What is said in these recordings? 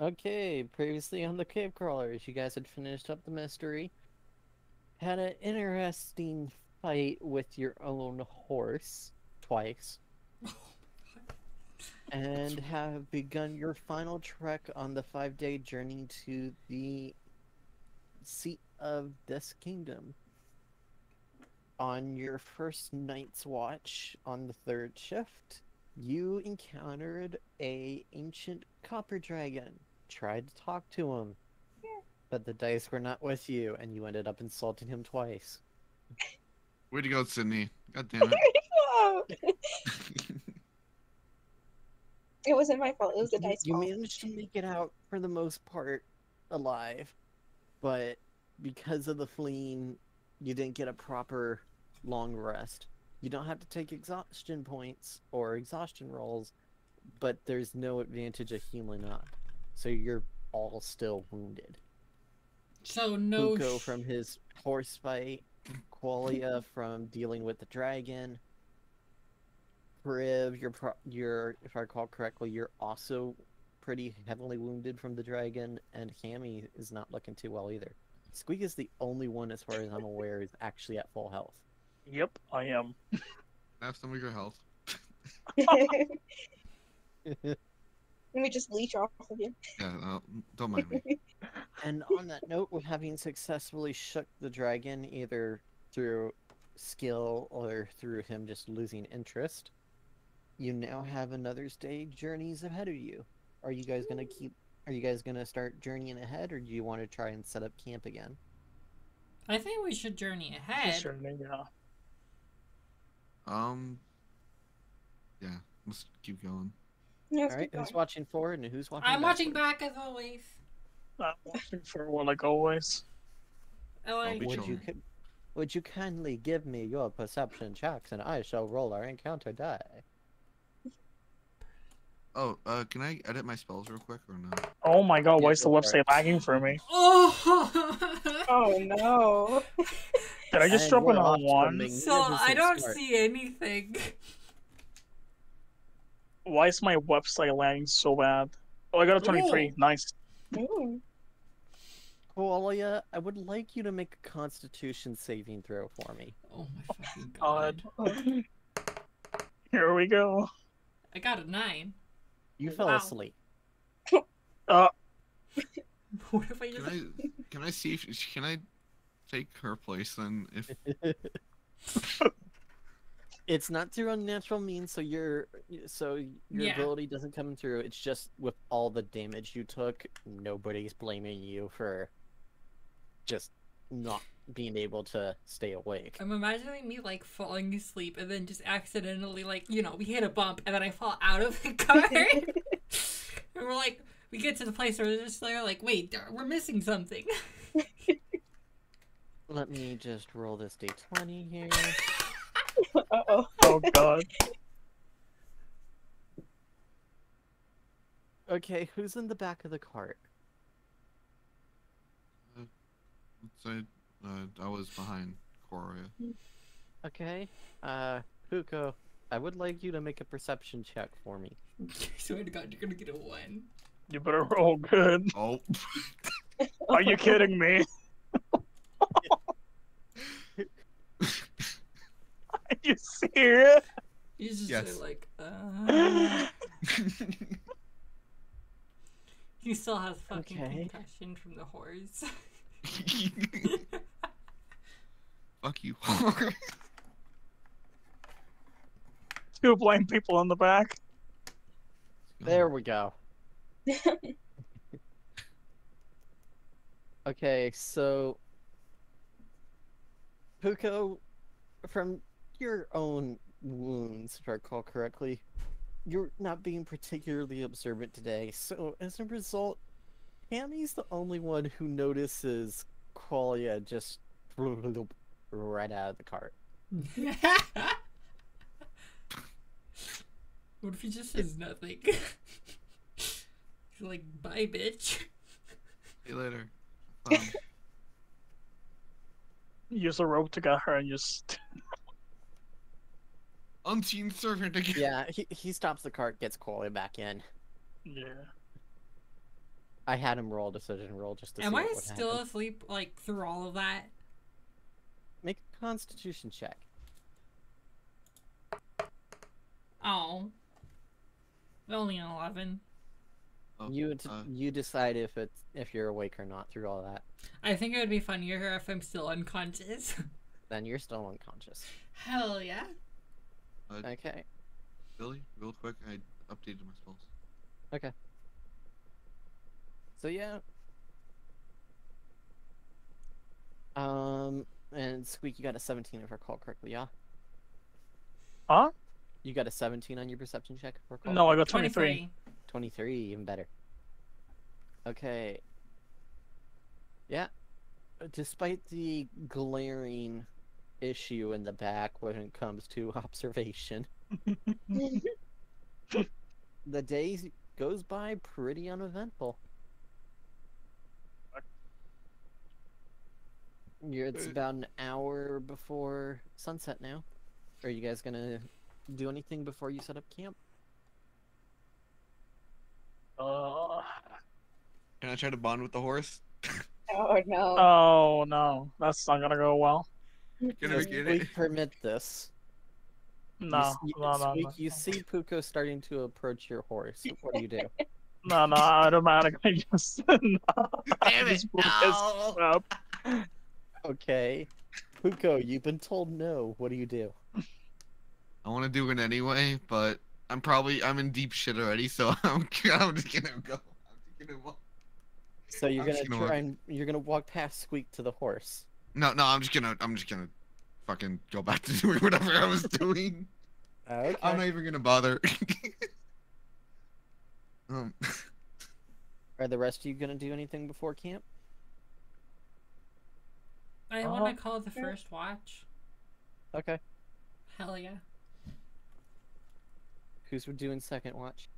Okay, previously on the Cave Crawlers, you guys had finished up the mystery. Had an interesting fight with your own horse twice. Oh and have begun your final trek on the five day journey to the seat of this kingdom. On your first night's watch on the third shift, you encountered a ancient copper dragon. Tried to talk to him, but the dice were not with you, and you ended up insulting him twice. Way to go, Sydney. God damn it. It wasn't my fault. It was the you, dice you fault. managed to make it out for the most part alive, but because of the fleeing, you didn't get a proper long rest. You don't have to take exhaustion points or exhaustion rolls, but there's no advantage of healing up. So you're all still wounded. So no. Puko sh- from his horse fight, Qualia from dealing with the dragon. Priv, you're, pro- you're, if I recall correctly, you're also pretty heavily wounded from the dragon, and Hammy is not looking too well either. Squeak is the only one, as far as I'm aware, is actually at full health. Yep, I am. Have some of your health. Let me just leech off of you. Yeah, no, don't mind me. And on that note, with having successfully shook the dragon either through skill or through him just losing interest, you now have another day journeys ahead of you. Are you guys gonna keep? Are you guys gonna start journeying ahead, or do you want to try and set up camp again? I think we should journey ahead. Certainly, yeah. Um, yeah, let's keep going. No, All it's right, good who's watching forward and who's watching? I'm watching back as always. I'm watching for what like always. I like. be Would you would you kindly give me your perception checks, and I shall roll our encounter die. Oh, uh, can I edit my spells real quick or no? Oh my god, Yeah, why is the website lagging for me? Oh. Oh no. Did I just And drop an off on one? so I don't start. see anything. Why is my website lagging so bad? Oh, I got a 23. Ooh. Nice. Ooh. Qualia, I would like you to make a Constitution saving throw for me. Oh my fucking god. God. Here we go. I got a nine. You fell Wow. asleep. Uh, What if I Can? I, can I see if can I take her place then? If It's not through unnatural means, so your so your Yeah. ability doesn't come through. It's just with all the damage you took, nobody's blaming you for just not being able to stay awake. I'm imagining me like falling asleep and then just accidentally like you know we hit a bump and then I fall out of the car and we're like we get to the place where we're just there like wait we're missing something. Let me just roll this d20 here. Uh oh. oh god. Okay, who's in the back of the cart? let's say uh, I was behind Coria. Okay, uh, Puko, I would like you to make a perception check for me. Swear to God, you're gonna get a one. You better roll good. Oh, Are you kidding me? Are you serious? He's just Yes. like, uh... he still has fucking Okay. concussion from the horse. fuck you. Two blind people on the back. There we go. Okay, so Puko, from your own wounds, if I recall correctly, you're not being particularly observant today. So as a result, Hammy's the only one who notices Qualia just right out of the cart. what if he just says nothing? He's like, bye, bitch. See you later. Um, Use a rope to get her and just. Unseen servant again. Yeah, he, he stops the cart, gets Qualia back in. Yeah. I had him roll decision roll just to Am see I what still happen. asleep like through all of that? Make a Constitution check. Oh. Only an 11. Oh, you uh, you decide if it's if you're awake or not through all that. I think it would be funnier if I'm still unconscious. Then you're still unconscious. Hell yeah. Uh, Okay. Billy, real quick, I updated my spells. Okay. So yeah. Um, and Squeak, you got a 17 if I recall correctly, yeah? Huh? You got a 17 on your perception check if I recall No, I got 23. 23, even better. Okay. Yeah. uh, Despite the glaring issue in the back when it comes to observation, the day goes by pretty uneventful. It's Uh, about an hour before sunset now. Are you guys gonna do anything before you set up camp? Uh, Can I try to bond with the horse? Oh no. oh no, that's not gonna go well. Can I Does get Squeak it? permit this? No, s- you, no, no, Squeak, no. you see Puko starting to approach your horse. What do you do? No, no, automatically just. no, Damn it, just no. up. Okay. Puko, you've been told no. What do you do? I want to do it anyway, but I'm probably I'm in deep shit already, so I'm I'm just gonna go. I'm just gonna walk. So you're I'm gonna gonna try walk. and you're gonna walk past Squeak to the horse. No, no, I'm just gonna I'm just gonna fucking go back to doing whatever I was doing. Okay. I'm not even gonna bother. um, Are the rest of you gonna do anything before camp? I Uh, want to call the first watch. Okay. Hell yeah. Who's doing second watch?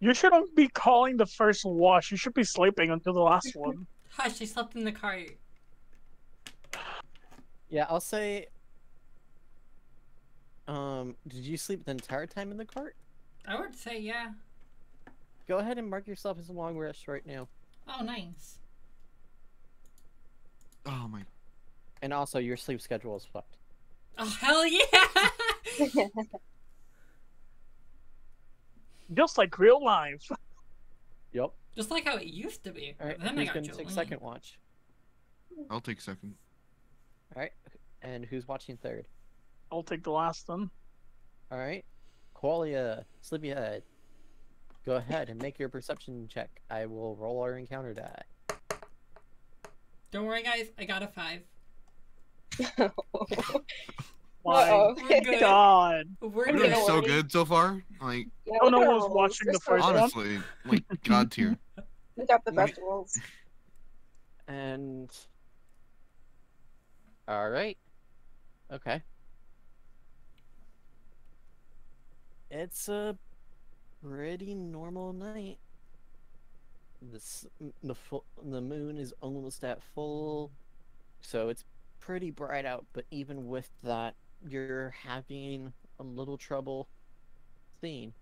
You shouldn't be calling the first watch. You should be sleeping until the last one. Hush, I slept in the car. Yeah, I'll say. Um, did you sleep the entire time in the cart? I would say yeah. Go ahead and mark yourself as a long rest right now. Oh, nice. oh my. And also, your sleep schedule is fucked. Oh, hell yeah! Just like real life. Yep. Just like how it used to be. All right. then I who's got gonna take second watch? I'll take second. All right. And who's watching third? I'll take the last one. All right. Qualia, Sleepyhead. Go ahead and make your perception check. I will roll our encounter die. Don't worry, guys. I got a five. My Uh-oh. We're oh, good. God. We're We're I'm doing good. so worry. good so far. Like Yeah, Oh, we no got one's watching the first one- one. honestly, like god tier. We got the best rolls. And. All right. Okay. It's a pretty normal night. This the full, the moon is almost at full, so it's pretty bright out. But even with that, you're having a little trouble seeing.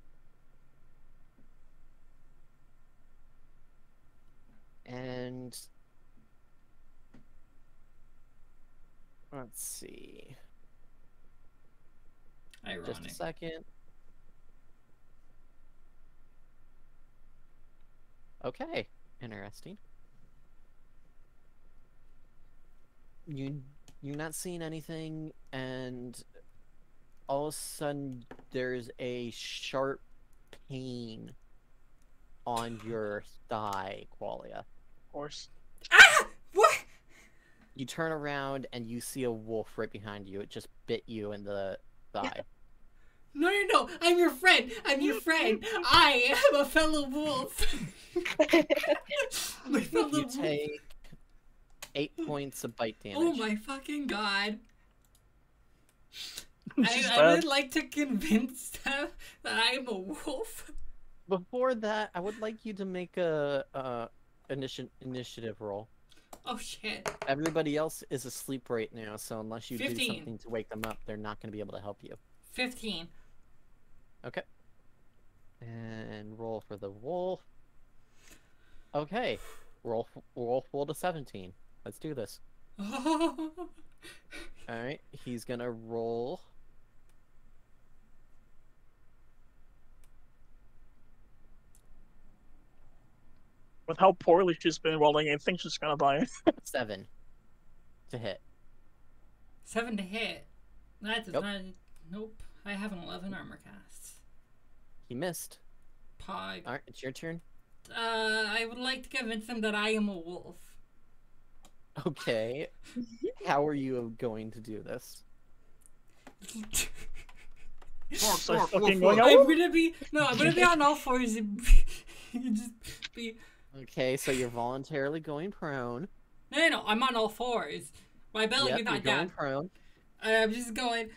And let's see. Just a second. Okay, interesting. You you're not seeing anything, and all of a sudden there's a sharp pain on your thigh, Qualia. Of course. What? You turn around and you see a wolf right behind you. It just bit you in the thigh. No, no, no. I'm your friend. I'm your friend. I am a fellow wolf. my fellow you wolf. take eight points of bite damage. Oh my fucking god. I, I would like to convince them that I'm a wolf. Before that, I would like you to make a uh, initi- initiative roll. Oh shit. Everybody else is asleep right now, so unless you do something to wake them up, they're not going to be able to help you. 15. Okay. And roll for the wolf. Okay, roll roll full to seventeen. Let's do this. All right, he's gonna roll. With how poorly she's been rolling, I think she's gonna die. Seven to hit. Seven to hit. That does Nope. not. Nope. I have an 11 armor class. He missed. Pog. All right, it's your turn. Uh, I would like to convince him that I am a wolf. Okay. How are you going to do this? Bark, So bark, fucking woof, going woof. out? I'm gonna be no. I'm gonna be on all fours and just be. Okay, so you're voluntarily going prone. No, no, no. I'm on all fours. My belly Yep, is you're not going down. prone. I'm just going.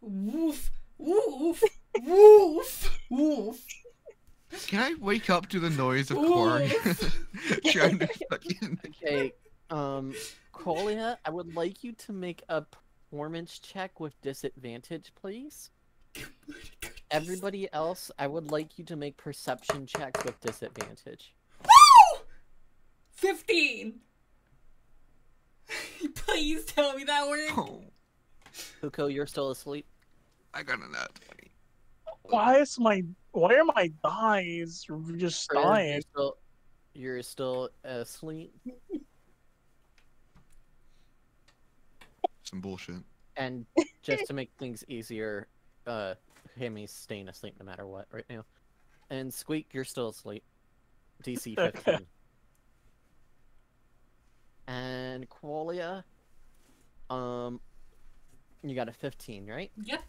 Woof, woof, woof, woof. Can I wake up to the noise of Corn trying to fucking? Okay, um, Qualia, I would like you to make a performance check with disadvantage, please. Everybody else, I would like you to make perception checks with disadvantage. Woo! Fifteen. Please tell me that word. Oh, Puko, you're still asleep. I got a nat twenty. Why is my why are my dies just Frizz, You're dying? still, you're still asleep. Some bullshit. And just to make things easier, uh, Hammy's staying asleep no matter what right now. And Squeak, you're still asleep. DC 15. and Qualia, um, you got a 15, right? Yep.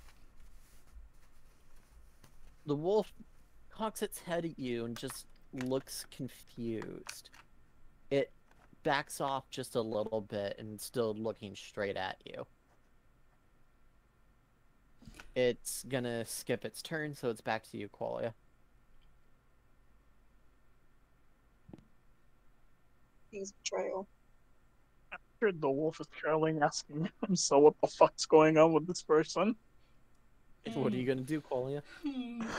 The wolf cocks its head at you and just looks confused. It backs off just a little bit and still looking straight at you. It's gonna skip its turn, so it's back to you, Qualia. He's betrayal. Sure, The wolf is trailing, asking him, "So what the fuck's going on with this person?" What are you gonna do, Qualia? Hmm.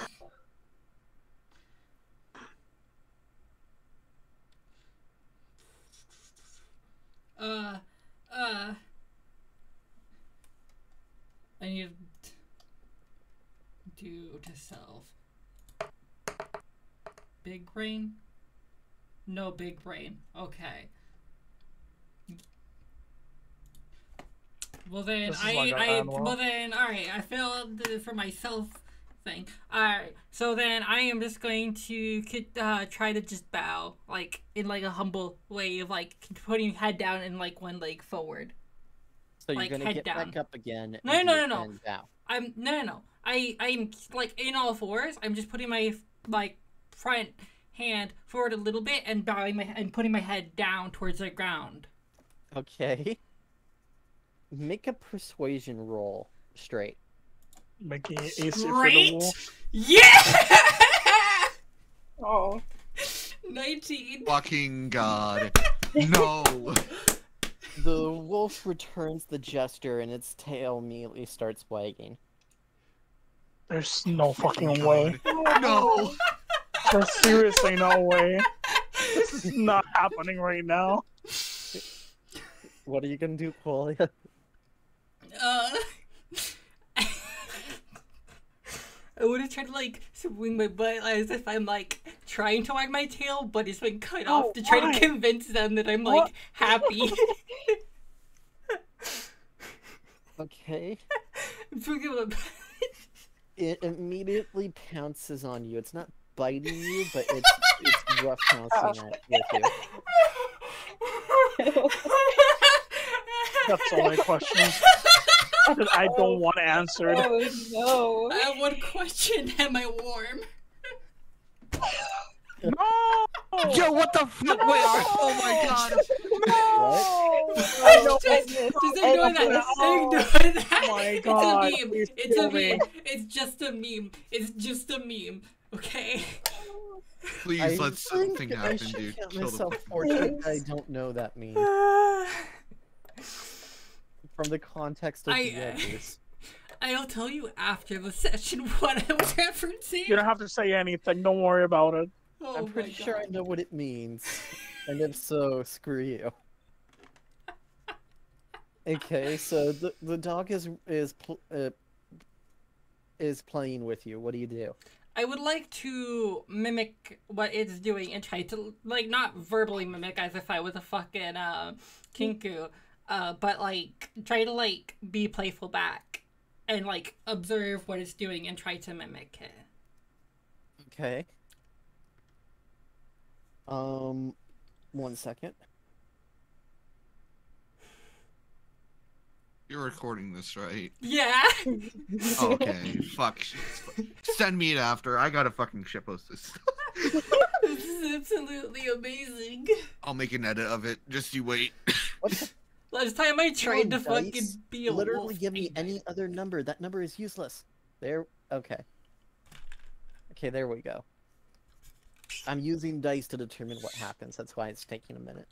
Uh, uh. I need to do to self. Big brain? No big brain. Okay. Well then, I, I, like a I, well then, alright, I failed for myself thing. Alright, so then I am just going to uh, try to just bow, like, in like a humble way of like putting head down and like one leg forward. So you're Like, gonna get down. back up again. No, no, no, no. bow. I'm no, no, no. I, I'm like in all fours. I'm just putting my like front hand forward a little bit and bowing my and putting my head down towards the ground. Okay. Make a persuasion roll straight. Making it easier for the Straight? wolf. Yeah. Oh, Nineteen. Fucking god. No. The wolf returns the gesture and its tail immediately starts wagging. There's no fucking way. No. There's seriously no way. This is not happening right now. What are you gonna do, Qualia? Uh. I would have tried to like swing my butt as if I'm like trying to wag my tail, but it's been cut Oh, off to try why? to convince them that I'm like What? happy. Okay. I'm swinging my butt. It immediately pounces on you. It's not biting you, but it's it's rough pouncing at you. That's all only question that I don't want answered. oh no. I have one question. Am I warm? No! Yo, what the fuck? Wait, oh my god. No! I know. just, goodness. just ignore that. Oh Ignore that. my God, It's a meme. please It's a kill me. meme. It's just a meme. It's just a meme. Okay. Please I let something think I happen, should dude. Kill myself fucking- fortunate that I don't know that meme from the context of I- the edges. I'll tell you after the session what I was referencing. You don't have to say anything. Don't worry about it. Oh I'm pretty sure I know what it means. And if so, screw you. Okay, so the the dog is is uh, is playing with you. What do you do? I would like to mimic what it's doing and try to like not verbally mimic as if I was a fucking uh, kinku, uh, but like try to like be playful back and like observe what it's doing and try to mimic it. Okay. Um, one second. You're recording this, right? Yeah. Okay, fuck. Send me it after. I gotta fucking shitpost this. this is absolutely amazing. I'll make an edit of it. Just you wait. What Last time I tried to dice, fucking be a literally wolf, give me any other number. That number is useless. There. Okay. Okay, there we go. I'm using dice to determine what happens. That's why it's taking a minute.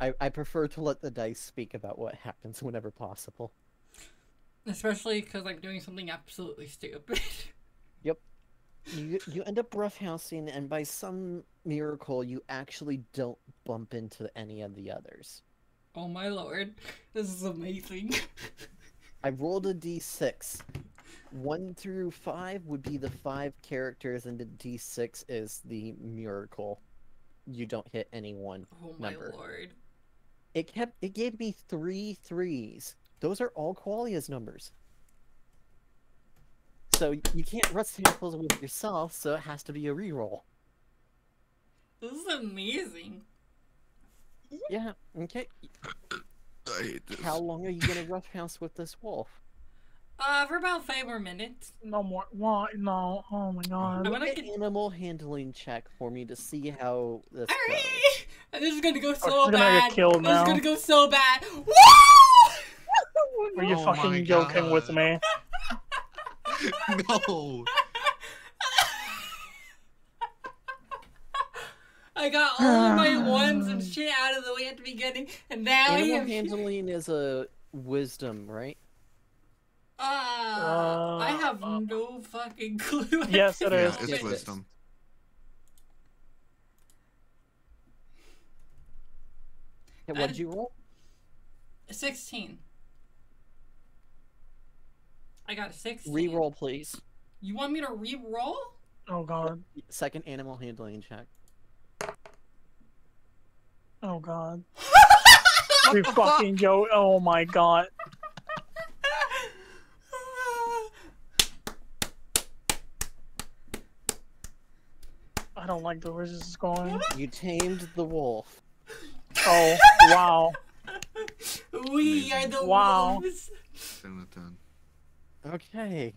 I, I prefer to let the dice speak about what happens whenever possible. Especially because I'm doing something absolutely stupid. Yep. You you end up roughhousing, and by some miracle, you actually don't bump into any of the others. oh my lord. This is amazing. I rolled a d6. One through five would be the five characters, and the d6 is the miracle. You don't hit anyone. Oh my Number. lord. It kept. It gave me three threes. Those are all Qualia's numbers. So you can't rust samples with yourself, so it has to be a reroll. This is amazing. Yeah. Okay. I hate this. How long are you gonna roughhouse with this wolf? Uh, for about five more minutes. No more. Why? No. Oh my god. I'm gonna get- an animal handling check for me to see how this goes. Alright! And this is gonna go so you're gonna bad. get killed this is gonna go so bad. Woo! Are you Oh fucking joking with me? no. I got all of my ones and shit out of the way at the beginning, and now I Animal handling is a wisdom, right? Uh, I have Uh, no fucking clue. Yes, it this Yeah, it's moment. wisdom. Yeah, what'd did- you roll? 16. I got a 16. Reroll, please. You want me to re-roll? Oh god. Second animal handling check. Oh god. We fucking go. Oh my god. I don't like the way this is going. You tamed the wolf. Oh wow. we are the Wow. wolves. Ten out of ten. Okay.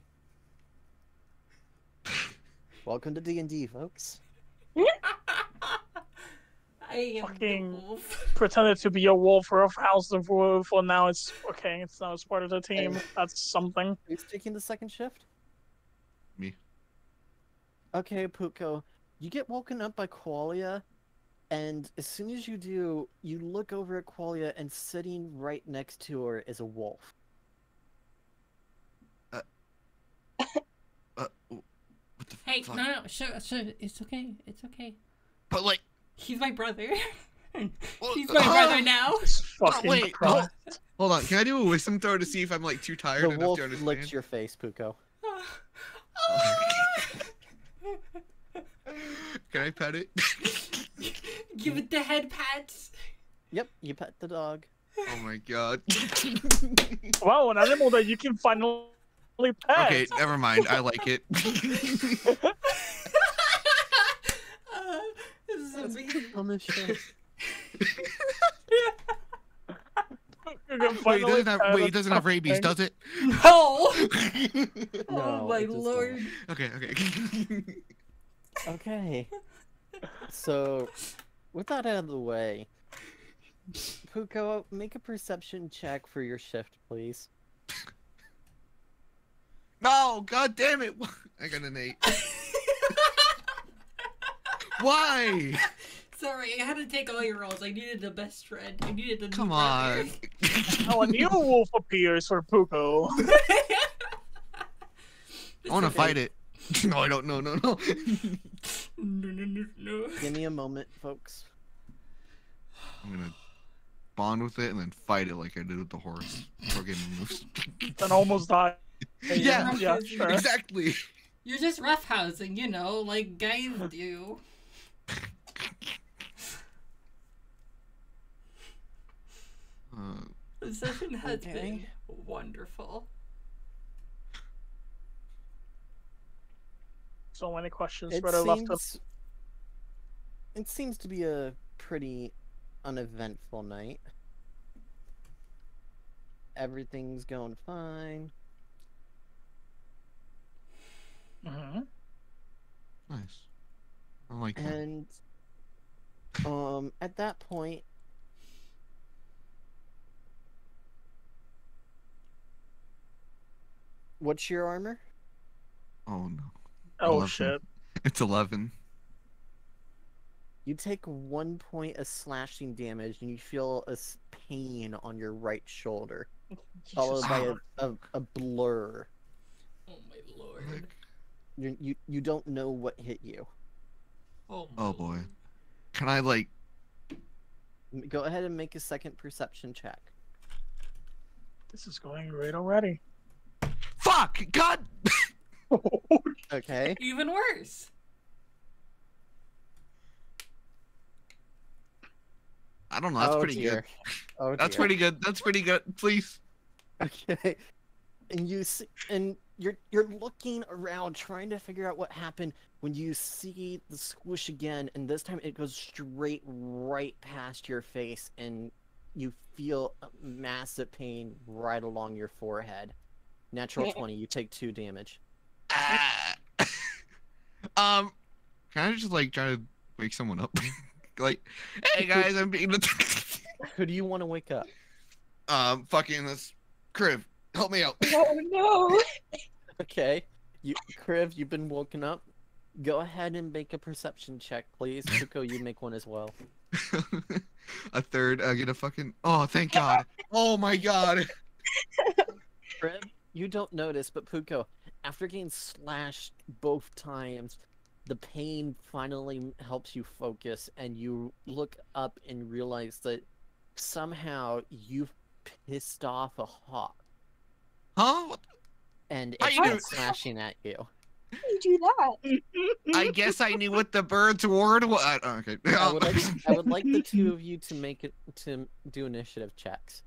Welcome to D and D, folks. I am Fucking- the wolf. Pretended to be a wolf or a house of wolf, and now it's okay. It's now it's part of the team. That's something. Who's taking the second shift? Me. Okay, Puko. You get woken up by Qualia, and as soon as you do, you look over at Qualia, and sitting right next to her is a wolf. Uh, what the Hey, fuck? no, no, sure, sure, it's okay, it's okay. But like, He's my brother. well, He's my ah! brother now. It's fucking wait, Christ. Hold on, can I do a wisdom throw to see if I'm like too tired The enough wolf to understand? licks your face, Puko. Can I pet it? Give it the head pats. Yep, you pet the dog. oh my god. Wow, an animal that you can finally pet. okay, never mind. I like it. Uh, this is amazing. On the show. Wait, it doesn't have, wait, it doesn't have rabies, does it? No! oh my it does not. lord. okay, okay. Okay. So, with that out of the way, Puko, make a perception check for your shift, please. no, god damn it. I got an eight. Why? Sorry, I had to take all your rolls. I needed the best friend. I needed the Come brother. on. Oh, a new wolf appears for Puko. I want to fight it. No, I don't. No, no, no. No, no, no, no. Give me a moment, folks. I'm gonna bond with it and then fight it like I did with the horse. Before getting moves. Then almost die. yeah, yeah, sure. exactly. You're just roughhousing, you know, like guys do. Uh, The session has been wonderful. So many questions It that are left up. seems. It seems to be a pretty uneventful night. Everything's going fine. hmm nice. I like that. And um at that point What's your armor? Oh no, Oh Eleven. shit. it's eleven. You take one point of slashing damage and you feel a pain on your right shoulder, followed by a, a, a blur. Oh my lord. Like, You, you you don't know what hit you. Oh, Oh, boy. lord. can I like? Go ahead and make a second perception check. This is going great already. Fuck! God! Okay. Even worse. I don't know. That's oh, pretty dear. good. Oh, That's dear. pretty good. That's pretty good. Please. Okay. And you see, and you're you're looking around trying to figure out what happened when you see the squish again, and this time it goes straight right past your face, and you feel a massive pain right along your forehead. Natural twenty, you take two damage. Ah. um, can I just like try to wake someone up? like, hey guys, I'm being attacked. Who do you want to wake up? um, fucking this Kriv, help me out. No, no. Okay, you Kriv, you've been woken up. Go ahead and make a perception check, please. Puko, you make one as well. a third. I get a fucking. Oh, thank God. Oh my God. Fred, you don't notice, but Puko, after getting slashed both times, the pain finally helps you focus, and you look up and realize that somehow you've pissed off a hawk, Huh? And How it's you been doing? slashing at you. How do you do that? I guess I knew what the bird's word was. Okay. I would, like, I would like the two of you to make it to do initiative checks.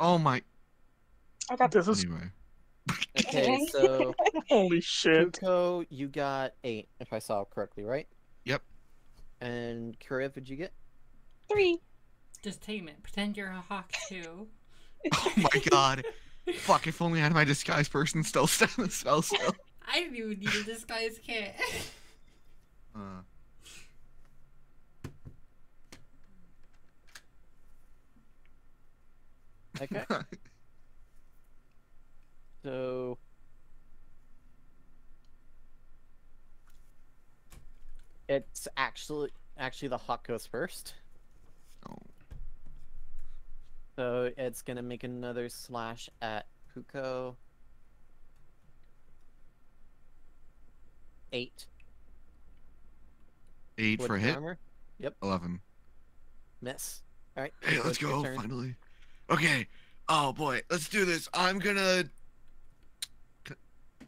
oh my. I got This is Anyway. Okay, Okay. so holy shit. Puko, you got eight, if I saw correctly, right? Yep. And Kriv, did you get? three. Just tame it. Pretend you're a hawk too. Oh my God. Fuck! If only I had my disguise person still spell spell still. I didn't even need a disguise kit. Uh, Okay. So it's actually actually the hawk goes first. oh. So it's gonna make another slash at Puko. Eight. Eight for hit. armor? Eleven. Miss. All right. Hey, so let's go. Finally. Okay. Oh boy, let's do this. I'm gonna.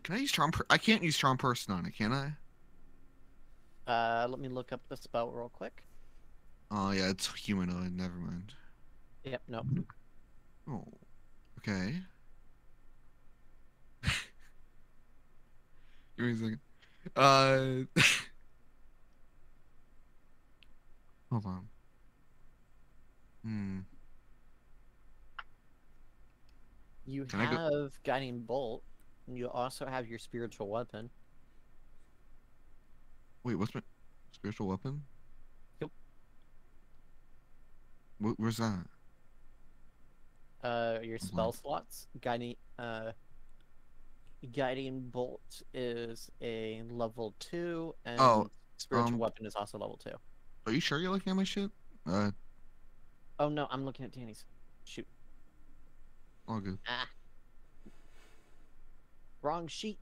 Can, I use charm? I can't use charm person on it, can I? Uh, let me look up the spell real quick. Oh yeah, it's humanoid. Never mind. Yep. No. Oh. Okay. Give me a second. Uh. Hold on. Hmm. You Can have guiding bolt. And you also have your spiritual weapon. Wait, what's my spiritual weapon? Yep. Wh- where's that? Uh, your spell What? slots. Guiding. Uh. Guiding bolt is a level two, and Oh, spiritual um, weapon is also level two. Are you sure you're looking at my shit? Uh, Oh no, I'm looking at Danny's. Shoot. all good. Ah. Wrong sheet.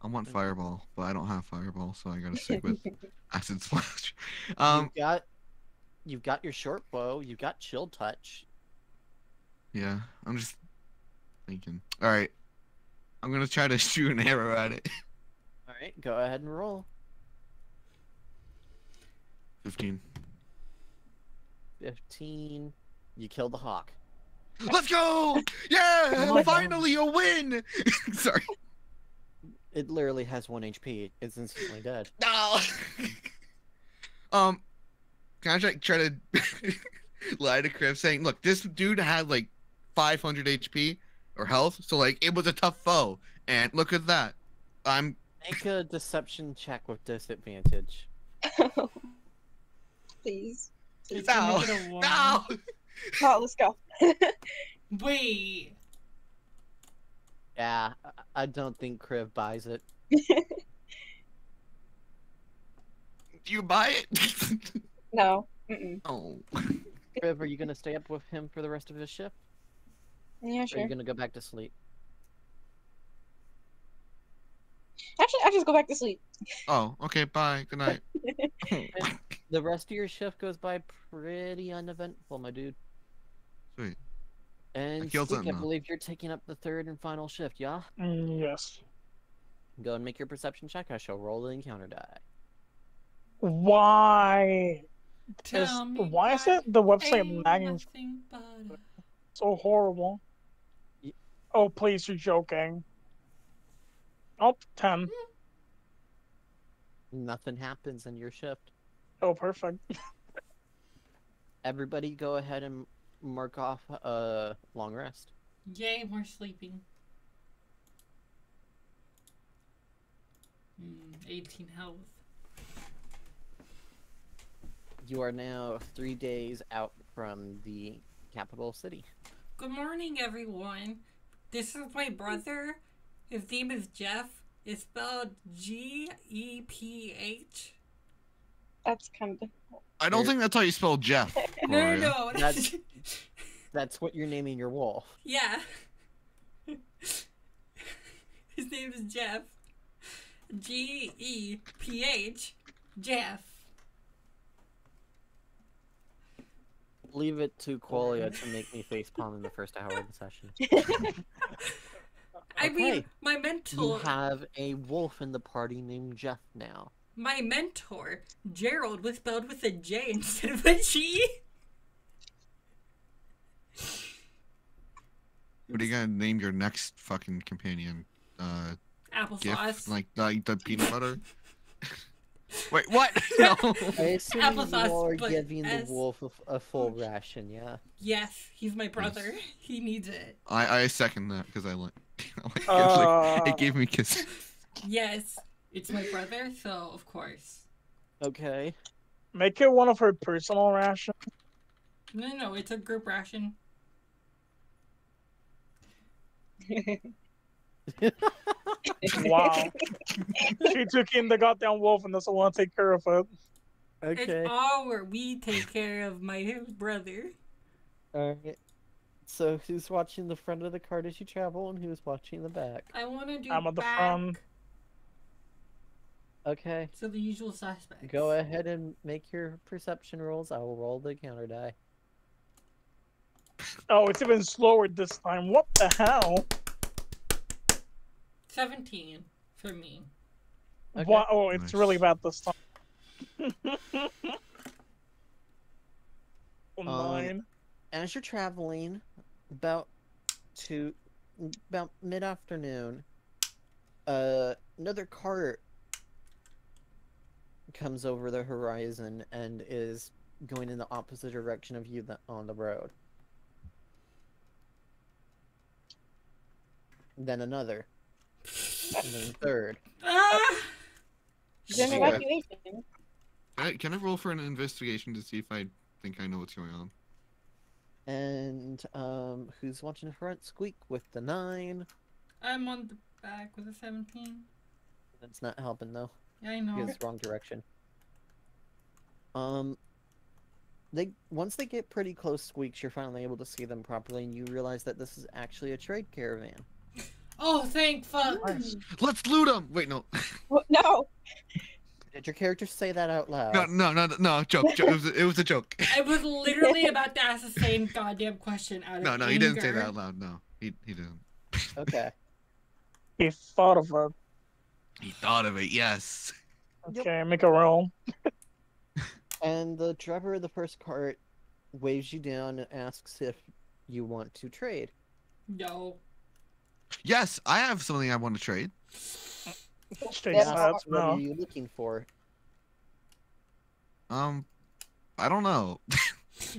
I want fireball, but I don't have fireball, so I gotta stick with acid splash. Um, you've got you've got your short bow. You've got chill touch. yeah, I'm just thinking. All right, I'm gonna try to shoot an arrow at it. All right, go ahead and roll. Fifteen. Fifteen. You killed the hawk. Let's go! Yeah, Oh my God. finally a win. Sorry. It literally has one HP. It's instantly dead. No. um, can I try, try to lie to Chris saying, look, this dude had like 500 HP or health, so like it was a tough foe, and look at that. I'm Make a deception check with disadvantage. Please. It's no, make it a one. no. Oh, let's go. Wait. Yeah, I- I don't think Kriv buys it. Do you buy it? no. Mm-mm. oh, Kriv, are you gonna stay up with him for the rest of his shift? Yeah, Or are you gonna go back to sleep? Actually, I just go back to sleep. oh, okay. Bye. Good night. The rest of your shift goes by pretty uneventful, my dude. Sweet. And I, Squeak, something, I believe you're taking up the third and final shift, yeah? Mm, yes. Go and make your perception check. I shall roll the encounter die. Why? Is, Tell me why is it the website lagging but so horrible? Y- Oh, please, you're joking. Oh, 10. Nothing happens in your shift. Oh, perfect. Everybody go ahead and mark off a long rest. Yay, more sleeping. Hmm, 18 health. You are now three days out from the capital city. Good morning, everyone. This is my brother. His name is Jeff. It's spelled G E P H. That's kind of difficult. I don't Here. think that's how you spell Jeff. No, no, no. That's- That's what you're naming your wolf. yeah. His name is Jeff. G E P H. Jeff. Leave it to Qualia to make me facepalm in the first hour of the session. I mean, my mentor. You have a wolf in the party named Jeff now. My mentor, Gerald, was spelled with a J instead of a G. What are you gonna name your next fucking companion? Uh, GIF? Applesauce. Like, like the peanut butter? Wait, what? No. I assume Applesauce, you are but giving as- the wolf a, a full ration, yeah? yes, he's my brother. He needs it. I I second that because I like. I like, it, Uh, like, it gave me kiss. Yes, it's my brother, so of course. Okay. make it one of her personal rations. No, no, no, it's a group ration. Wow. she took in the goddamn wolf and doesn't want to take care of it. Okay. It's our we take care of my brother. Alright. So who's watching the front of the cart as you travel and who's watching the back? I want to do I'm at the back. front. Okay. So the usual suspects. Go ahead and make your perception rolls. I will roll the counter die. Oh, it's even slower this time. What the hell? 17 for me. Okay. Wow, oh, it's Nice. really bad this time. Oh, Um, Nine. As you're traveling about to about mid afternoon, uh another cart comes over the horizon and is going in the opposite direction of you that on the road. Then another. And then third. Ah! Then Sure. evacuation. Can I, can I roll for an investigation to see if I think I know what's going on? And um who's watching the front? Squeak with the nine. I'm on the back with a 17. That's not helping though. Yeah, I know. because wrong direction. Um, they once they get pretty close, squeaks, you're finally able to see them properly, and you realize that this is actually a trade caravan. Oh, thank fuck. Mm. Let's loot them. Wait, no, What? No. Did your character say that out loud? no, no, no, no. Joke. joke. It, was, it was a joke. I was literally about to ask the same goddamn question out of No, no, he didn't say that out loud. No, he he didn't. Okay. He thought of it. He thought of it. Yes. Yep. Okay, make a roll. And the driver of the first cart waves you down and asks if you want to trade. No. Yes, I have something I want to trade. Straight Yeah. sides, What no. are you looking for? Um, I don't know.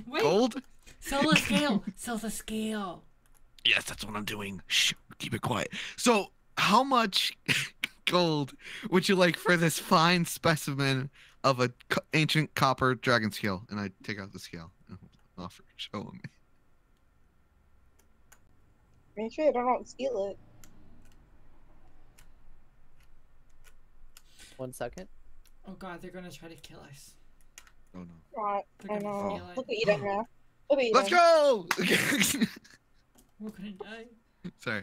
Wait. Gold? Sell the scale. Sell the scale. Yes, that's what I'm doing. Shh, keep it quiet. So, how much gold would you like for this fine specimen of a co- ancient copper dragon scale? And I take out the scale and offer, show him. Make sure I don't steal it. One second. Oh god, they're gonna try to kill us. Oh no. Right. They're I know. steal. Look at you done now. Look at you Let's go. We're gonna die. Sorry.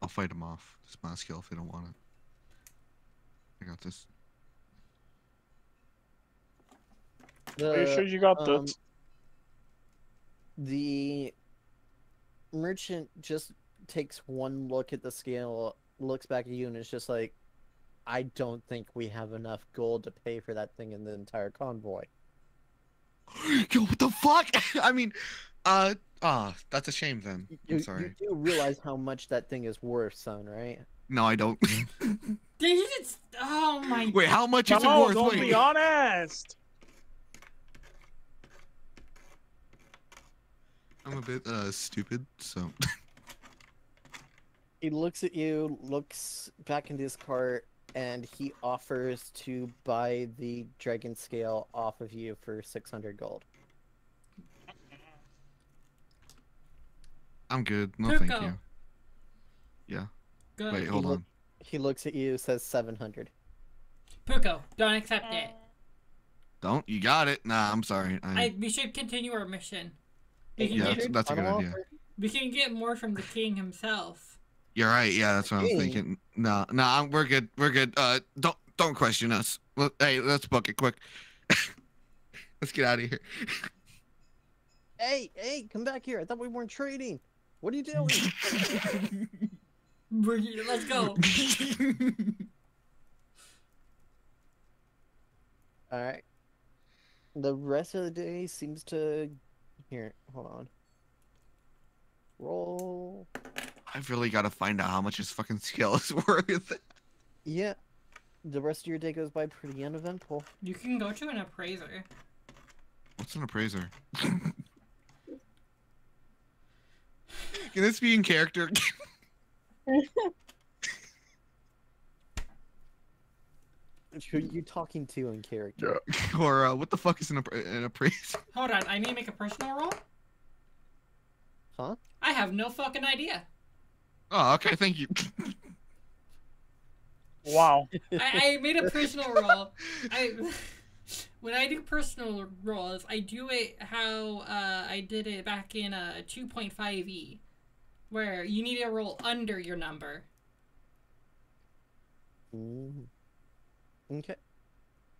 I'll fight him off. It's my skill if they don't want it. I got this. Are you sure you got um, this? The merchant just takes one look at the scale, looks back at you, and is just like, I don't think we have enough gold to pay for that thing in the entire convoy. Yo, what the fuck? I mean, uh, ah, that's a shame then. You, I'm you sorry. do realize how much that thing is worth, son, right? No, I don't. Did you just? Oh my. Wait, how much is it No, worth? don't Wait. be honest. I'm a bit uh stupid, so He looks at you, looks back into his cart, and he offers to buy the dragon scale off of you for 600 gold. I'm good. No, thank Puko. you. Good. Wait, hold look- on. He looks at you, says 700. Puko, don't accept it. Don't. You got it. Nah, I'm sorry. I, I, we should continue our mission. We can, Yeah, get, that's- that's a good idea. we can get more from the king himself. You're right. Yeah, that's what I was thinking. No, no, I'm, we're good. We're good. Uh, don't don't question us. Well, hey, let's book it quick. let's get out of here. Hey, hey, come back here. I thought we weren't trading. What are you doing? We're, let's go. All right. The rest of the day seems to. Here, hold on. Roll. I've really got to find out how much his fucking skill is worth. Yeah. The rest of your day goes by pretty uneventful. You can go to an appraiser. What's an appraiser? Can this be in character? Who are you talking to in character? or uh, what the fuck is an, appra- an appraiser? Hold on, I need to make a personal roll? Huh? I have no fucking idea. Oh, okay. Thank you. Wow. I, I made a personal roll. I when I do personal rolls, I do it how uh, I did it back in uh, 2.5e, where you need to roll under your number. Mm. Okay.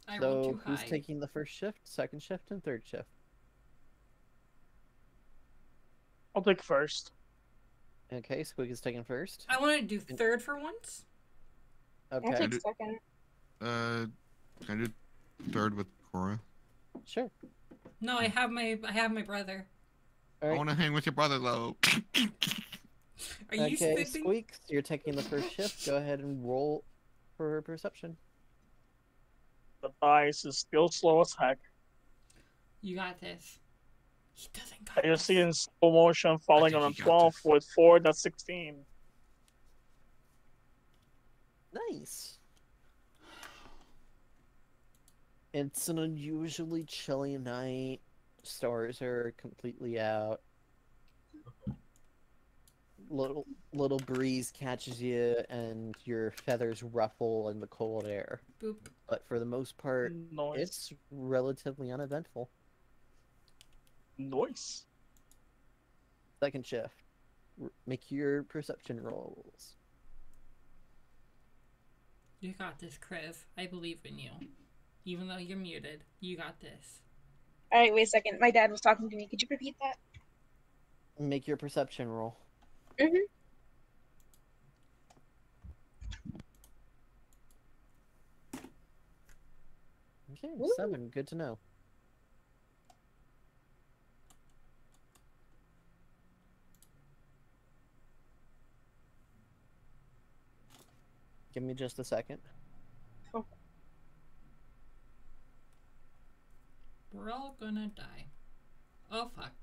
I So too who's high. taking the first shift, second shift, and third shift? I'll take first. Okay, Squeak is taking first. I want to do third for once. Okay. I'll Okay, take second. Uh, can I do third with Cora? sure. No, I have my I have my brother. All I want to hang with your brother, though. Are you Okay, sleeping? Squeak, you're taking the first shift. Go ahead and roll for perception. The dice is still slow as heck. You got this. He doesn't got I just see in slow motion falling on a 12 this. with 4, that's 16. Nice. It's an unusually chilly night. Stars are completely out. Little little breeze catches you, and your feathers ruffle in the cold air. Boop. But for the most part, Noise. it's relatively uneventful. Noise. Second shift. Make your perception rolls. You got this, Kriv. I believe in you. Even though you're muted, you got this. Alright, wait a second. My dad was talking to me. Could you repeat that? Make your perception roll. Mhm. Okay, Ooh. seven. Good to know. Give me just a second. Oh. We're all gonna die. Oh fuck.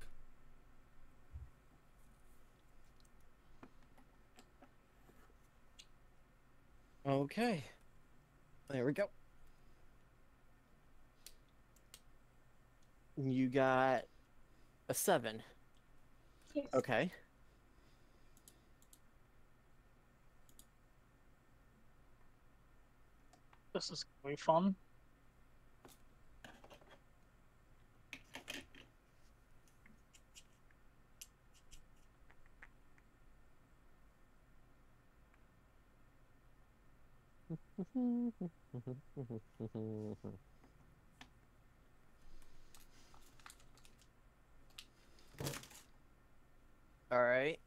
Okay. There we go. You got a seven. Yes. Okay. This is gonna be fun. All right.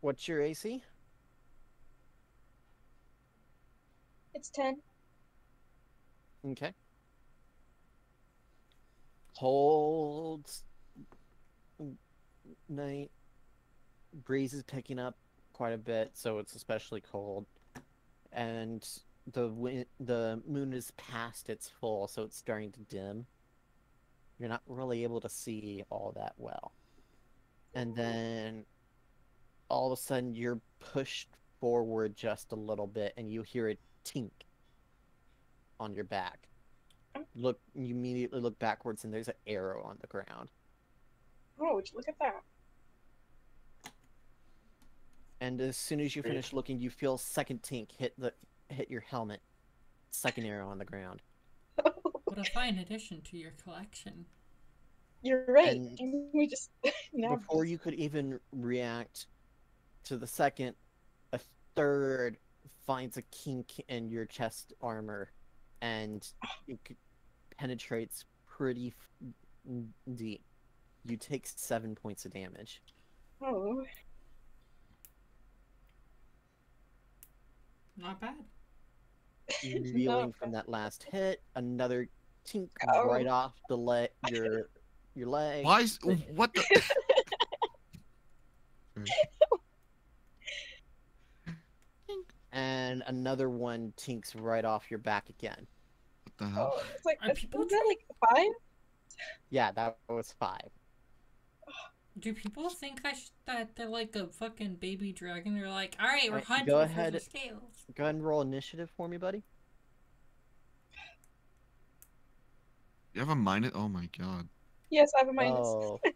What's your AC? It's 10. Okay. Holds night. Breeze is picking up quite a bit, so it's especially cold. And the wind, the moon is past its full, so it's starting to dim. You're not really able to see all that well. And then all of a sudden you're pushed forward just a little bit and you hear a tink on your back. Look, you immediately look backwards and there's an arrow on the ground. Oh, look at that? And as soon as you Weird. finish looking, you feel second tink hit the hit your helmet. Second arrow on the ground. What a fine addition to your collection. You're right. And we just now Before you could even react to the second, a third finds a kink in your chest armor, and it penetrates pretty f- deep. You take seven points of damage. Oh, Not bad. reeling from that last hit. Another tink Oh. right off the leg, your your leg. Why is what the? And another one tinks right off your back again. What the hell? oh, it's like Are was people that like five? Yeah, that was five. Do people think that, sh- that they're like a fucking baby dragon? They're like, all right, we're Alright, hunting go for ahead. the scales. Go ahead and roll initiative for me, buddy. You have a minus? Oh my god. Yes, I have a minus. Oh,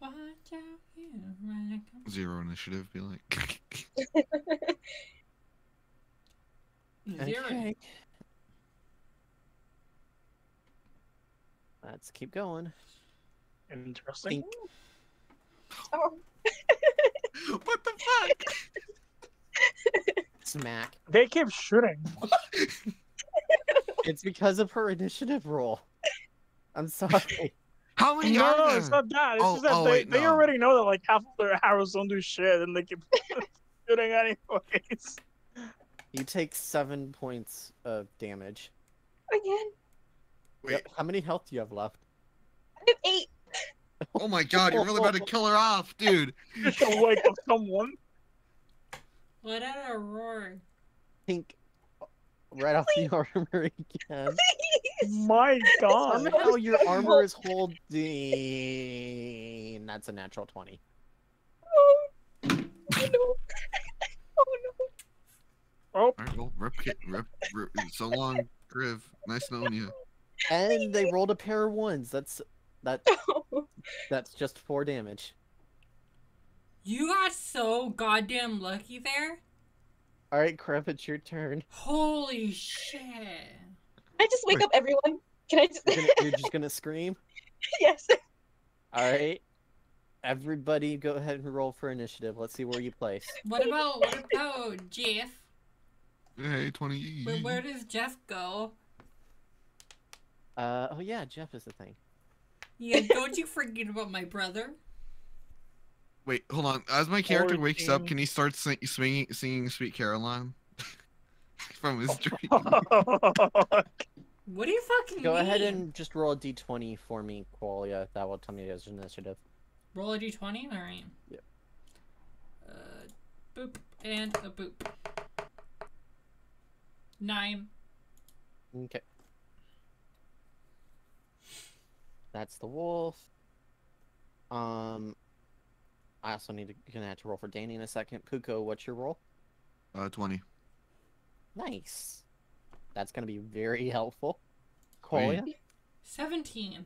Watch out, here Zero initiative. Be like. Zero. okay. Let's keep going. Interesting. Oh, what the fuck? Smack. They keep shooting. It's because of her initiative roll. I'm sorry. How many No, are no, there? it's not that. It's Oh, just that oh, they, wait, they no. already know that like half of their arrows don't do shit, and they keep shooting anyways. You take seven points of damage. again. Wait. How many health do you have left? I have eight. Oh my god, you're really about to kill her off, dude. Just to wake up someone. Let out a roar. Pink. Right off the armor again. My god. Somehow your armor is holding. That's a natural 20. Oh, oh no. Oh no. Oh, Alright, well, rip, ki- rip, rip, so long, Kriv. Nice knowing you. And they rolled a pair of ones. That's that. That's just four damage. You got so goddamn lucky there. All right, Kriv, it's your turn. Holy shit. Can I just wake Wait. up everyone. Can I just? You're, gonna, you're just gonna scream. yes. All right. Everybody, go ahead and roll for initiative. Let's see where you place. What about what about Jeff? Hey, 20. Where, where does Jeff go? Uh, oh yeah, Jeff is the thing. Yeah, don't you forget about my brother. Wait, hold on. As my character wakes up, can he start sing- swinging, singing "Sweet Caroline" from his dream? What do you fucking Go mean? ahead and just roll a d20 for me, Qualia. That will tell me his initiative. roll a d20. All right. Yep. Uh, boop and a boop. Nine. Okay. That's the wolf. Um, I also need to gonna have to roll for Danny in a second. Puko, what's your roll? Uh, 20. Nice. That's gonna be very helpful. Sweet. Qualia, Seventeen.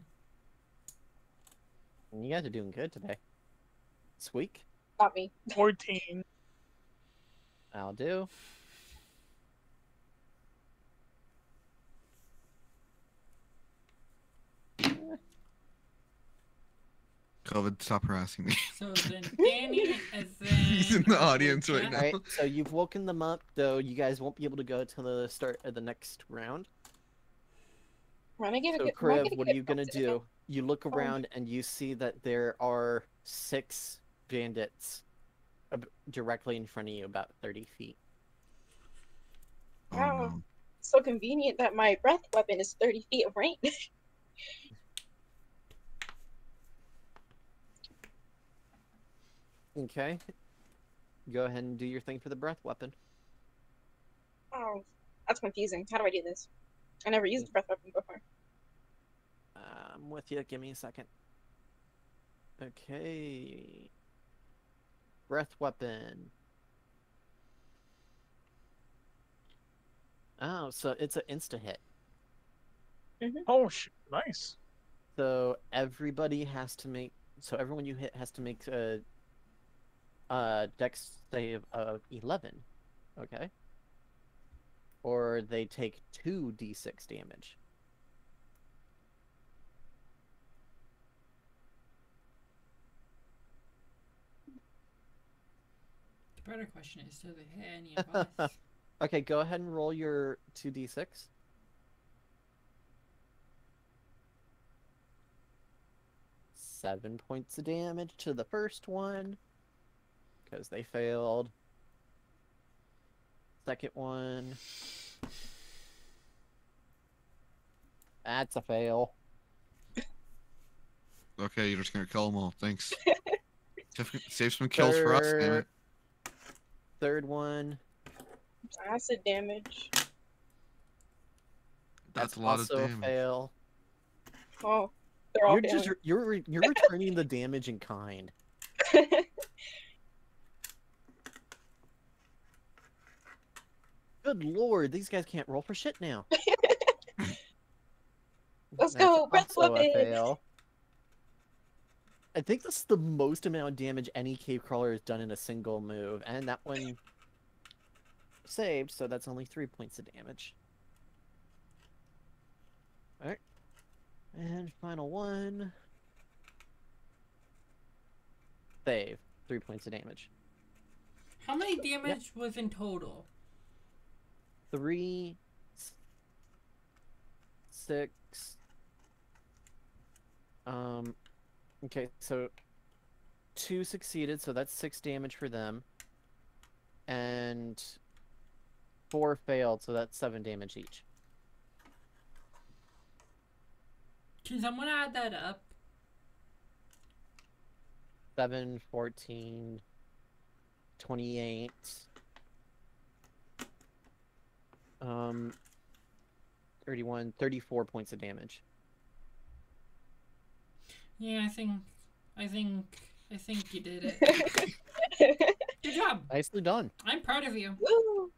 you guys are doing good today. Squeak, Got me. 14. I'll do. COVID, stop harassing me. So then Danny, and then He's in the audience right Jeff. now. Alright, so you've woken them up, though you guys won't be able to go till the start of the next round. Run and get a So, good. Kriv, get a what are you gonna box in do? You look Um, around and you see that there are six bandits directly in front of you, about 30 feet. Oh, Wow. no. So convenient that my breath weapon is 30 feet of range. Okay. Go ahead and do your thing for the breath weapon. oh, that's confusing. How do I do this? I never used the breath weapon before. I'm with you. Give me a second. Okay. Breath weapon. Oh, so it's an insta hit. Mhm. Oh, shit. Nice. So everybody has to make. So everyone you hit has to make a, a dex save of 11. Okay? Or they take 2d6 damage. The better question is, do they hit any of us? Okay, go ahead and roll your 2d6. Seven points of damage to the first one. Because they failed. Second one. That's a fail. Okay, you're just gonna kill them all. Thanks. Save- Save some kills for us, damn it. Third one. Acid damage. That's a lot of also a damage. fail. Oh, they're all You're just you're you're returning the damage in kind. Good lord, these guys can't roll for shit now. Let's That's go, breath also a weapon. fail. I think this is the most amount of damage any cave crawler has done in a single move, and that one saved, so that's only three points of damage. Alright. And final one. Save. Three points of damage. How many damage was in total? Three. Six. Um. Okay, so two succeeded, so that's six damage for them. And four failed, so that's seven damage each. Can someone add that up? Seven, 14, 28. Um, 31, 34 points of damage. Yeah, I think, I think, I think you did it. Good job. Nicely done. I'm proud of you. Woo!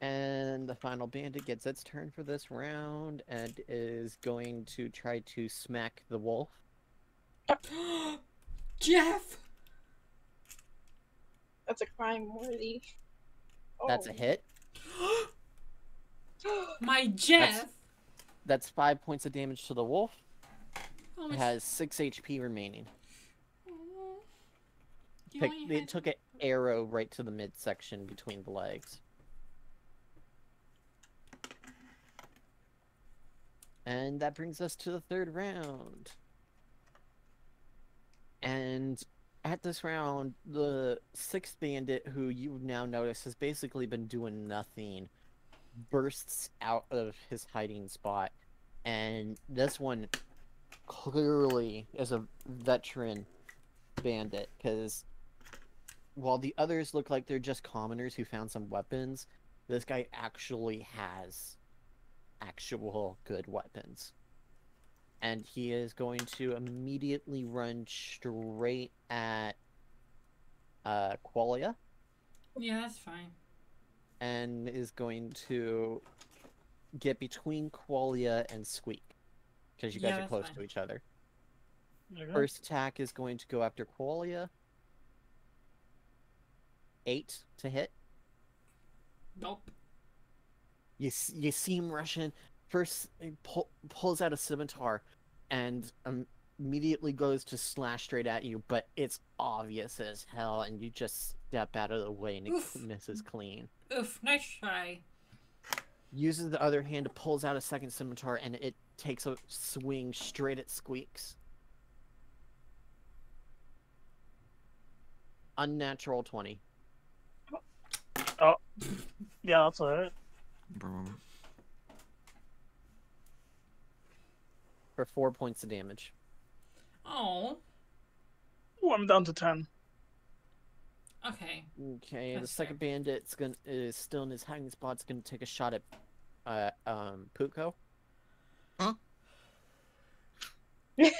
And the final bandit gets its turn for this round and is going to try to smack the wolf. Jeff. That's a crime worthy. That's a Oh, hit. My Jeff. That's five points of damage to the wolf. Oh, It has six HP remaining. Aw. Pick, it had- took an arrow right to the midsection between the legs. And that brings us to the third round. And at this round, the sixth bandit, who you now notice has basically been doing nothing, bursts out of his hiding spot. And this one clearly is a veteran bandit, because while the others look like they're just commoners who found some weapons, this guy actually has actual good weapons. And he is going to immediately run straight at uh, Qualia Yeah, that's fine. and is going to get between Qualia and Squeak. Because you guys Yeah, are close fine. to each other. Okay. First attack is going to go after Qualia. Eight to hit. Nope. You you see him rushing. First, he pull, pulls out a scimitar, and um, immediately goes to slash straight at you. But it's obvious as hell, and you just step out of the way, and it Oof. misses clean. Oof, nice try. Uses the other hand, to pulls out a second scimitar, and it takes a swing straight at Squeaks. Unnatural twenty. Oh. Yeah, that's alright. For four points of damage. Oh, Ooh, I'm down to ten. okay. Okay, the That's second bandit's gonna is still in his hiding spot. It's gonna take a shot at uh um Puko.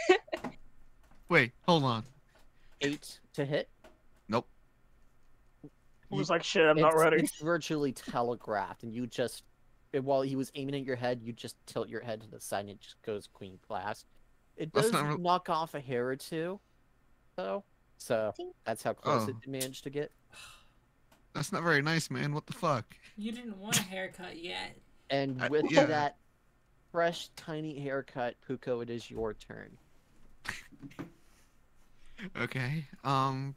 Wait, hold on. Eight to hit. Nope. It was like shit. I'm not ready. It's virtually telegraphed, and you just while he was aiming at your head, you just tilt your head to the side, and it just goes queen blast. It does not knock off a hair or two, though. So that's how close it Oh. managed to get. That's not very nice, man. What the fuck? You didn't want a haircut yet. And with yeah. that fresh, tiny haircut, Puko, it is your turn. Okay. Um.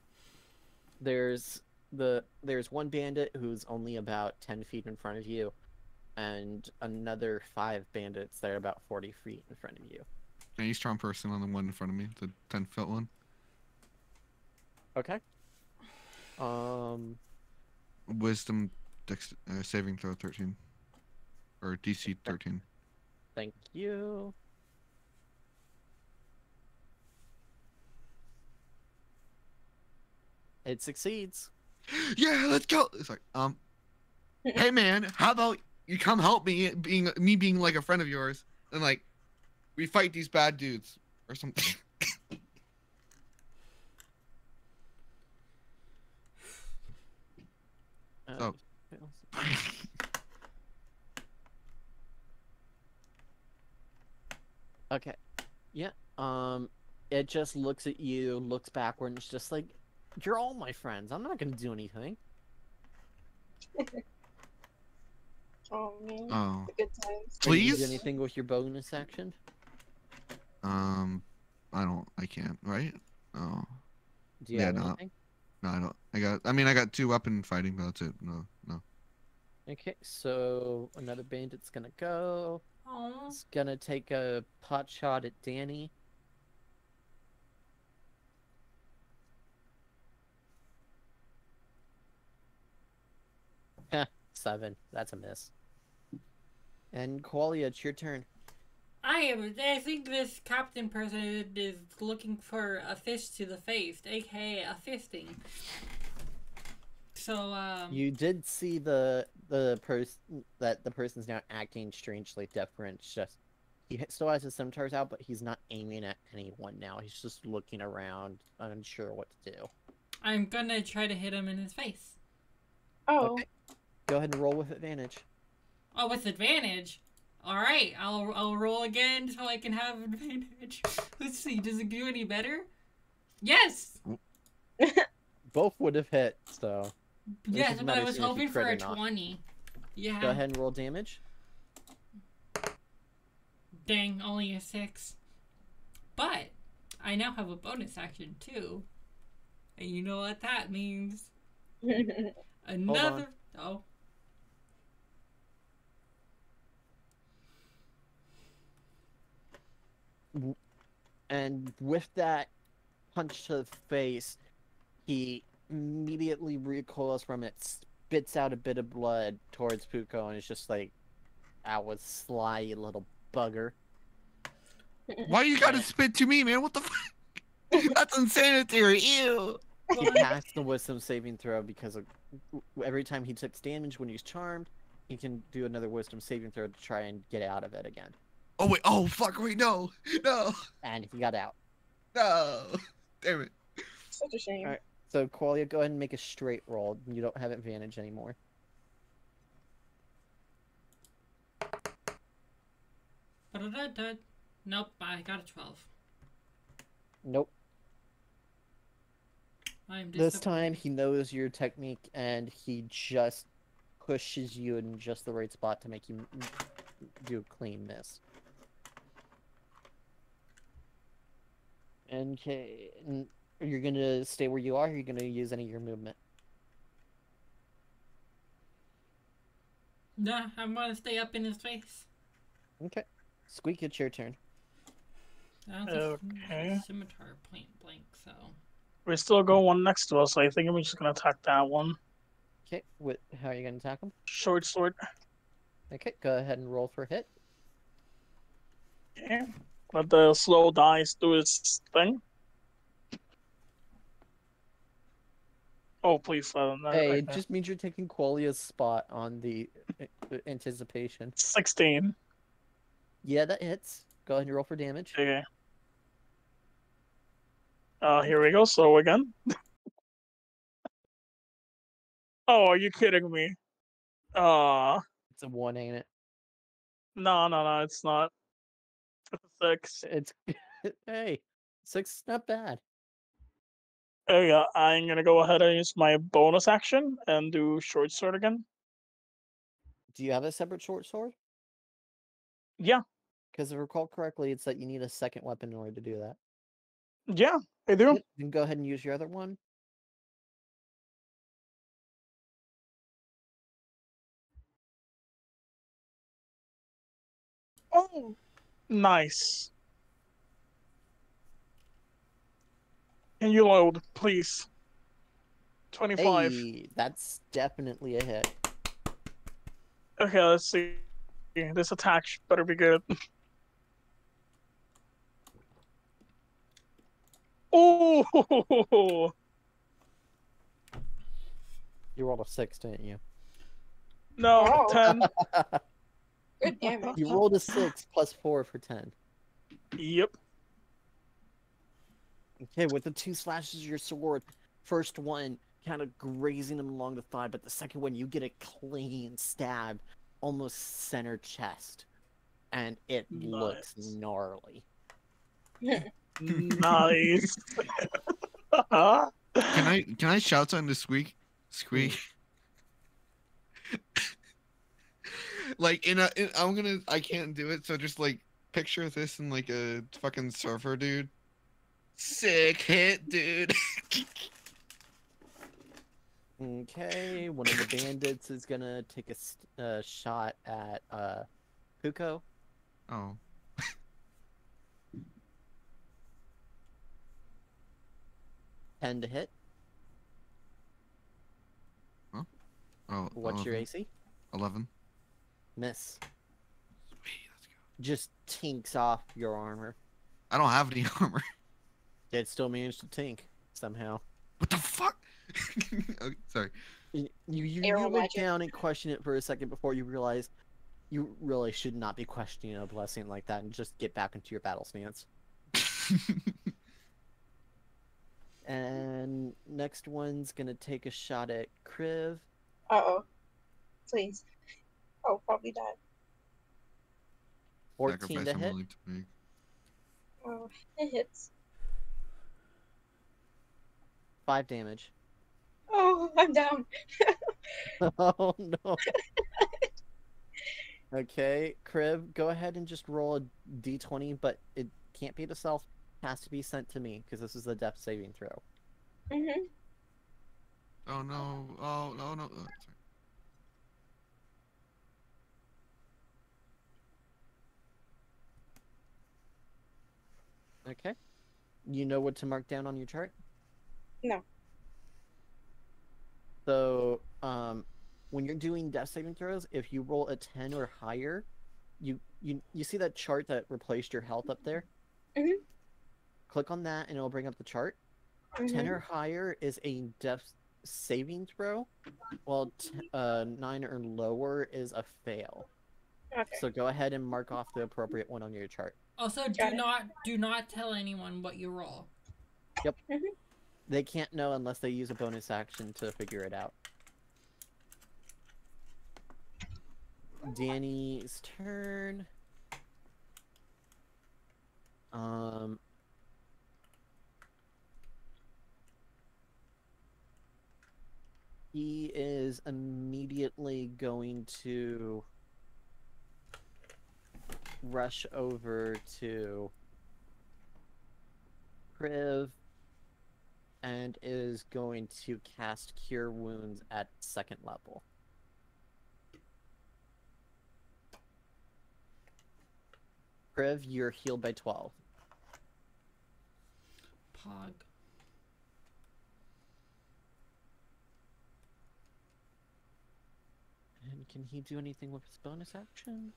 there's the there's one bandit who's only about 10 feet in front of you and another five bandits that are about 40 feet in front of you Any strong person on the one in front of me, the ten foot one. okay um Wisdom, dex, uh, saving throw thirteen, or DC thirteen. thank you it succeeds Yeah, let's go. It's like, um, hey man, how about you come help me, being me being like a friend of yours, and like, we fight these bad dudes or something. Uh, Oh. okay yeah um it just looks at you looks backward and it's just like you're all my friends i'm not gonna do anything Oh man, oh, the good times. Can you do Please? anything with your bonus action um, I don't, I can't, right? Oh, do you Yeah, have no. anything no, I don't. I got, I mean, I got two weapon fighting, but that's it. No, no. Okay, so another bandit's gonna go. Oh, It's gonna take a pot shot at Danny. Heh, seven. That's a miss. And Qualia, it's your turn. I am. I think this captain person is looking for a fist to the face, aka a fisting. So, um. You did see the the person that the person's now acting strangely different. It's just he still has his scimitars out, but he's not aiming at anyone now. He's just looking around, unsure what to do. I'm gonna try to hit him in his face. Oh, Okay. Go ahead and roll with advantage. Oh, with advantage. All right, I'll I'll roll again so I can have advantage. Let's see. Does it do any better? Yes. Both would have hit, so Yes, but I was hoping for a twenty. Yeah. go ahead and roll damage. Dang, only a six. But I now have a bonus action too. And you know what that means? Another. Oh. And with that punch to the face, he immediately recoils from it, spits out a bit of blood towards Puko, and is just like, "That was sly, you little bugger." Why you gotta spit to me, man? What the fuck? That's insanitary. Ew. He passed the wisdom saving throw because of, every time he takes damage when he's charmed, he can do another wisdom saving throw to try and get out of it again. Oh wait. Oh fuck. Wait. No. No. And he got out. No. Damn it. Such a shame. Alright. So Qualia, go ahead and make a straight roll. You don't have advantage anymore. Nope, I got a 12. Nope. I'm This time he knows your technique and he just pushes you in just the right spot to make you m- m- do a clean miss. Okay, and you're gonna stay where you are. Or you're gonna use any of your movement. Nah, I'm gonna stay up in his face. Okay, Squeak, it's your turn. I Okay. there's scimitar point blank, so. We still got one next to us. So I think I'm just gonna attack that one. Okay, what? How are you gonna attack him? Short sword. Okay, go ahead and roll for hit. Okay. Let the slow dice do its thing. Oh, please let them know. Hey, it just means you're taking Qualia's spot on the uh, anticipation. 16. Yeah, that hits. Go ahead and roll for damage. Okay. Uh, here we go. So again. oh, are you kidding me? Uh, It's a one, ain't it? no, no, no, it's not. Six. It's hey, six is not bad. Oh yeah, I'm gonna go ahead and use my bonus action and do short sword again. Do you have a separate short sword? Yeah, Because if I recall correctly, it's that you need a second weapon in order to do that. yeah, I do. Then go ahead and use your other one. Oh, nice. Can you load, please? 25. Hey, that's definitely a hit. Okay, let's see. This attack better be good. Oh, You rolled a six, didn't you? no, Wow. 10. Good damage. You rolled a six plus four for ten. Yep. Okay, with the two slashes of your sword, first one kind of grazing him along the thigh, but the second one you get a clean stab, almost center chest, and it looks Nice. gnarly. nice. Can I can I shout something to Squeak? Squeak. Mm. Like in a, in, I'm gonna I can't do it, so just like picture this in like a fucking surfer dude. Sick hit, dude. Okay, one of the bandits is gonna take a uh, shot at uh, Puko. oh. Ten to hit. Huh? Oh. What's your AC? Eleven. Miss. Sweet, let's go. Just tinks off your armor. I don't have any armor. It still managed to tink somehow. What the fuck? okay, sorry. Y- You you, you look magic. down and question it for a second before you realize you really should not be questioning a blessing like that and just get back into your battle stance. And next one's gonna take a shot at Kriv. Uh oh. Please. Oh, probably died. 14 to hit. to. Oh, it hits. Five damage. Oh, I'm down. oh no. Okay, Kriv, go ahead and just roll a d20, but it can't be to self. Has to be sent to me because this is the death saving throw. Mm-hmm. Oh no! Oh no! No! oh, Okay. You know what to mark down on your chart? No. So, um, when you're doing death saving throws, if you roll a 10 or higher, you you you see that chart that replaced your health up there? Mhm. Click on that and it'll bring up the chart. Mm-hmm. 10 or higher is a death saving throw, while t- uh, 9 or lower is a fail. Okay. So go ahead and mark off the appropriate one on your chart. Also, do it. not do not tell anyone what you roll. Yep. They can't know unless they use a bonus action to figure it out. Danny's turn. Um. He is immediately going to rush over to Kriv and is going to cast Cure Wounds at second level. Kriv, you're healed by 12. Pog. And can he do anything with his bonus action?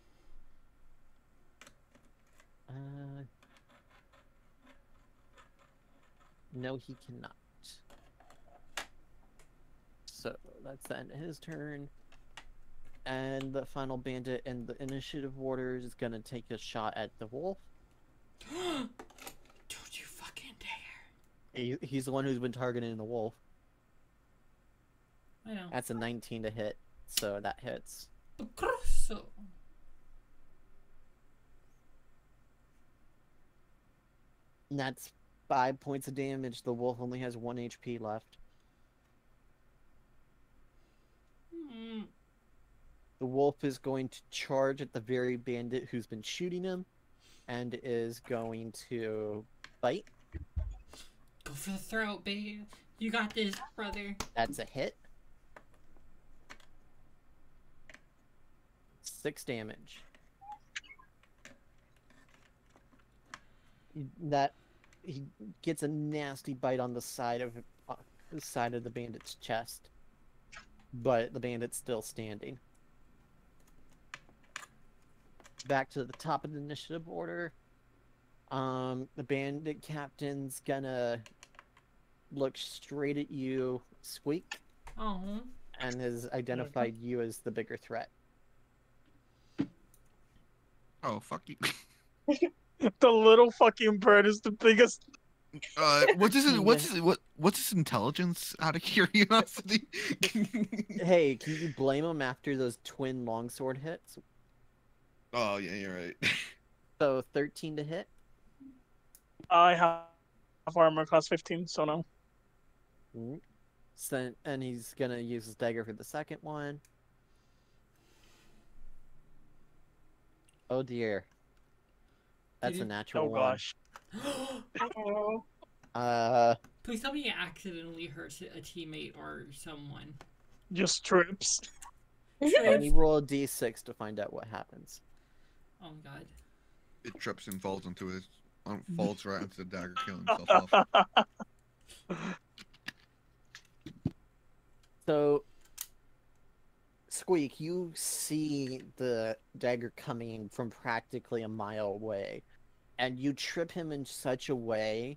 Uh, no, he cannot. So that's the end of his turn. And the final bandit in the initiative order is gonna take a shot at the wolf. Don't you fucking dare. He, he's the one who's been targeting the wolf. I know. That's a 19 to hit, so that hits. And that's five points of damage. The wolf only has one HP left. Mm. The wolf is going to charge at the very bandit who's been shooting him and is going to bite. Go for the throat, babe. You got this, brother. That's a hit. Six damage. That he gets a nasty bite on the side of uh, the side of the bandit's chest, but the bandit's still standing. Back to the top of the initiative order. Um, the bandit captain's gonna look straight at you, squeak, Oh. and has identified you as the bigger threat. Oh fuck you! The little fucking bird is the biggest. Uh, what's his what's his, what what's his intelligence? Out of curiosity. Hey, can you blame him after those twin longsword hits? oh yeah, you're right. So 13 to hit. I have armor class 15, so no. Mm. So, and he's gonna use his dagger for the second one. Oh dear. That's a natural Oh one. gosh. Oh. Uh, Please tell me you accidentally hurt a teammate or someone. Just trips. and you roll a d6 to find out what happens. Oh my god. it trips and falls into his um, falls right into the dagger, killing himself off. So, Squeak, you see the dagger coming from practically a mile away, and you trip him in such a way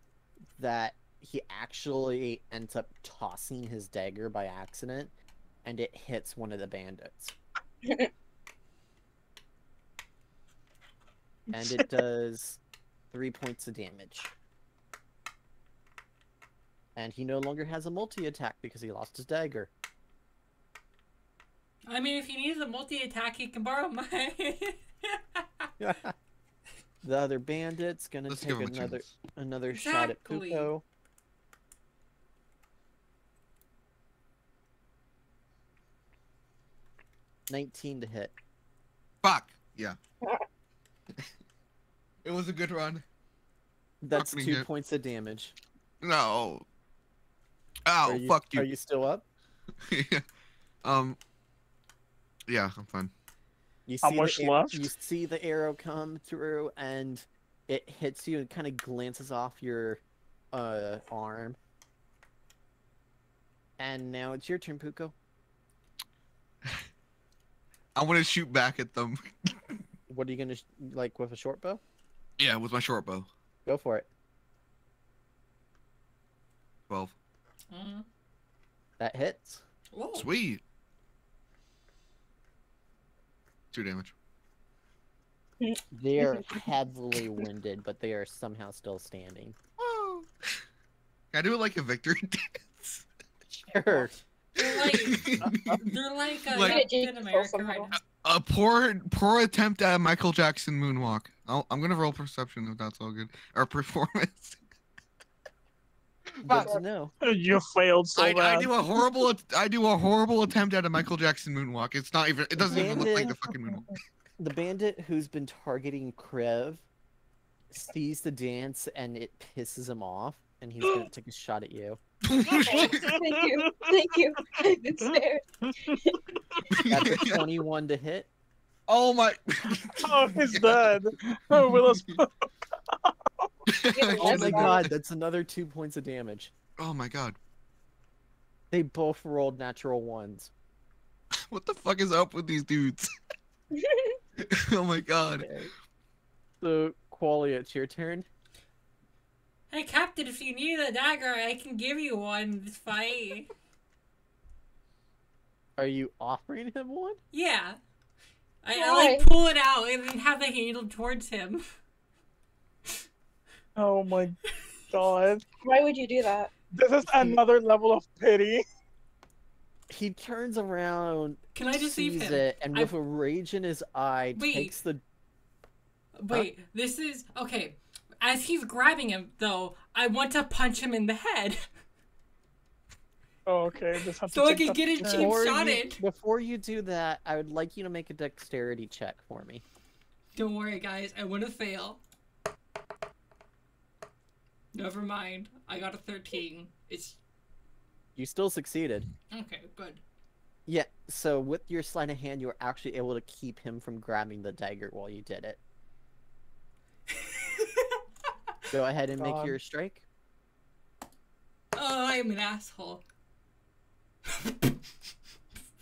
that he actually ends up tossing his dagger by accident, and it hits one of the bandits. And it does three points of damage. And he no longer has a multi attack because he lost his dagger. I mean, if he needs a multi attack, he can borrow mine. the other bandit's gonna Let's take give him a another chance. another shot at Exactly. Puko. Nineteen to hit. Fuck. Yeah. it was a good run. That's Fucking two hit. points of damage. No. Ow, Are you, fuck you. Are you still up? yeah. um. Yeah, I'm fine. You How see much the left? You see the arrow come through, and it hits you and kind of glances off your uh, arm. And now it's your turn, Puko. I want to shoot back at them. What are you gonna sh- like with a short bow? Yeah, with my short bow. Go for it. Twelve. Uh, That hits. whoa. Sweet. Two damage. They are heavily winded, but they are somehow still standing. Woo. I do it like a victory dance? Sure. They're like they're like uh, Like- Captain America right now. a poor, poor attempt at a Michael Jackson moonwalk. I'll, I'm gonna roll perception if that's all good, or performance. Good to know. You failed so I, I do a horrible, I do a horrible attempt at a Michael Jackson moonwalk. It's not even, it doesn't even look like the fucking moonwalk. The bandit who's been targeting Kriv sees the dance and it pisses him off, and he's gonna take a shot at you. Thank you. Thank you. I've been spared. That's a 21 to hit. oh my! Oh, he's dead. Oh, Willis. Oh my god, that's another two points of damage. Oh my god! They both rolled natural ones. What the fuck is up with these dudes? oh my god! Okay. So, Qualia, it's your turn. Hey, Captain, if you need a dagger, I can give you one this fight. Are you offering him one? Yeah. I, I like pull it out and have the handle towards him. Oh my god. Why would you do that? This is another level of pity. He turns around, Can I deceive sees him? it, and with a rage in his eye, Wait. takes the. Wait, this is okay. As he's grabbing him, though, I want to punch him in the head Oh, okay. Just have to so I can get a turn. cheap shot you, it. before you do that, I would like you to make a dexterity check for me. Don't worry, guys. I want to fail. Never mind. I got a 13. It's You still succeeded. okay. Good. Yeah, so with your sleight of hand, you were actually able to keep him from grabbing the dagger while you did it. Go ahead and make God. your strike. Oh, I'm an asshole. this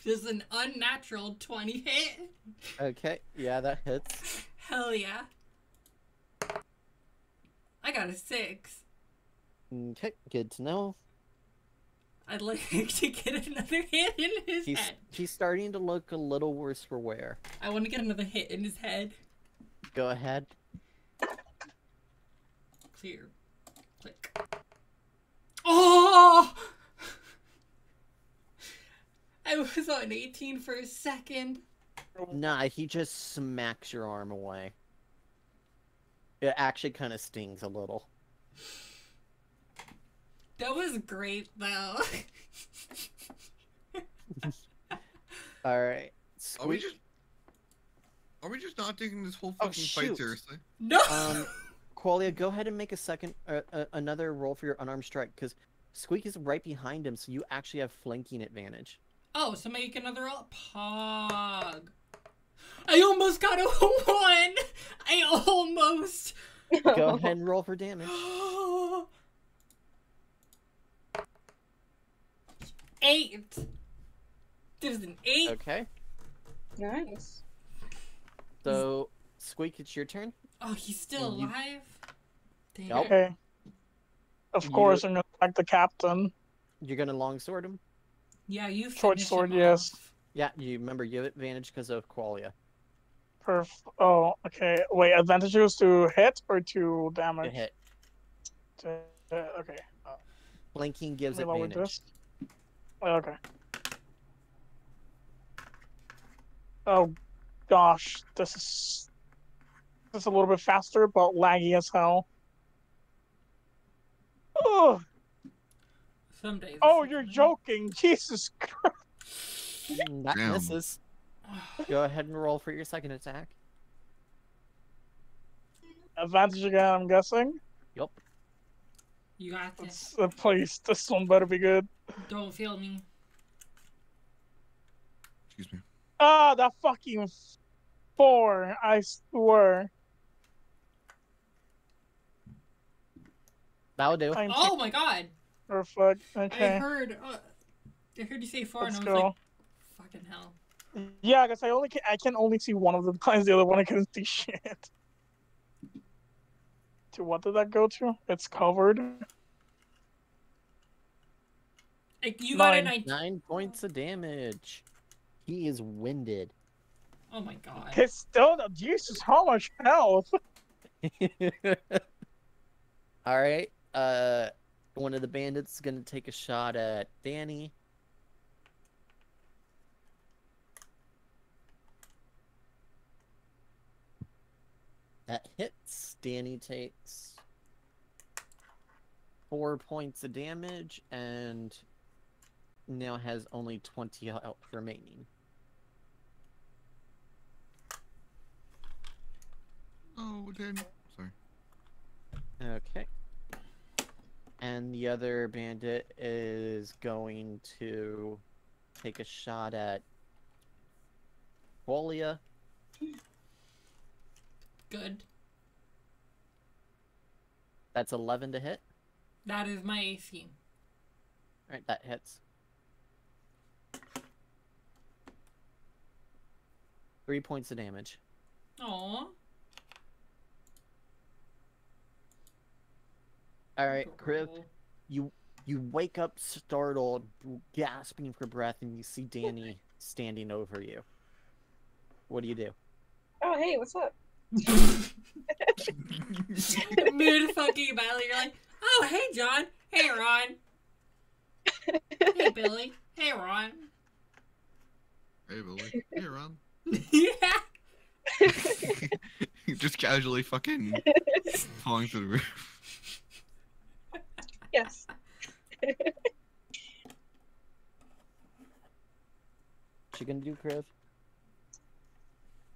is an unnatural 20 hit. Okay, yeah, that hits. Hell yeah. I got a 6. Mm, okay, good to know. I'd like to get another hit in his He's head. he's starting to look a little worse for wear. I want to get another hit in his head. Go ahead. Clear. Click. Oh! I was on 18 for a second. Nah, he just smacks your arm away. It actually kind of stings a little. That was great, though. All right. Are we just? Are we just not taking this whole Oh, fucking fight seriously? no! Um, Qualia, go ahead and make a second, uh, uh, another roll for your unarmed strike, because Squeak is right behind him, so you actually have flanking advantage. oh, so make another roll. Pog. I almost got a one! I almost. Go ahead and roll for damage. eight. There's an eight. Okay. Nice. So, Squeak, it's your turn. Oh, he's still You- alive? Damn. Nope. Okay. Of You- course, I'm gonna attack the captain. You're gonna longsword him. Yeah, you Short finish sword, him yes. off. Yeah, you remember you have advantage because of Qualia. Perf. Oh, okay. Wait, advantages to hit or to To damage? hit. To- uh, okay. Blinking gives Let me lower advantage. this. Oh, Okay. Oh gosh, this is this is a little bit faster, but laggy as hell. Oh, Some days. oh, you're fine. joking! Jesus Christ! Mm, That Damn. misses. Go ahead and roll for your second attack. Advantage again, I'm guessing. Yup. You got this. Let's, uh, please, this one better be good. Don't fail me. Excuse me. Ah, that fucking four, I swear. That'll do. I'm Oh my god! perfect. I Okay. heard. Uh, I heard you say four, Let's and I was go. like, "Fucking hell!" Yeah, because I only can, I can only see one of the lines. The other one I couldn't see shit. To what did that go to? It's covered. Like, you got a Nine. nineteen. Nine points of damage. He is winded. Oh my god! It's still Jesus. How much health? All right. Uh, one of the bandits is gonna take a shot at Danny. That hits. Danny takes four points of damage and now has only 20 health oh, remaining. Oh, then. Sorry. Okay. And the other bandit is going to take a shot at Qualia. Good. That's 11 to hit. That is my AC. Alright, that hits. Three points of damage. Aw. Alright, Kriv, you you wake up startled, gasping for breath, and you see Danny standing over you. What do you do? Oh, hey, what's up? Mid fucking battle, you're like, "Oh, hey, John. Hey, Ron. Hey, Billy. Hey, Ron." Hey, Billy. Hey, Ron. Yeah. Just casually fucking falling through the roof. Yes. What you gonna do, Kriv?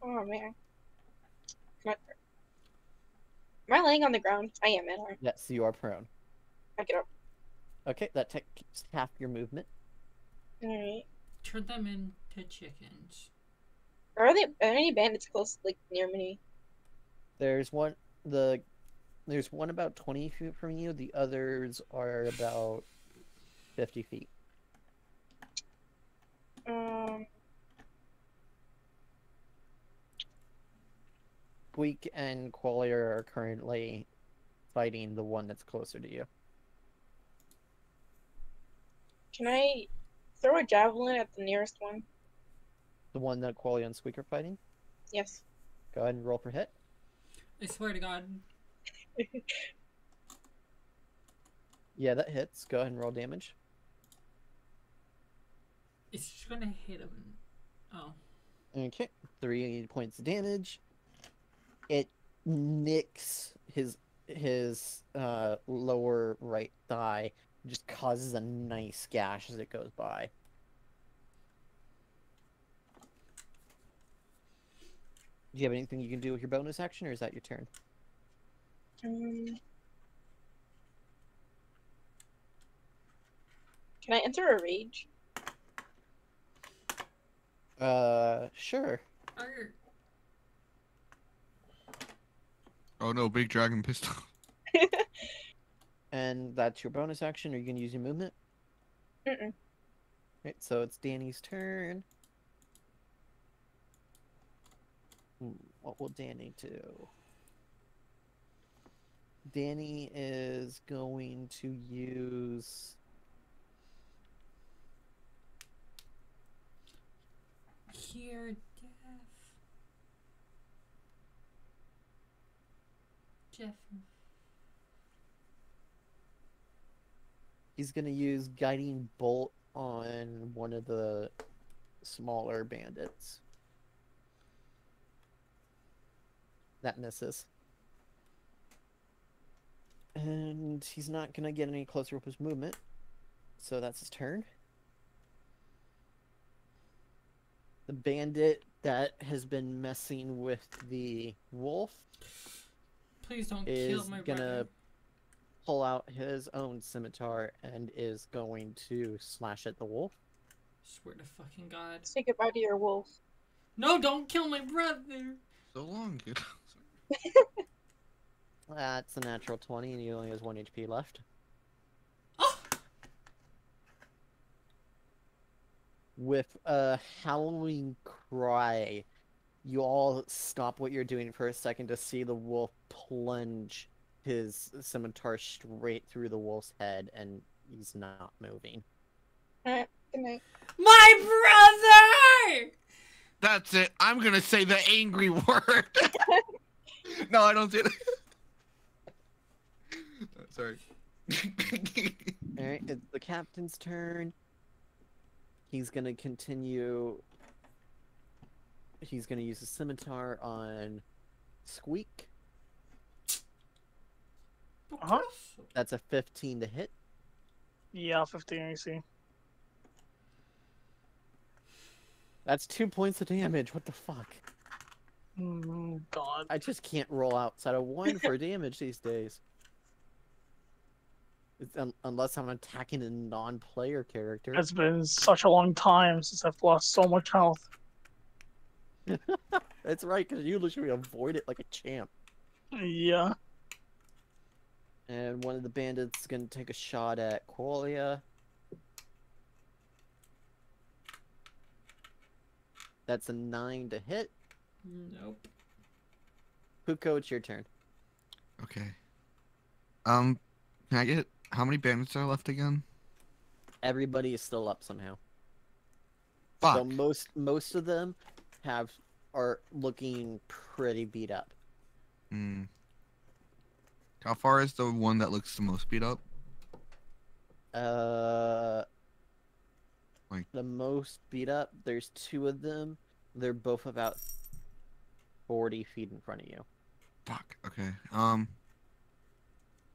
Oh man. Am I, laying on the ground? I am, man. I- Yes, you are prone. I get up. Okay, that takes half your movement. Alright. Turn them into chickens. Are they? Are there any bandits close, like near me? There's one the there's one about twenty feet from you. The others are about fifty feet. Um. Squeak and Qualia are currently fighting the one that's closer to you. Can I throw a javelin at the nearest one? The one that Qualia and Squeak are fighting. Yes. Go ahead and roll for hit. I swear to God. Yeah, that hits. Go ahead and roll damage. It's just gonna hit him. Oh. Okay, three points of damage. It nicks his his uh, lower right thigh, just causes a nice gash as it goes by. Do you have anything you can do with your bonus action, or is that your turn? Um. Can I enter a rage? Uh, sure. Arr. Oh no, big dragon pistol. And that's your bonus action. Are you gonna use your movement? Mm-mm. Right, so it's Danny's turn. Hmm, What will Danny do? Danny is going to use. Here. Jeff. He's gonna use guiding bolt on one of the smaller bandits. That misses. And he's not gonna get any closer with his movement. So that's his turn. The bandit that has been messing with the wolf Please don't is kill my gonna brother. pull out his own scimitar and is going to slash at the wolf. Swear to fucking God. Say goodbye to your wolf. No, don't kill my brother. So long, dude. That's a natural 20 and he only has 1 HP left. Oh, With a howling cry, you all stop what you're doing for a second to see the wolf plunge his scimitar straight through the wolf's head and he's not moving. Alright, good night. my brother! That's it. I'm gonna say the angry word. no, I don't say that. Sorry. Alright, it's the captain's turn. He's gonna continue. He's gonna use a scimitar on Squeak. Uh-huh. That's a 15 to hit. Yeah, 15 AC. That's two points of damage. What the fuck? Mm, God. I just can't roll outside of one for damage these days. It's, un- unless I'm attacking a non-player character. It's been such a long time since I've lost so much health. That's right, because you literally avoid it like a champ. Yeah. And one of the bandits is gonna take a shot at Qualia. That's a nine to hit. Nope. Puko, it's your turn. Okay. Um, can I get how many bandits are left again? Everybody is still up somehow. Fuck. So most most of them have are looking pretty beat up. Hmm. How far is the one that looks the most beat up? Uh, Like- the most beat up. There's two of them. They're both about forty feet in front of you. Fuck. Okay. Um.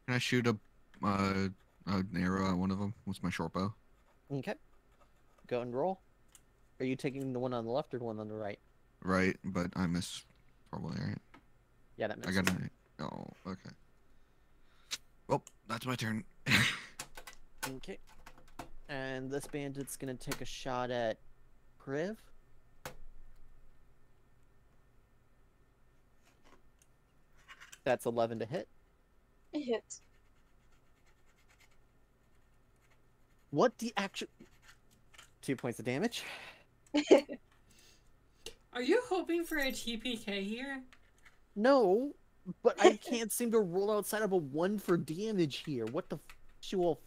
Can I shoot a uh an arrow at one of them with my short bow? Okay. Go and roll. Are you taking the one on the left or the one on the right? Right, but I miss probably right. Yeah, that I makes got a. Oh, okay. Well, that's my turn. Okay. And this bandit's gonna take a shot at Kriv. That's 11 to hit. It hits. What the actual. Two points of damage. Are you hoping for a TPK here? No, but I can't seem to roll outside of a one for damage here. What the actual.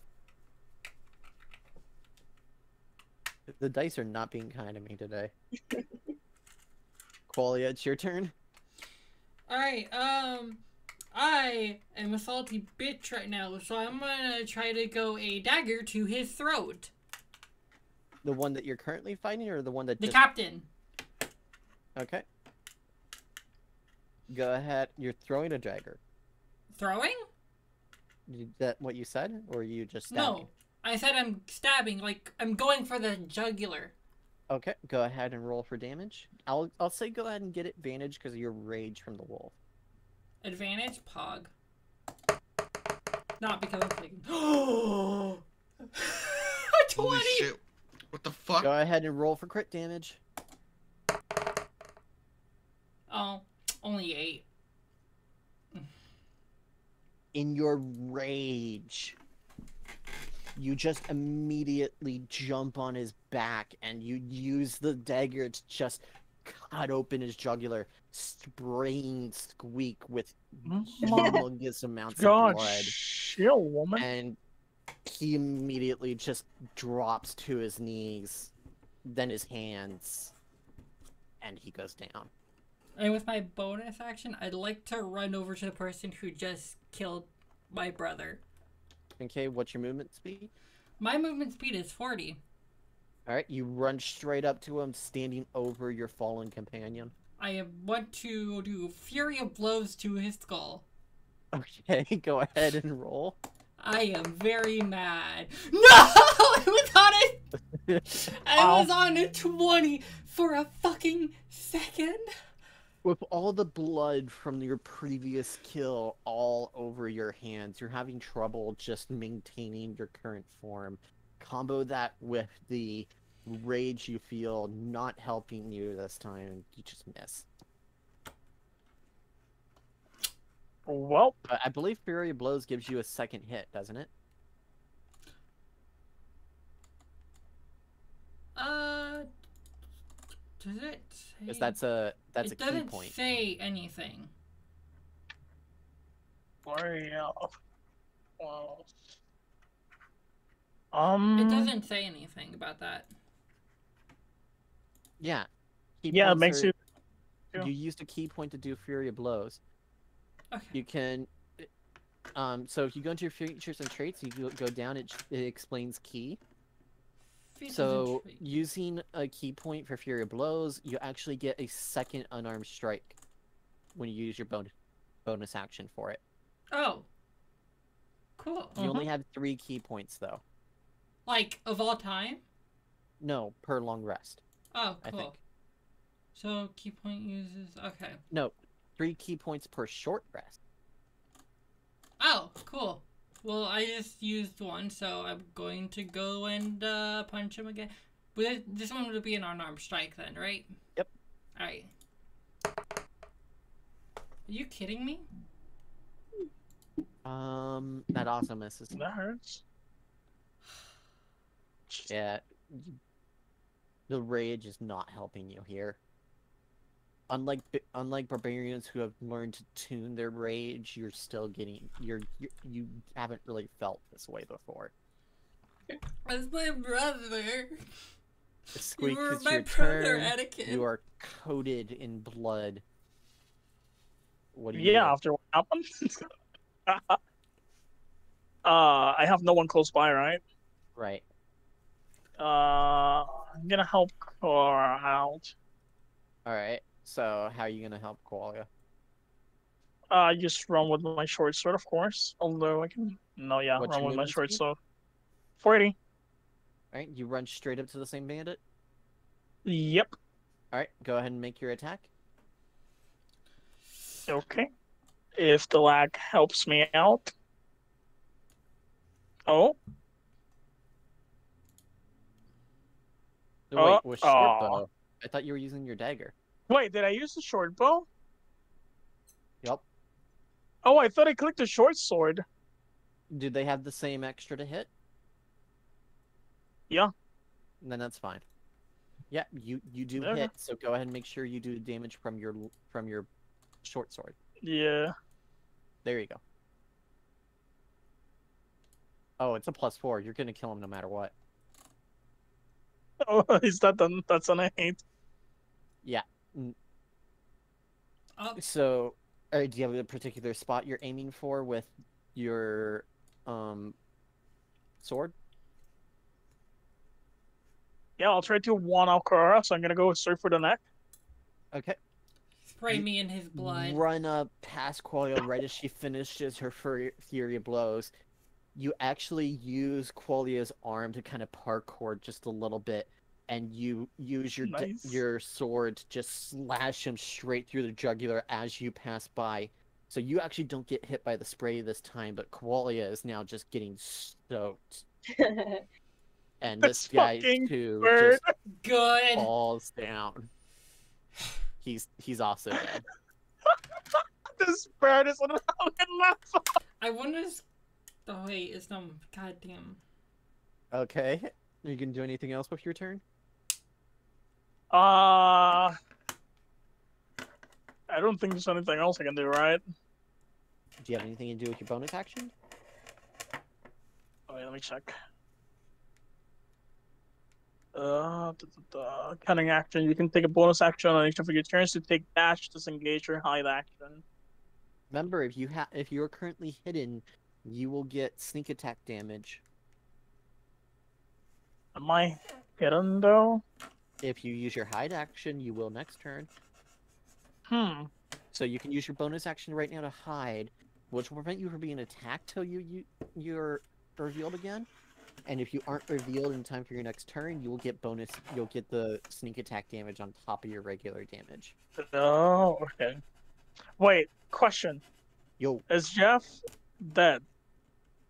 The dice are not being kind to me today. Qualia, it's your turn. Alright, um, I am a salty bitch right now, so I'm gonna try to go a dagger to his throat. The one that you're currently fighting, or the one that The just captain. Okay. Go ahead. You're throwing a dagger. Throwing? Is that what you said, or are you just No. I said I'm stabbing, like, I'm going for the jugular. Okay. Go ahead and roll for damage. I'll I'll say go ahead and get advantage because of your rage from the wolf. Advantage, pog. Not because I'm thinking. Oh! Holy 20! shit! What the fuck? Go ahead and roll for crit damage. Oh, only 8. In your rage, you just immediately jump on his back and you use the dagger to just cut open his jugular, spraying Squeak with Mm, humongous amounts God, of blood. chill, woman. and he immediately just drops to his knees, then his hands, and he goes down. And with my bonus action, I'd like to run over to the person who just killed my brother. Okay, what's your movement speed? My movement speed is 40. All right, you run straight up to him, standing over your fallen companion. I want to do Flurry of Blows to his skull. Okay, go ahead and roll. I am very mad. No! It was on a, it was on a 20. for a fucking second. With all the blood from your previous kill all over your hands, you're having trouble just maintaining your current form. Combo that with the rage you feel not helping you this time, you just miss. Well, I believe Flurry of Blows gives you a second hit, doesn't it? Uh, does it say? Because that's a that's it a ki doesn't point. say anything. well, well. Um. It doesn't say anything about that. Yeah. Ki Yeah, it makes are- you. yeah. You used a ki point to do Flurry of Blows. Okay. You can. Um, so if you go into your features and traits, you go- go down. It, it explains ki. So using a ki point for Flurry of Blows, you actually get a second unarmed strike when you use your bon- bonus action for it. Oh. Cool. You only uh-huh. have three ki points though. Like of all time. No, per long rest. Oh, cool. So ki point uses. Okay. No, three ki points per short rest. Oh, cool. Well, I just used one, so I'm going to go and uh, punch him again. But this- this one would be an unarmed strike then, right? Yep. Alright. Are you kidding me? Um, that also misses. That hurts. Yeah, the rage is not helping you here. Unlike unlike barbarians who have learned to tune their rage, you're still getting you're, you you haven't really felt this way before. That's my brother. Squeak, you were it's my your brother, turn. Etiquette. You are coated in blood. What do you Yeah, do? after what happened. uh, I have no one close by, right? Right. Uh, I'm gonna help Cora out. All right. So how are you gonna help Qualia? Uh, just run with my short sword, of course. Although I can, no, yeah, What's run with my short sword. Forty. All right. You run straight up to the same bandit. Yep. All right. Go ahead and make your attack. Okay. If the lag helps me out. Oh, No, Oh, wait, with short aw. bow. I thought you were using your dagger. Wait, did I use the short bow? Yep. Oh, I thought I clicked the short sword. Do they have the same extra to hit? Yeah. Then that's fine. Yeah, you you do Okay. hit. So go ahead and make sure you do damage from your from your short sword. Yeah. There you go. Oh, it's a plus four. You're gonna kill him no matter what. Oh, is that the that's an eight? Oh, So, uh, do you have a particular spot you're aiming for with your um sword? Yeah, I'll try to one out Cora, so I'm gonna go straight for the neck. Okay. spray You- me in his blood. Run up past Qualia right as she finishes her flurry, flurry of blows. You actually use Qualia's arm to kind of parkour just a little bit, and you use your Nice. your sword to just slash him straight through the jugular as you pass by. So you actually don't get hit by the spray this time, but Qualia is now just getting stoked, and This this guy fucking too bird. just Good. falls down. He's he's also dead. This bird is on the left. I wonder. if- Oh wait, it's not. Goddamn. Okay. Are you can do anything else with your turn? Uh, I don't think there's anything else I can do, right? Do you have anything to do with your bonus action? Oh, wait, let me check. Uh, da, da, da. cunning action. You can take a bonus action on each of your turns to take dash, disengage, or hide action. Remember, if you have if you're currently hidden, you will get sneak attack damage. Am I hidden though? If you use your hide action, you will next turn. Hmm. So you can use your bonus action right now to hide, which will prevent you from being attacked till you, you you're revealed again. and if you aren't revealed in time for your next turn, you will get bonus. You'll get the sneak attack damage on top of your regular damage. Oh, okay. Wait, question. Yo, Is Jeff dead?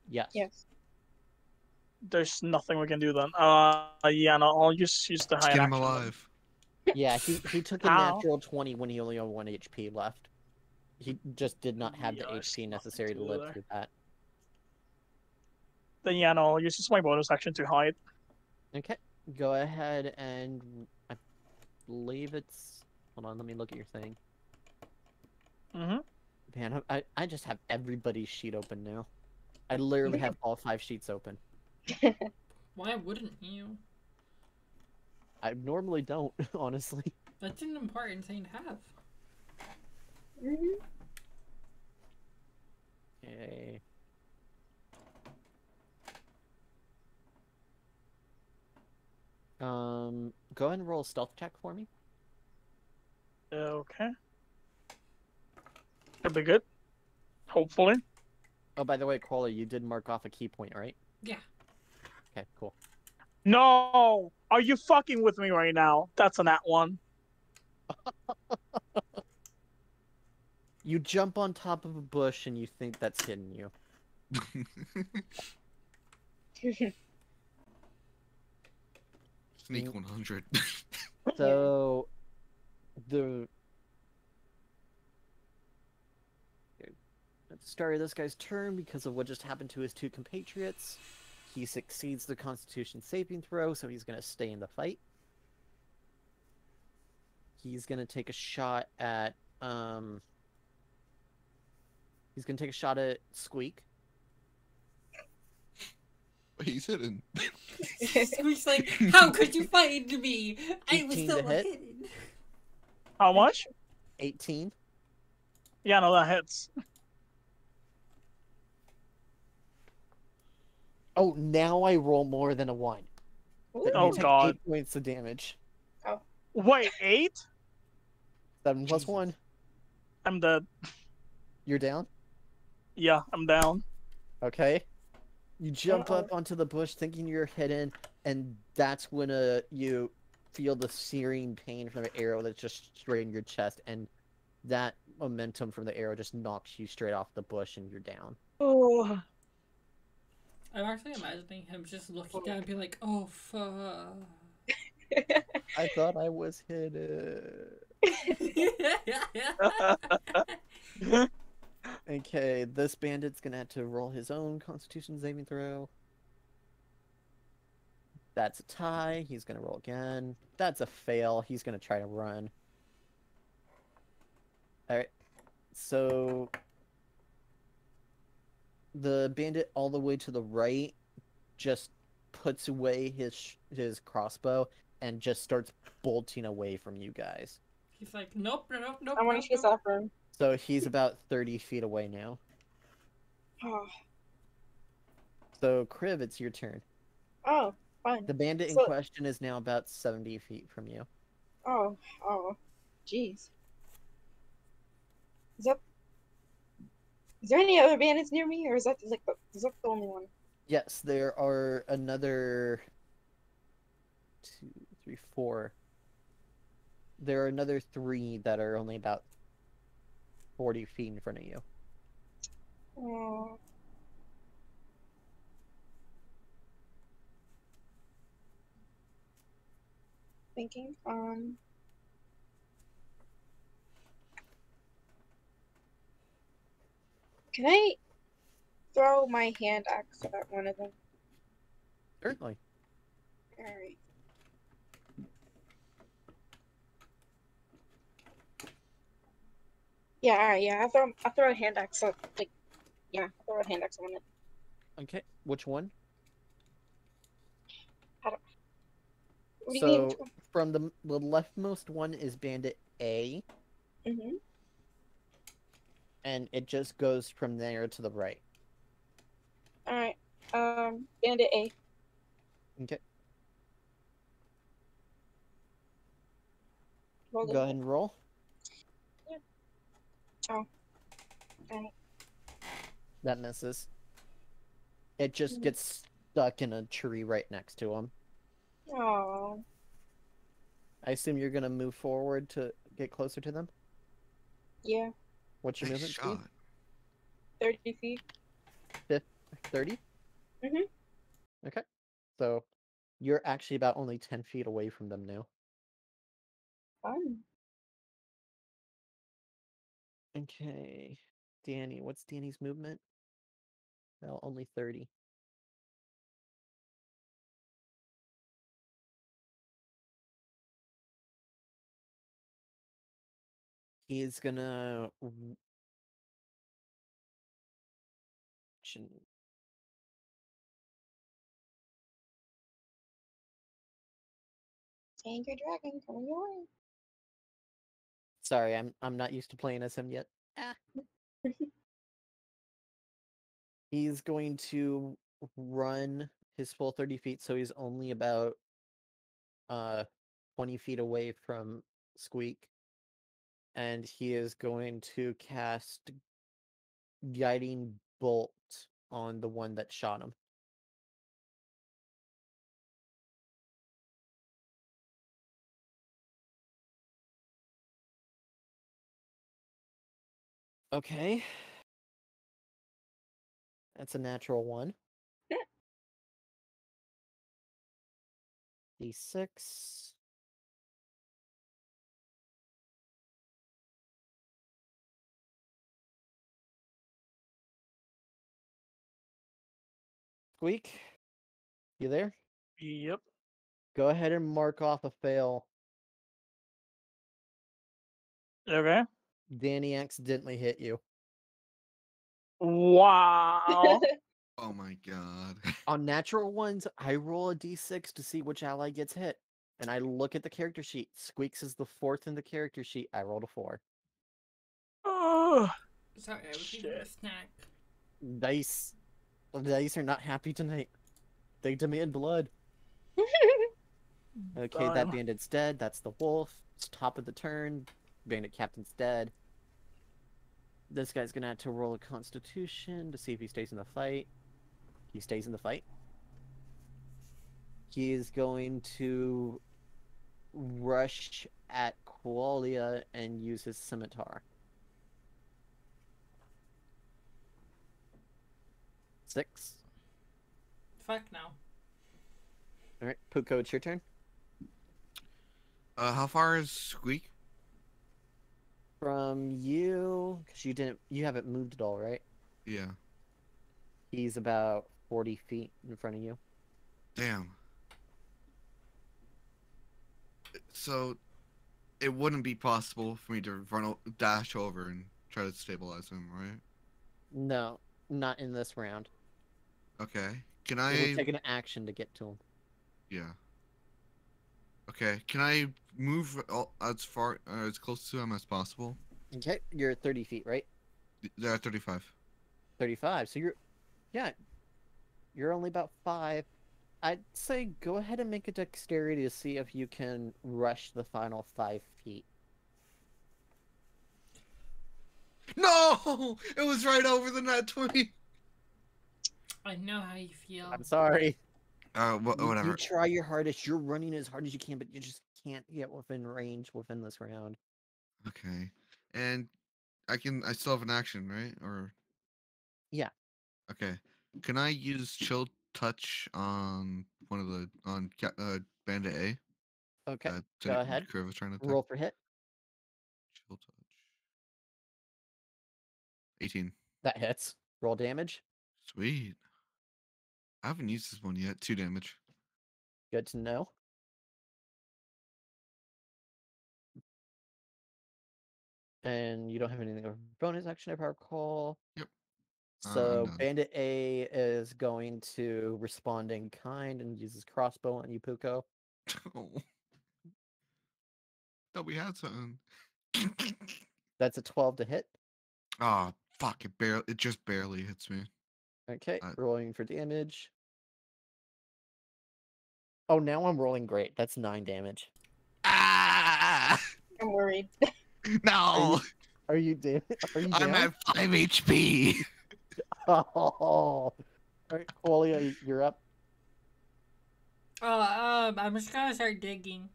yes. Yes. There's nothing we can do then. Uh, yeah, no, I'll just use the Let's high get him alive. Yeah, he, he took a How? natural 20 when he only had 1 HP left. He just did not have the Yeah, there's HP necessary to to live there. through that. Then yeah, no, I'll use just my bonus action to hide. Okay, go ahead and I believe it's. Hold on, let me look at your thing. Mm-hmm. Man, I, I- I just have everybody's sheet open now. I literally have all five sheets open. Why wouldn't you? I normally don't, honestly. That's an important thing to have. hmm Okay. Um, go ahead and roll a stealth check for me. Okay. That'll be good. Hopefully. Oh, by the way, Koala, you did mark off a ki point, right? Yeah. Okay, cool. No! Are you fucking with me right now? That's an at one. You jump on top of a bush and you think that's hitting you. Sneak Mm. 100. So, the at the start of this guy's turn, because of what just happened to his two compatriots, he succeeds the Constitution saving throw, so he's going to stay in the fight. He's going to take a shot at um. He's going to take a shot at Squeak. He's hidden. Squeak's like, how could you find me? I was 18 so to hit? hidden. How much? 18. Yeah, no, that hits. Oh, now I roll more than a one. Ooh. That Oh, you take God. Eight points of damage. Oh. Wait, eight? Seven plus Jesus. one. I'm dead. You're down. Yeah, I'm down. Okay. You jump Uh-oh. up onto the bush thinking you're hidden, and that's when uh, you feel the searing pain from the arrow that's just straight in your chest, and that momentum from the arrow just knocks you straight off the bush, and you're down. Oh. I'm actually imagining him just looking down and being like, oh, fuck. I thought I was hidden. Uh. Okay, this bandit's gonna have to roll his own Constitution saving throw. That's a tie. He's gonna roll again. That's a fail. He's gonna try to run. Alright. So the bandit all the way to the right just puts away his his crossbow and just starts bolting away from you guys. He's like, nope, nope, nope. I want to chase nope. after him. So he's about 30 feet away now. Oh, So Kriv, it's your turn. oh fine. The bandit in question is now about 70 feet from you. Oh, oh, jeez. Is that? Is there any other bandits near me, or is that like the, is that the only one? Yes, there are another two, three, four. There are another three that are only about 40 feet in front of you. Oh. Thinking. Um. Can I throw my hand axe at one of them? Certainly. Alright. Yeah, alright, yeah. I'll throw I'll throw a hand axe at like yeah, I'll throw a hand axe on it. Okay, which one? What do you So mean? from the the leftmost one is bandit A, Mm-hmm. And it just goes from there to the right. Alright. Um bandit A. Okay, Roll go ahead and roll. yeah Alright. That misses. It just Mhm. gets stuck in a tree right next to him. Oh, I assume you're gonna move forward to get closer to them. yeah, What's your Nice movement shot. speed? thirty feet. Thirty. Mhm. Okay. So you're actually about only ten feet away from them now. Fun. Okay. Danny, what's Danny's movement? Well, only 30. He's gonna. action- Angry dragon coming your way. Sorry, I'm I'm not used to playing as him yet. Ah. he's going to run his full 30 feet, so he's only about uh 20 feet away from Squeak. And he is going to cast guiding bolt on the one that shot him. Okay. That's a natural one. D6. Squeak, you there? Yep. Go ahead and mark off a fail. Okay. Danny accidentally hit you. Wow. Oh my god. On natural ones, I roll a d6 to see which ally gets hit. And I look at the character sheet. Squeaks is the fourth in the character sheet. I rolled a four. Ugh. Sorry, I was eating a Shit. snack. Dice. The dice are not happy tonight. They demand blood. Okay, that bandit's dead. That's the wolf. It's top of the turn. Bandit captain's dead. This guy's gonna have to roll a constitution to see if he stays in the fight. He stays in the fight. He is going to rush at Qualia and use his scimitar. Six. Fuck no. Alright, Puko, it's your turn. Uh, how far is Squeak? From you, because you didn't, you haven't moved at all, right? Yeah. He's about 40 feet in front of you. Damn. So, it wouldn't be possible for me to run o- dash over and try to stabilize him, right? No, not in this round. Okay. Can It I? will take an action to get to him. Yeah. Okay. Can I move as far uh, as close to him as possible? Okay, you're 30 feet, right? They're 35. 35. So you're, yeah, you're only about five. I'd say go ahead and make a dexterity to see if you can rush the final five feet. No! It was right over the net 20. I know how you feel. I'm sorry. Uh, wha- You- whatever. You try your hardest. You're running as hard as you can, but you just can't get within range within this round. Okay. And I can I still have an action, right? Or Yeah. Okay. Can I use chill touch on one of the on Ca- uh Bandit A? Okay, that go ahead. Curve was trying to roll for hit. Chill touch. 18. That hits. Roll damage. Sweet. I haven't used this one yet. Two damage. Good to know. And you don't have anything of bonus action if I recall. Yep. Uh, So done. Bandit A is going to respond in kind and uses crossbow on you, Puko. Oh. Thought we had something. That's a 12 to hit. oh fuck! It barely. It just barely hits me. Okay, Uh, rolling for damage. Oh, now I'm rolling great. That's nine damage. Ah! I'm worried. No! Are you da- Are you I'm down? at five HP. Oh. All right, Qualia, you're up. Oh, um, I'm just gonna start digging.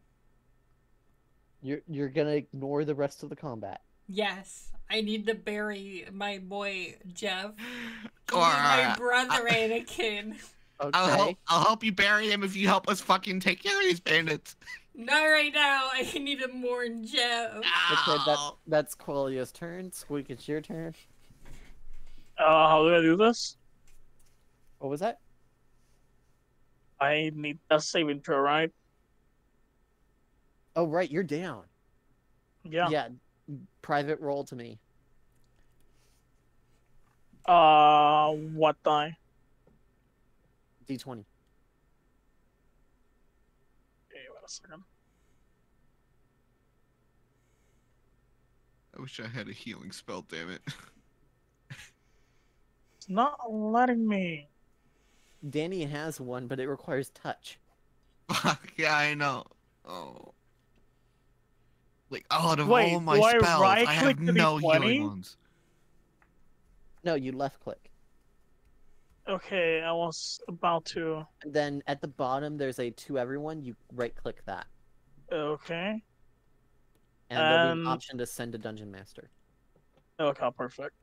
You're you're gonna ignore the rest of the combat. Yes, I need to bury my boy Jeff. Or, my uh, brother Anakin. Okay. I'll help. I'll help you bury him if you help us fucking take care of these bandits. Not right now. I need to mourn Jeff. Okay, that, that's Qualia's turn. Squeak, it's your turn. Uh, how do I do this? What was that? I need a saving throw, right? Oh, right, you're down. Yeah. Yeah. Private roll to me. Uh, what die? D20. Okay, wait a second. I wish I had a healing spell. Damn it. It's not letting me. Danny has one, but it requires touch. Fuck yeah, I know. Oh. Like out of Wait, all my do I spells, I right-click have no healing ones. No, you left click. Okay, I was about to. And then at the bottom, there's a to everyone. You right click that. Okay. And there'll be an Um, option to send a dungeon master. Okay, perfect.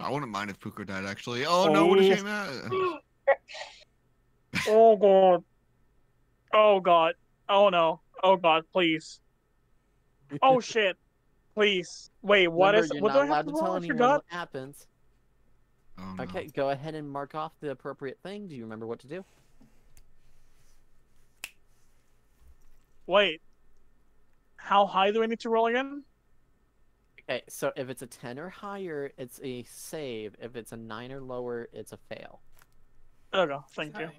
I wouldn't mind if Puko died actually. Oh, no, what a Oh. shame. uh, Oh god. Oh god. Oh no. Oh god, please. Oh shit. Please. Wait, what Remember, is you're what do not I allowed have to to tell anyone what happens. Oh, no. Okay, go ahead and mark off the appropriate thing. Do you remember what to do? Wait. How high do I need to roll again? Okay, so if it's a 10 or higher, it's a save. If it's a 9 or lower, it's a fail. There we go. Thank you. Sorry.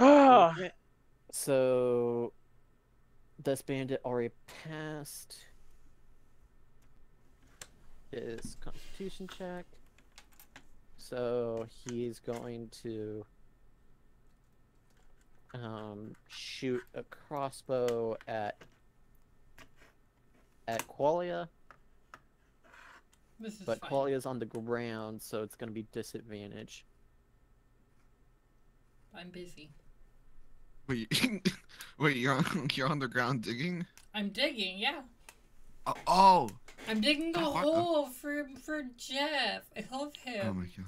Okay. So, this bandit already passed his constitution check. So, he's going to um, shoot a crossbow at at Qualia, This is but fine. Qualia's on the ground, so it's going to be disadvantage. I'm busy. Wait, wait, you're on, you're on the ground digging? I'm digging. Yeah, Oh, oh, I'm digging a Oh, what the- hole for for Jeff. I love him. oh my god.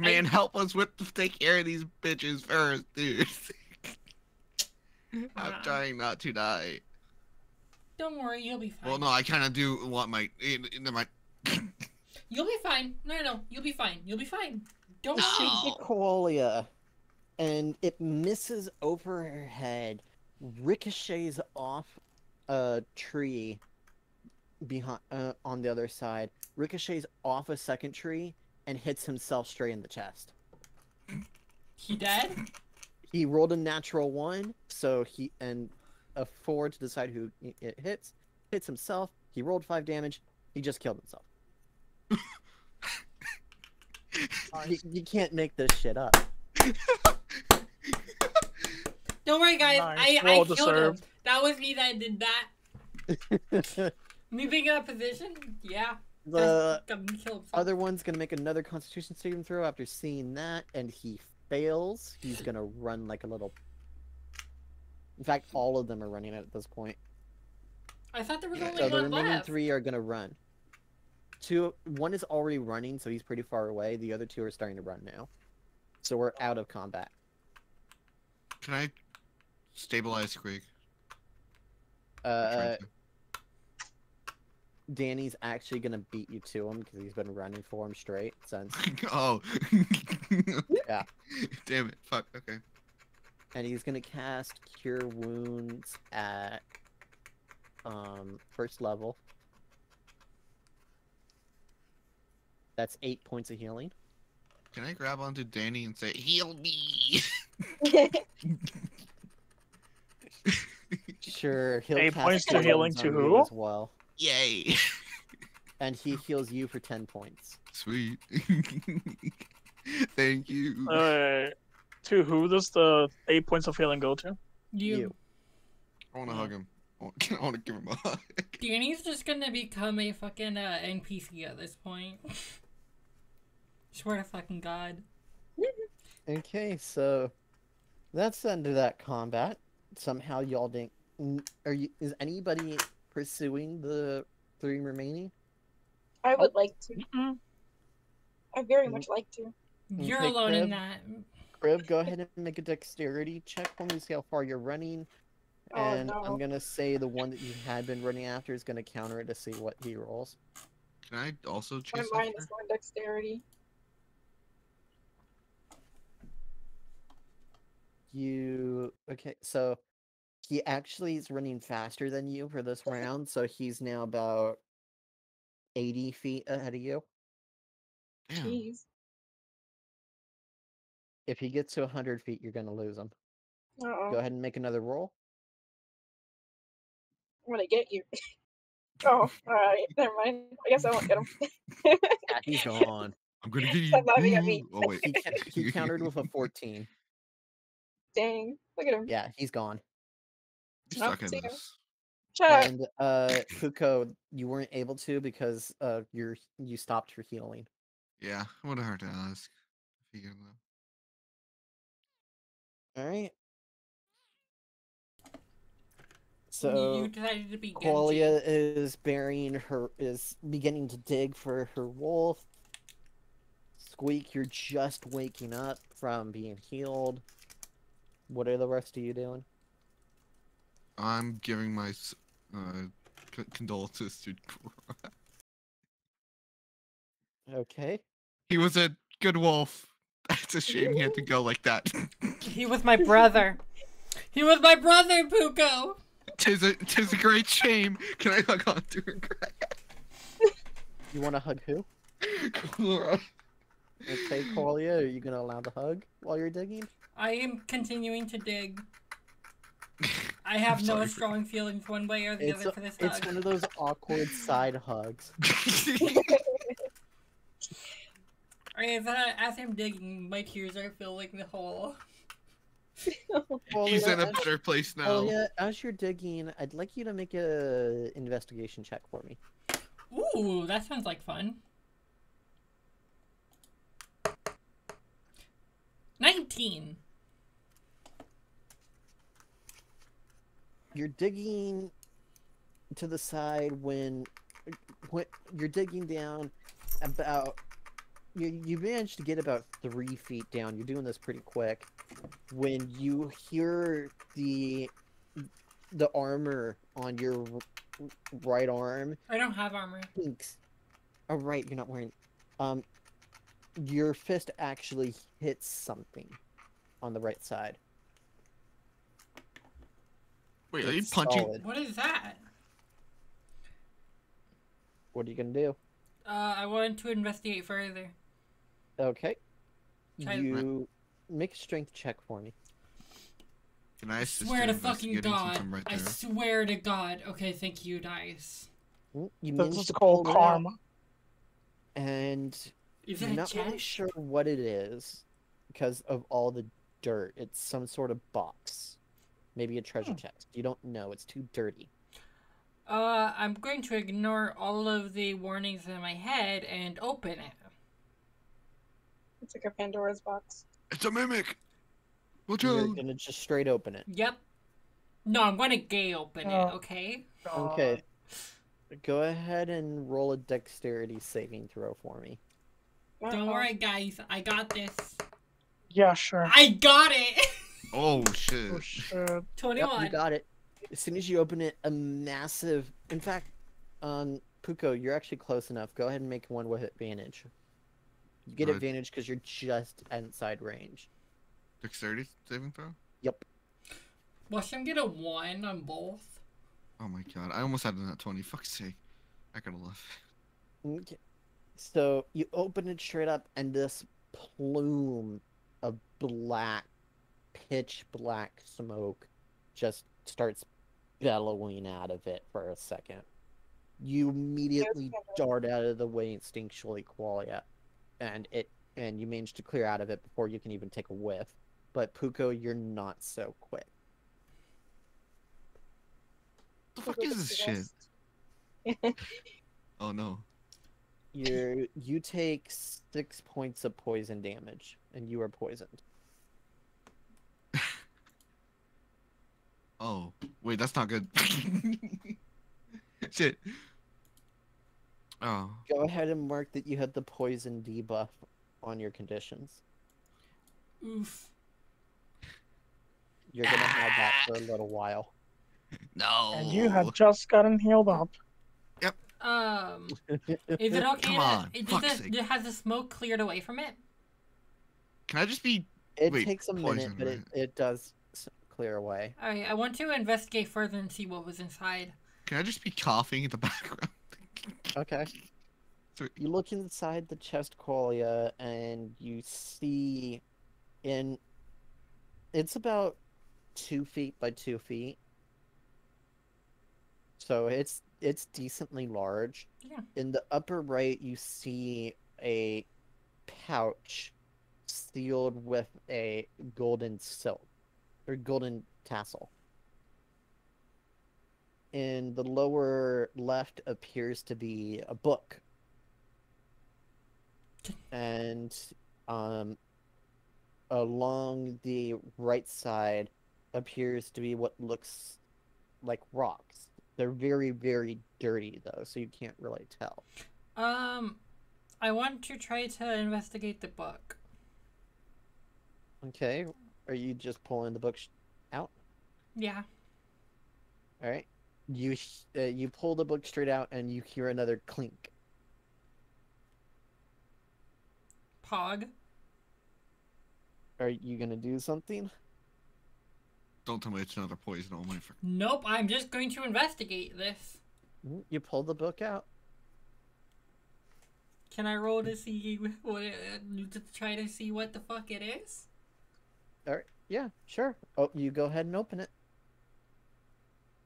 Man, help us with take care of these bitches first, dude. I'm Nah. trying not to die. Don't worry, you'll be fine. Well, no, I kind of do want my in, in my. You'll be fine. No, no, no. You'll be fine. You'll be fine. Don't No. worry. Shoot at Qualia, and it misses over her head, ricochets off a tree behind uh, on the other side, ricochets off a second tree, and hits himself straight in the chest. He dead? He rolled a natural one, so he and a four to decide who it hits. Hits himself. He rolled five damage. He just killed himself. You, you can't make this shit up. Don't worry, guys. Nice. I, I killed deserved. him. That was me that did that. Me being in that position? Yeah. the Got him to kill himself. other one's gonna make another Constitution saving throw after seeing that, and he fails. He's gonna run like a little. In fact, all of them are running at this point. I thought there was Yeah, only So the remaining left. three are gonna run. Two, one is already running, so he's pretty far away. The other two are starting to run now. So we're out of combat. Can I stabilize Quake? Uh. Danny's actually gonna beat you to him because he's been running for him straight since, oh. Yeah. Damn it. Fuck. Okay. and he's gonna cast Cure Wounds at um first level. That's eight points of healing. Can I grab onto Danny and say, "Heal me"? Sure, he'll Eight cast points to healing to who? as well, Yay! and he heals you for ten points. Sweet. Thank you. Uh, to who does the eight points of healing go to? You. You. I want to hug him. I want, I want to give him a hug. Danny's just gonna become a fucking uh, NPC at this point. Swear to fucking God. Okay, so that's the end of that combat. Somehow y'all didn't. N- Are you? Is anybody pursuing the three remaining? I would like to. Mm-mm. I very mm. much like to. You're Okay, alone in that. Kriv, go ahead and make a dexterity check for me. See how far you're running. Oh, And no. I'm gonna say the one that you had been running after is gonna counter it to see what he rolls. Can I also My chase mind after? is going dexterity. You okay? So he actually is running faster than you for this round. So he's now about eighty feet ahead of you. Jeez. If he gets to hundred feet, you're gonna lose him. Uh oh. Go ahead and make another roll. I'm gonna get you. oh, alright. Never mind. I guess I won't get him. Yeah, he's gone. I'm gonna get you. Stop laughing at me. Oh wait. He, he countered with a fourteen. Dang. Look at him. Yeah, he's gone. You suck at see ya. this. Shut. And uh, Puko, you weren't able to because uh, you're you stopped your healing. Yeah, what a hard to ask. If you can, uh, All right. So you decided to be Genji. Qualia is burying her is beginning to dig for her wolf. Squeak, you're just waking up from being healed. What are the rest of you doing? I'm giving my uh, c- condolences to. Okay. he was a good wolf. It's a shame he had to go like that. He was my brother. He was my brother, Puko. tis a tis a great shame. Can I hug on to her? You want to hug who? Laura? Okay, Qualia, are you gonna allow the hug while you're digging? I am continuing to dig. I have I'm no sorry for- strong feelings one way or the It's other a- for this it's one of those awkward side hugs. As, I, as I'm digging, my tears are filling the hole. He's Qualia, in a better place now. Qualia, as you're digging, I'd like you to make a investigation check for me. Ooh, that sounds like fun. 19. You're digging to the side when when you're digging down about you, you managed to get about three feet down you're doing this pretty quick when you hear the the armor on your right arm I don't have armor. Thanks. Oh right, you're not wearing. Um, your fist actually hits something on the right side. Wait, are you It's punching? solid. What is that? What are you gonna do? Uh, I wanted to investigate further. Okay. Try- You make a strength check for me. Can I assist swear you to in fucking investigating since God. I'm right I there? swear to God. Okay, thank you, Dice. Mm, You This managed is to called pull it out, karma. and Is you're a not really chest? sure what it is because of all the dirt. It's some sort of box, maybe a treasure Hmm. chest. You don't know. It's too dirty. Uh, I'm going to ignore all of the warnings in my head and open it. It's like a Pandora's box. It's a mimic. Watch You're out. gonna just straight open it. Yep. No, I'm going to gay open Oh. it, okay? Okay. Go ahead and roll a dexterity saving throw for me. Don't worry, guys. I got this. Yeah, sure. I got it! Oh shit. Oh shit. Yep, 21. you got it. As soon as you open it, a massive. In fact, um, Puko, you're actually close enough. Go ahead and make one with advantage. You get Right. advantage because you're just inside range. Dexterity saving throw. Yep. Watch him get a 1 on both. Oh my god, I almost had a nat twenty. Fuck's sake. I gotta laugh. Okay. So you open it straight up, and this plume of black, pitch black smoke just starts bellowing out of it for a second. You immediately dart out of the way instinctually, Qualia, and it and you manage to clear out of it before you can even take a whiff. But Puko, you're not so quick. The fuck is this shit? Oh no. you you take six points of poison damage, and you are poisoned. Oh, wait, that's not good. Shit. Oh, Go ahead and mark that you had the poison debuff on your conditions. Oof. You're gonna have that for a little while. no. And you have just gotten healed up. Yep. Um, is it okay? Come to- on, it- fuck's sake. the, has the smoke cleared away from it? Can I just be? It Wait, takes a minute, but it, right? it does s- clear away. All right, I want to investigate further and see what was inside. Can I just be coughing in the background? Okay. Sorry. You look inside the chest qualia and you see in it's about two feet by two feet. So it's it's decently large. Yeah. In the upper right you see a pouch sealed with a golden silk or golden tassel. In the lower left appears to be a book. And um along the right side appears to be what looks like rocks. They're very, very dirty though, so you can't really tell. Um, I want to try to investigate the book. Okay, are you just pulling the book sh- out? Yeah. All right. You sh- uh, you pull the book straight out, and you hear another clink. Pog. Are you gonna do something? Don't tell me it's another poison. Oh my. Nope, I'm just going to investigate this. Mm, You pull the book out. Can I roll to see what it, to try to see what the fuck it is? All right. Yeah, sure. Oh, you go ahead and open it.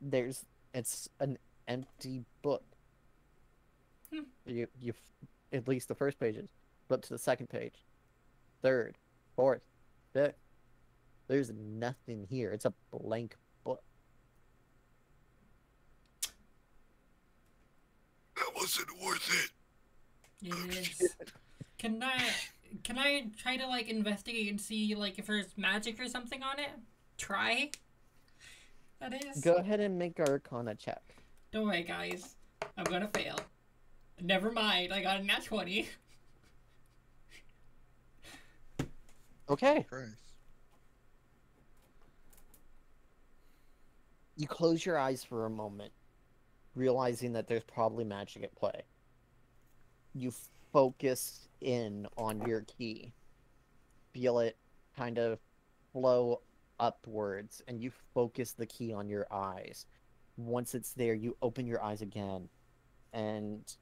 There's it's an empty book. Hmm. You you f- at least the first pages. Flip to the second page. Third, fourth, fifth. There's nothing here. It's a blank book. That wasn't worth it. It is. Can I can I try to like investigate and see like if there's magic or something on it? Try. That is. Go ahead and make a Arcana check. Don't worry, guys. I'm gonna fail. Never mind. I got a nat twenty. Okay. Christ. You close your eyes for a moment, realizing that there's probably magic at play. You focus in on your ki, feel it kind of flow upwards, and you focus the ki on your eyes. Once it's there, you open your eyes again, and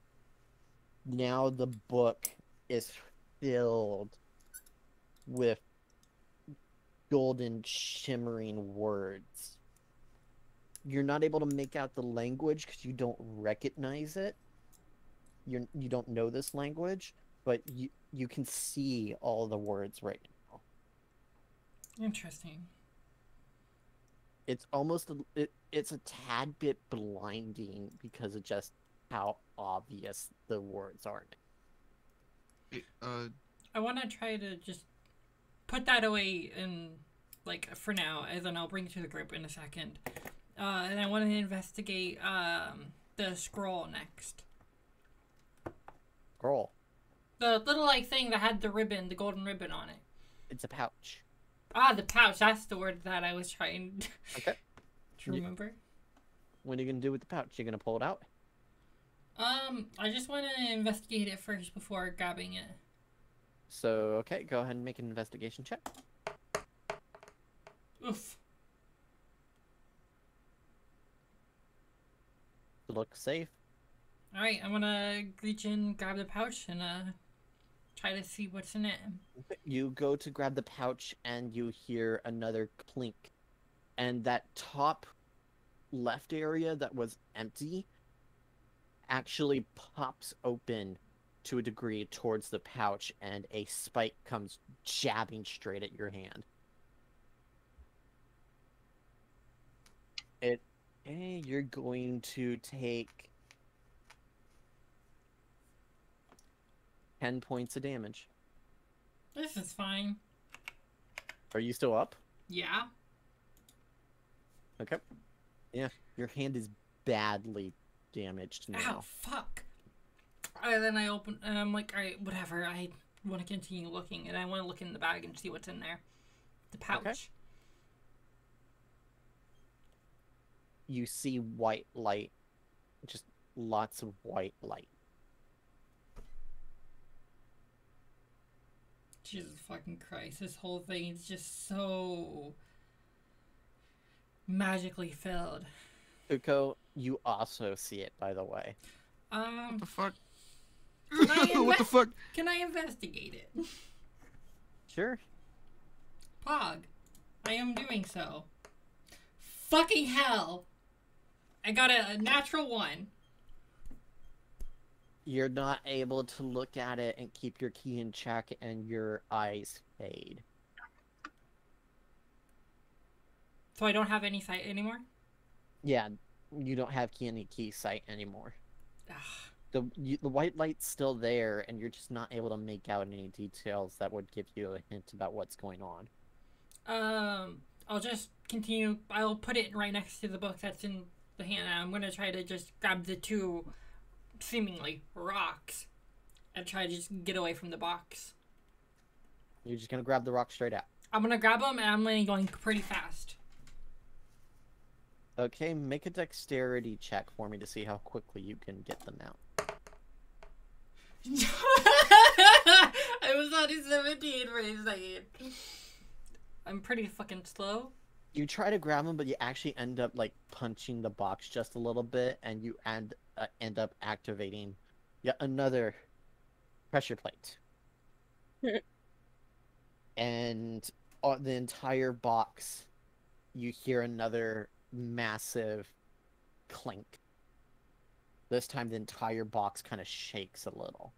now the book is filled with golden shimmering words you're not able to make out the language because you don't recognize it. You're you don't know this language, but you you can see all the words right now. Interesting. It's almost a, it, it's a tad bit blinding because of just how obvious the words are. Hey, uh, I want to try to just put that away and like for now, and then I'll bring it to the group in a second. Uh, and I want to investigate um, the scroll next. Scroll. The little like thing that had the ribbon, the golden ribbon on it. It's a pouch. Ah, the pouch. That's the word that I was trying Okay. remember. What are you gonna do with the pouch? You gonna pull it out? Um, I just want to investigate it first before grabbing it. So okay, go ahead and make an investigation check. Oof. Look safe. All right, I'm gonna reach in, grab the pouch, and uh, try to see what's in it. You go to grab the pouch and you hear another clink. And that top left area that was empty actually pops open to a degree towards the pouch and a spike comes jabbing straight at your hand. It hey, you're going to take 10 points of damage. This is fine. Are you still up? Yeah. Okay. Yeah, your hand is badly damaged now. Ow, fuck. And then I open, and I'm like, alright, whatever. I want to continue looking, and I want to look in the bag and see what's in there. The pouch. You see white light. Just lots of white light. Jesus fucking Christ. This whole thing is just so magically filled. Puko, you also see it, by the way. Um, What the fuck? Can I what the fuck? can I investigate it? Sure. Pog, I am doing so. Fucking hell! I got a, a natural one. You're not able to look at it and keep your ki in check, and your eyes fade. So I don't have any sight anymore? Yeah, you don't have ki any ki sight anymore. Ugh. The you, the white light's still there, and you're just not able to make out any details that would give you a hint about what's going on. Um, I'll just continue. I'll put it right next to the book that's in the hand. I'm gonna try to just grab the two seemingly rocks and try to just get away from the box. You're just gonna grab the rock straight out. I'm gonna grab them and I'm gonna going pretty fast. Okay, make a dexterity check for me to see how quickly you can get them out. I was on a 17 for a second. I'm pretty fucking slow. You try to grab them, but you actually end up like punching the box just a little bit, and you end uh, end up activating yet another pressure plate. and on the entire box, you hear another massive clink. This time, the entire box kind of shakes a little.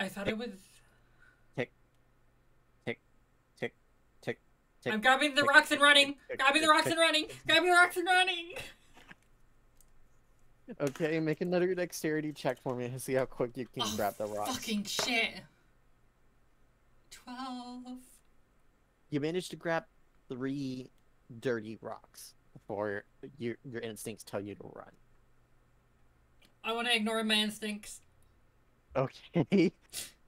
I thought it was. Tick, tick, tick, tick. I'm grabbing the tick, rocks and running. tick, Grabbing the rocks tick. and running. Grabbing the rocks and running. Okay, make another dexterity check for me to see how quick you can Oh, grab the rocks. Fucking shit. Twelve. You managed to grab three dirty rocks before your your instincts tell you to run. I want to ignore my instincts. Okay.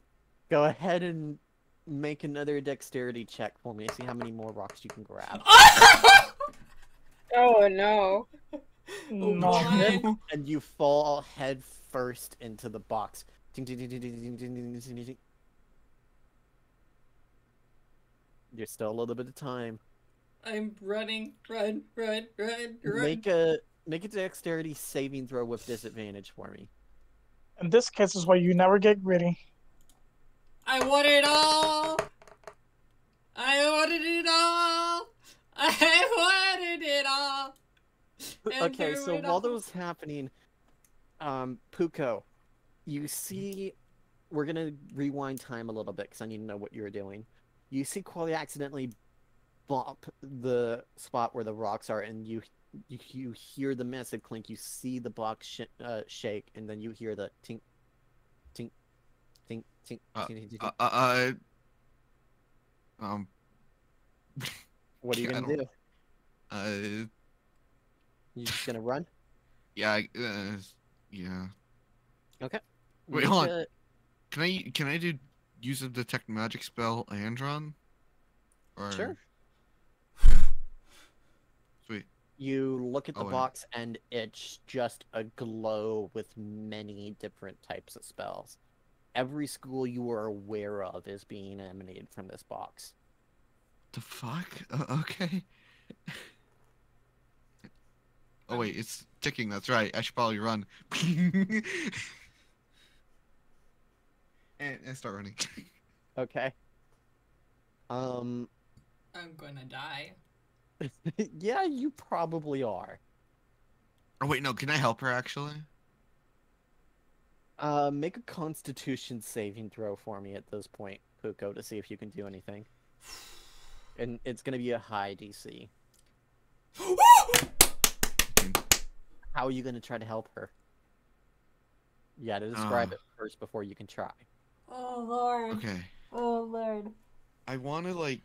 Go ahead and make another dexterity check for me to see how many more rocks you can grab. Oh no. Oh no. and you fall head first into the box. You're still a little bit of time. I'm running, run, run, run, run. Make a make a dexterity saving throw with disadvantage for me. And this case is why you never get gritty. I want it all. I wanted it all. I wanted it all. And okay, so it while that was happening, um, Puko, you see, we're gonna rewind time a little bit because I need to know what you were doing. You see Quali accidentally bump the spot where the rocks are, and you you, you hear the massive clink. You see the box sh- uh, shake, and then you hear the tink, tink, tink, tink. Uh, tink, tink, tink. Uh, uh, uh, um, what are you gonna don't- do? uh, You just gonna run? yeah, I- uh, yeah. Okay. Wait, hold on. Can I can I do use a detect magic spell and run? Or Sure. sweet. You look at the Oh, box and it's just a glow with many different types of spells. Every school you are aware of is being emanated from this box. The fuck? Uh, okay. oh wait, it's ticking. That's right. I should probably run. and, and start running. Okay. Um I'm gonna die. yeah, you probably are. oh wait, no. Can I help her actually? Uh make a constitution saving throw for me at this point, Puko, to see if you can do anything. And it's gonna be a high DC. How are you gonna try to help her? Yeah, to describe Uh. it first before you can try. Oh lord. Okay. Oh lord. I want to like.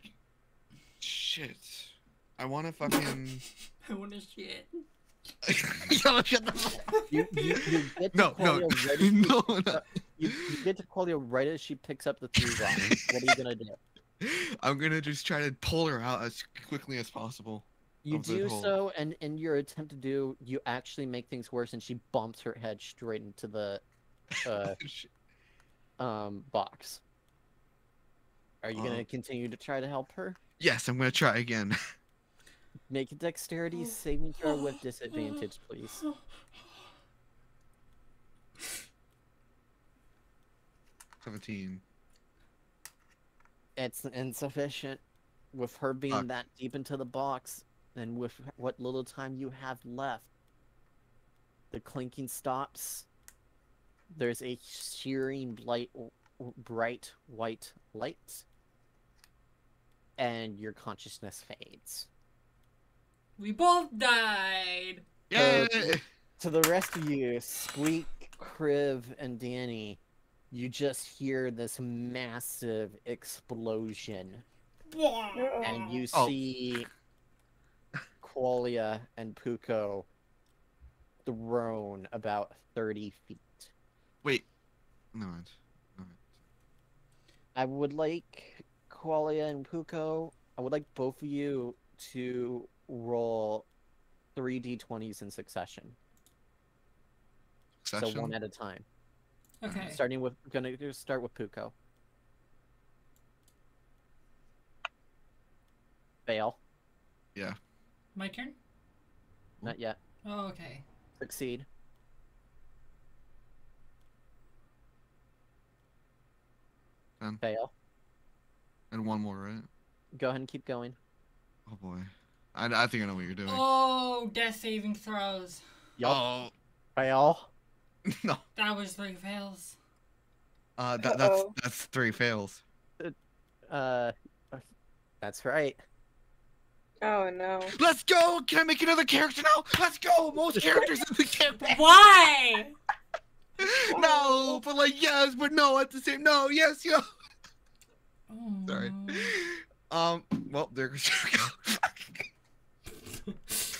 Shit. I want to fucking. I want to shit. Yo, shut the fuck- You, you, you get to No, no, Qualia right as no, no. you, you get to Qualia right as she picks up the three rocks. what are you gonna do? I'm gonna just try to pull her out as quickly as possible. You do hole. so, and in your attempt to do, you actually make things worse, and she bumps her head straight into the uh, um box. Are you Uh. gonna continue to try to help her? yes, I'm gonna try again. Make a dexterity saving throw with disadvantage, please. Seventeen. It's insufficient with her being Fuck. that deep into the box, and with what little time you have left. The clinking stops. There's a shearing blight, bright white light, and your consciousness fades. We both died. Yeah. To the rest of you, Squeak, Kriv, and Danny, you just hear this massive explosion, and you Oh. See Qualia and Puko thrown about 30 feet. Wait. No. it's- no, I would like Qualia and Puko, I would like both of you to roll three d20s in succession. Succession. So one at a time. Okay. Starting with, gonna do- start with Puko. Fail. My turn. Not yet. Oh, okay. Succeed. Ten. Fail. And one more, right? Go ahead and keep going. Oh boy. I, I think I know what you're doing. Oh, death saving throws. Yup. Oh Fail. no. That was three fails. Uh, that, that's Uh-oh. that's three fails. Uh, that's right. Oh no. Let's go! Can I make another character now? Let's go! Most characters in the campaign. Why? No, but like yes, but no at the same. No, yes, yo. Sorry. Oh. Um. Well, there goes.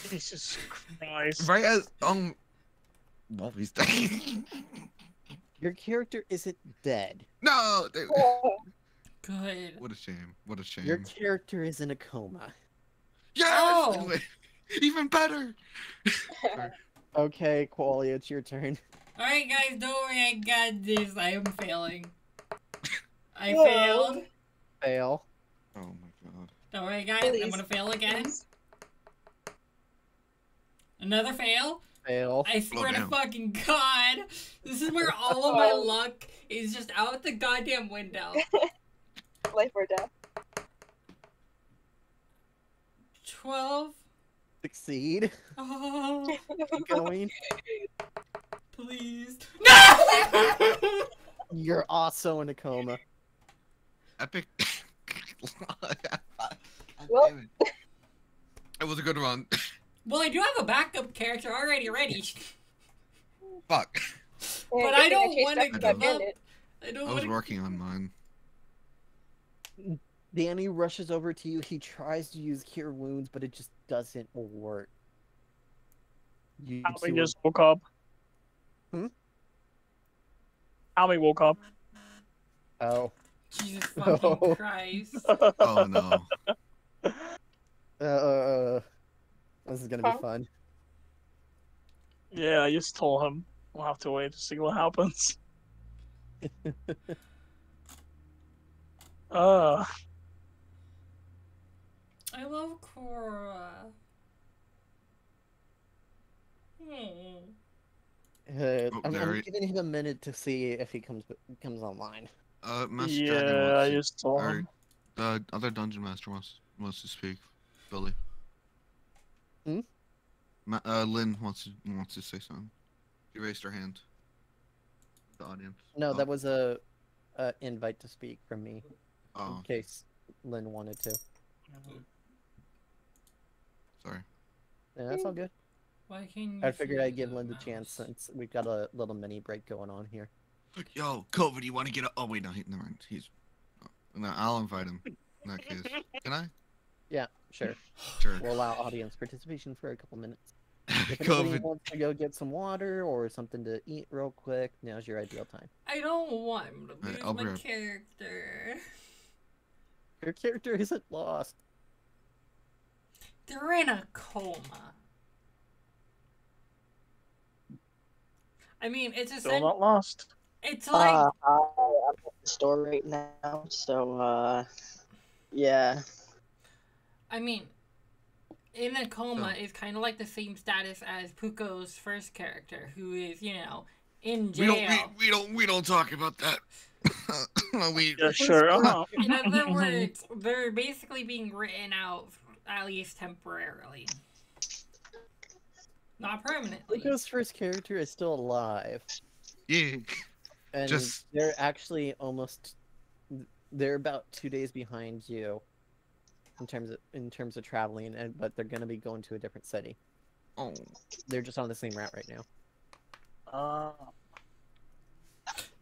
Jesus Christ. right as um. Well, he's dead. Your character isn't dead. no. they- Oh, Good. What a shame. What a shame. Your character is in a coma. Yes. Oh. Even better. Okay, Qualia, it's your turn. Alright, guys, don't worry. I got this. I am failing. I Whoa. failed. Fail. Oh my god. Don't worry, guys. I'm gonna fail again. please. Another fail. Fail. I swear to damn. fucking god, this is where all of my oh. luck is just out the goddamn window. Life or death. Twelve. Succeed. Oh, Keep going. please. No! You're also in a coma. Epic. God Well- it. It was a good run. well, I do have a backup character already ready. Fuck. Yeah, But good I don't wanna give up. I I was working on mine. Danny rushes over to you. He tries to use cure wounds, but it just doesn't work. You Almy two just woke up. Hmm? Almy woke up. Oh. Jesus fucking Oh. Christ. Oh no. Uh, this is gonna be fun. Yeah, I just told him. We'll have to wait to see what happens. Uh, I love Cora. Hmm. Uh, Oh, I'm, I'm Barry. giving him a minute to see if he comes comes online. Uh, Master Dragon yeah, I wants to- just told or him. the other dungeon master wants wants to speak. Billy. Hmm? Ma- uh, Lynn wants to wants to say something. She raised her hand. The audience. No, Oh. that was a, a invite to speak from me Oh, in case Lynn wanted to. Sorry. Yeah, that's all good. Why can I you figured I'd give the Lynn the chance since we've got a little mini break going on here. Yo, COVID, you want to get a? Oh wait, no, he, never mind. He's. oh, No, I'll invite him. In that case, can I? Yeah, sure. Sure. We'll allow audience participation for a couple minutes. If anybody COVID. wants to go get some water or something to eat real quick, now's your ideal time. I don't want him to lose I'll be my right- character. Your character isn't lost. They're in a coma. I mean, it's Still essen- not lost. it's like Uh, I'm at the store right now, so uh, yeah. I mean, in a coma So- is kind of like the same status as Puko's first character, who is you know in jail. We don't. We, we don't. We don't talk about that. we. Yeah, sure. Uh-huh. In other words, they're basically being written out at least temporarily, not permanently. Puko's first character is still alive, Yeah. and Just- they're actually almost. They're about two days behind you. In terms of in terms of traveling, and but they're gonna be going to a different city. Oh. They're just on the same route right now. Uh,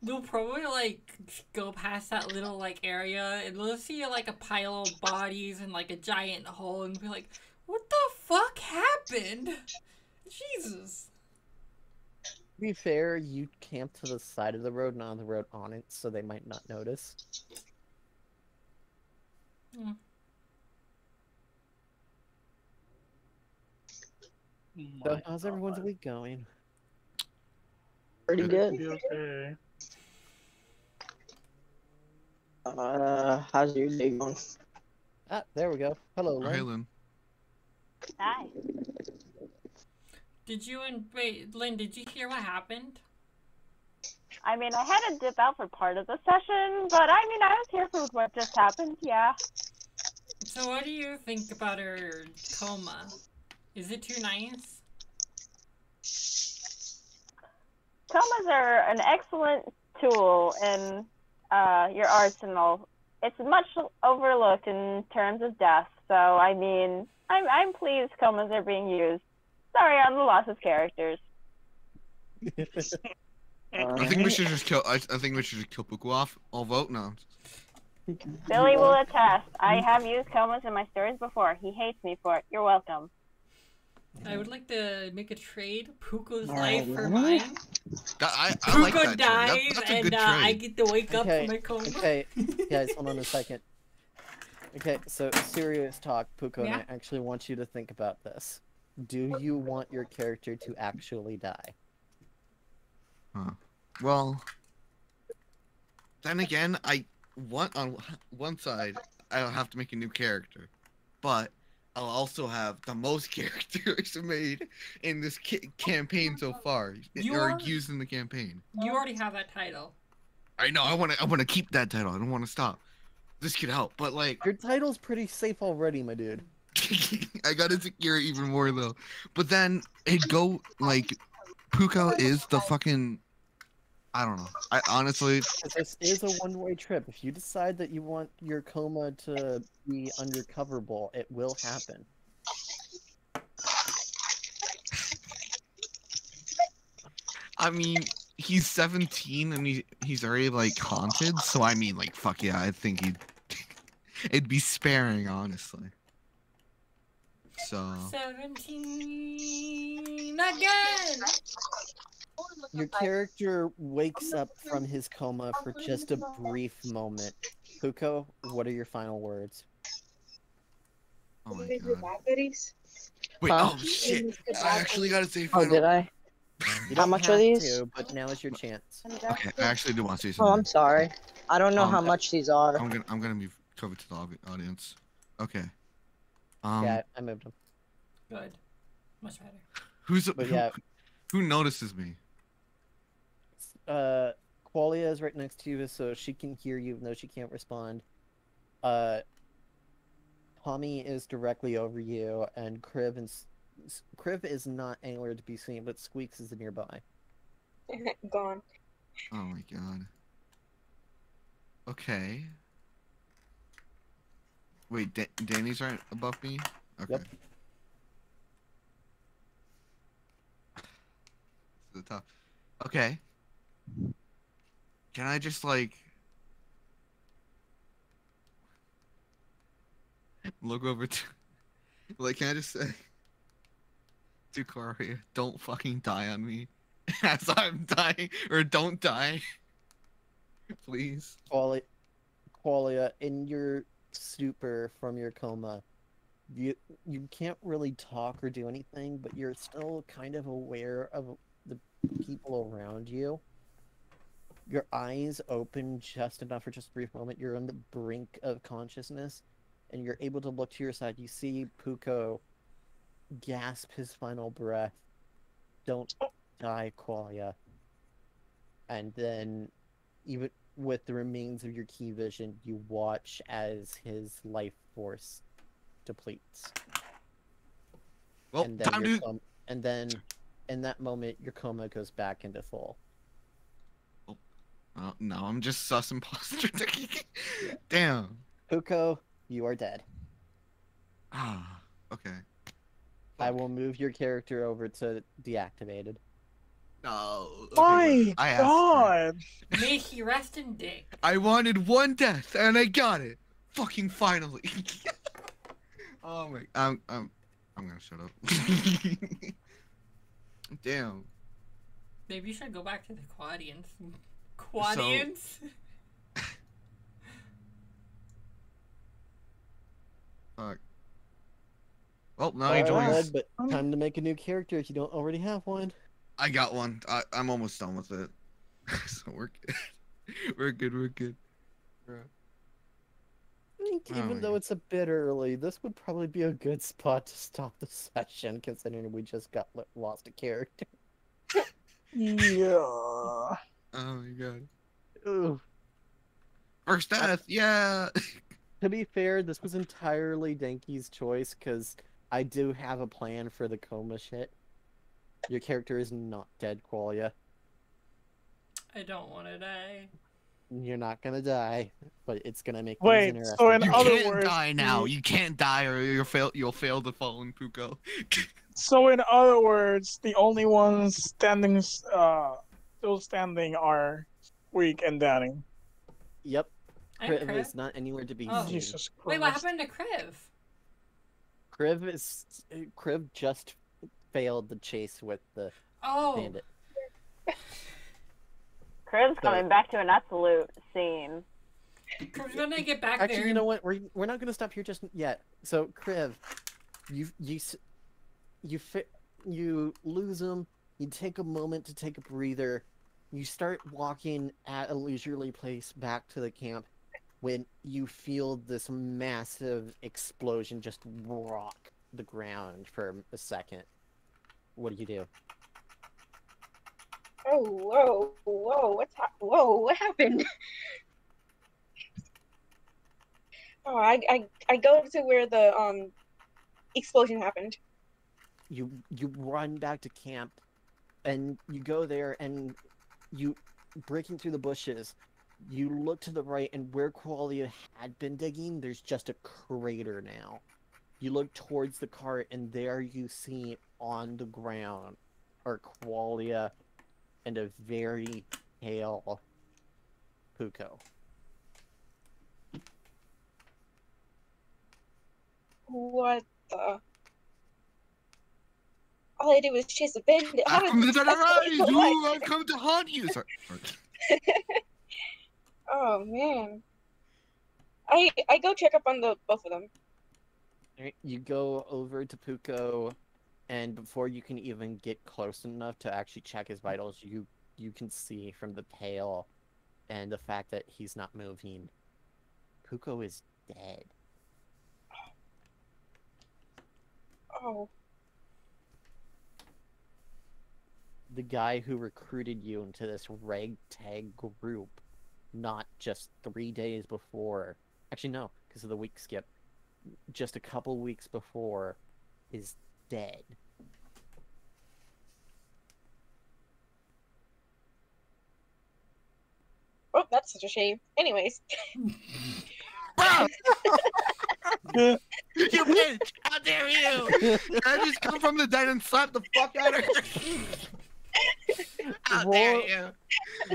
They'll probably like go past that little like area and they'll see like a pile of bodies and like a giant hole and be like, "What the fuck happened?" Jesus. To be fair, you camped to the side of the road, not on the road on it, so they might not notice. Hmm. Oh so my how's everyone's week going? Pretty good. Okay. Uh, how's your day going? Ah, there we go. Hello, Lynn. hey, Lynn. Hi. Did you and wait, Lynn? Did you hear what happened? I mean, I had to dip out for part of the session, but I mean, I was here for what just happened. Yeah. So, what do you think about her coma? Is it too nice? Comas are an excellent tool in uh, your arsenal. It's much overlooked in terms of death, so I mean, I'm I'm pleased comas are being used. Sorry on the loss of characters. I think we should just kill. I, I think we should just kill Puko off. I'll vote no. Billy will attest. I have used comas in my stories before. He hates me for it. You're welcome. I would like to make a trade. Puko's Alright. life for mine. That, I, I like Puko that. trade. That- dies, that's a and good uh, I get to wake up Okay, from my coma. okay, guys, hold on a second. Okay, so serious talk, Puko, Yeah? and I actually want you to think about this. Do you want your character to actually die? Well, then again, I want on one side I'll have to make a new character, but I'll also have the most characters made in this ca- campaign so far, You or are- used in the campaign. You already have that title. I know I want to I want to keep that title. I don't want to stop. This could help, but like Your title's pretty safe already, my dude. I gotta secure it even more though. But then it go like Puko is the fucking I don't know. I honestly. This is a one-way trip. If you decide that you want your coma to be undercoverable, it will happen. I mean he's 17 and he he's already like haunted, so I mean like fuck yeah, I think he'd it'd be sparing honestly. So Seventeen again. Your character wakes up from his coma for just a brief moment. Puko, what are your final words? oh my Did god. Wait, Huh? oh shit. I actually gotta say Oh, did I? You How much are these? to, but now is your chance. Okay, I actually do want to say Oh, I'm sorry. I don't know Um, how much these are. I'm gonna I'm gonna be covered to the audience. Okay. Um yeah, I moved them. Good. Much better. who's But who, yeah. who notices me? Uh, Qualia is right next to you, so she can hear you, even though she can't respond. Uh, Tommy is directly over you, and Kriv and S- S- Kriv is not anywhere to be seen, but Squeaks is nearby. Gone. Oh my god. Okay. Wait, da- Danny's right above me? Okay. Yep. The top. Okay. Can I just like look over to like can I just say to Karia, don't fucking die on me as I'm dying or don't die. Please. Qualia, Qualia, in your stupor from your coma, you you can't really talk or do anything, but you're still kind of aware of the people around you. Your eyes open just enough for just a brief moment. You're on the brink of consciousness, and you're able to look to your side. You see Puko gasp his final breath. Don't oh. die, Qualia. And then, even with the remains of your key vision, you watch as his life force depletes. Well, and then time to com- and then in that moment your coma goes back into full. Oh, no, I'm just sus imposter. Damn. Puko, you are dead. Ah, okay. I will move your character over to deactivated. No. okay, My. I asked for it. God. May he rest in dick. I wanted one death and I got it. Fucking finally. oh my. I'm. I'm. I'm gonna shut up. Damn. Maybe you should go back to the Quadians. Quadians? Fuck. Uh, well, now he Alright, joins. bud, but time to make a new character if you don't already have one. I got one. I, I'm almost done with it. so we're good. we're good. We're good. I think Oh, even though yeah. it's a bit early, this would probably be a good spot to stop the session, considering we just got lost a character. Yeah. Oh my god. Ooh. First death. Yeah. To be fair, this was entirely Denki's choice because I do have a plan for the coma shit. Your character is not dead, Qualia. I don't want to die. You're not gonna die, but it's gonna make Wait, things so interesting. in you other can't words, die now. You can't die, or you'll fail. You'll fail the phone, Puko. So in other words, the only ones standing, uh, still standing are Weak and Danny. Yep, And Kriv Kriv? is not anywhere to be Oh. seen. Jesus Christ. Wait, what happened to Kriv? Kriv is Kriv just failed the chase with the Oh, bandit. Kriv's coming back to an absolute scene. Kriv's gonna get back Actually, there. you know what? We're we're not gonna stop here just yet. So, Kriv, you you you fi- you lose him. You take a moment to take a breather. You start walking at a leisurely pace back to the camp when you feel this massive explosion just rock the ground for a second. What do you do? Oh, whoa, whoa, what's hap- whoa, what happened? oh, I, I, I go to where the um explosion happened. you you run back to camp and you go there and you breaking through the bushes you look to the right and where qualia had been digging there's just a crater now you look towards the cart and there you see on the ground are qualia and a very pale puko What the? All I did was chase a bandit. How I've did come to this terrorize you. I've come to haunt you. Sorry. sorry. Oh man. I I go check up on the both of them. You go over to Puko, and before you can even get close enough to actually check his vitals, you you can see from the pale and the fact that he's not moving, Puko is dead. Oh, The guy who recruited you into this ragtag group, not just three days before. Actually, no, because of the week skip. Just a couple weeks before, is dead. oh, that's such a shame. Anyways, Bro! you bitch! How dare you! I just come from the dead and slap the fuck out of her. How Roll- dare you.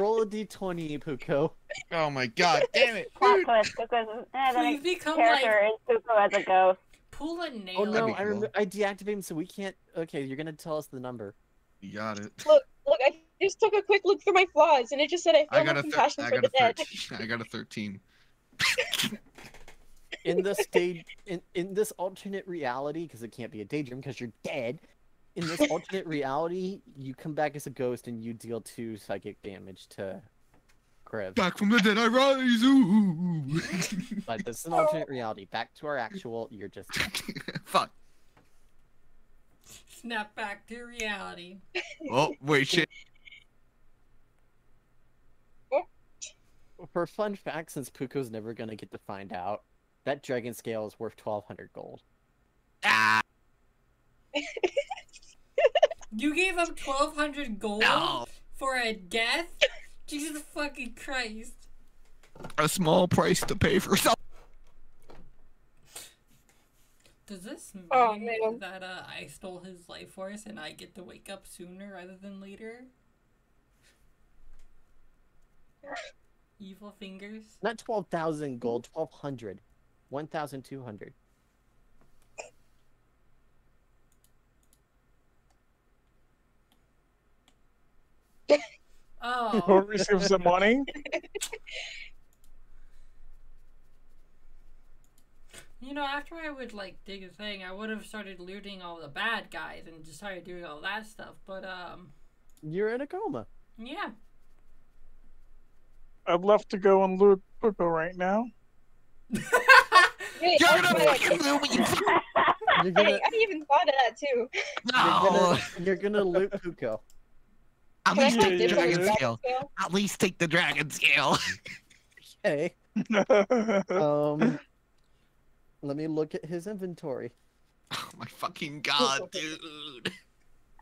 Roll a d20, Puko. Oh my god, damn it. Plot twist. Puko's eh, the Please next become character like is Puko as a ghost. pull a nail. Oh That'd no, be I cool. remember. I deactivated him, so we can't. Okay, you're gonna tell us the number. You got it. Look, look, I just took a quick look through my flaws, and it just said I I got no a thir- compassion I for got the a dead. 13. I got a 13. In this stage, in in this alternate reality, because it can't be a daydream, because you're dead. In this alternate reality, you come back as a ghost and you deal two psychic damage to Kriv. Back from the dead I rise. Ooh. But this is an alternate reality. Back to our actual. You're just. Fuck. Snap back to reality. Oh, wait, shit. For fun fact, since Puko's never gonna get to find out, that dragon scale is worth 1,200 gold. Ah, You gave up twelve hundred gold no. for a death? Jesus fucking Christ. A small price to pay for something. Does this mean Oh, man. that uh, I stole his life force and I get to wake up sooner rather than later? Evil fingers. Not 12,000 gold, 1,200. 1,200. Who Oh, Who receives the money? you know, after I would like dig a thing, I would have started looting all the bad guys and just started doing all that stuff. But um, You're in a coma. yeah. I'd love to go and loot Puko right now. Wait, You're I, gonna wait, fucking lose me. You're gonna, I even thought of that too. you're No. gonna, you're gonna loot Puko. At least take the dragon scale. scale? At least take the dragon scale. okay. um, let me look at his inventory. Oh my fucking god, dude.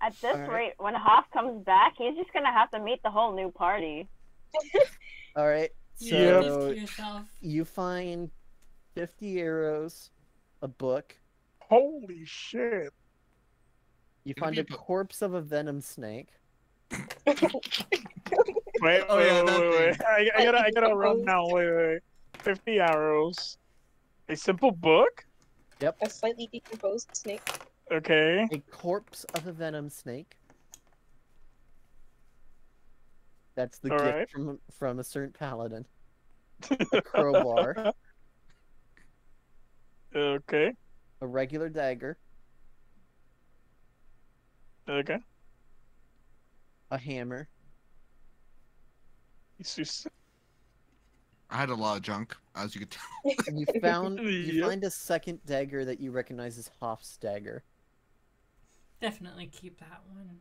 At this Alright. rate, when Hoff comes back, he's just gonna have to meet the whole new party. All right, You so to yourself. you find 50 arrows, a book. Holy shit. You Gonna find a a corpse of a venom snake. Wait, Oh, wait, yeah, wait, wait, wait. I, I gotta, I gotta run now. Wait, wait. 50 arrows. A simple book? Yep. A slightly decomposed snake. Okay. A corpse of a venom snake. That's the gift Alright. from from a certain paladin. A crowbar, okay. a regular dagger, Okay. A hammer, It's just- I had a lot of junk, as you could tell. and you found you Yep. find a second dagger that you recognize as Hoff's dagger. Definitely keep that one.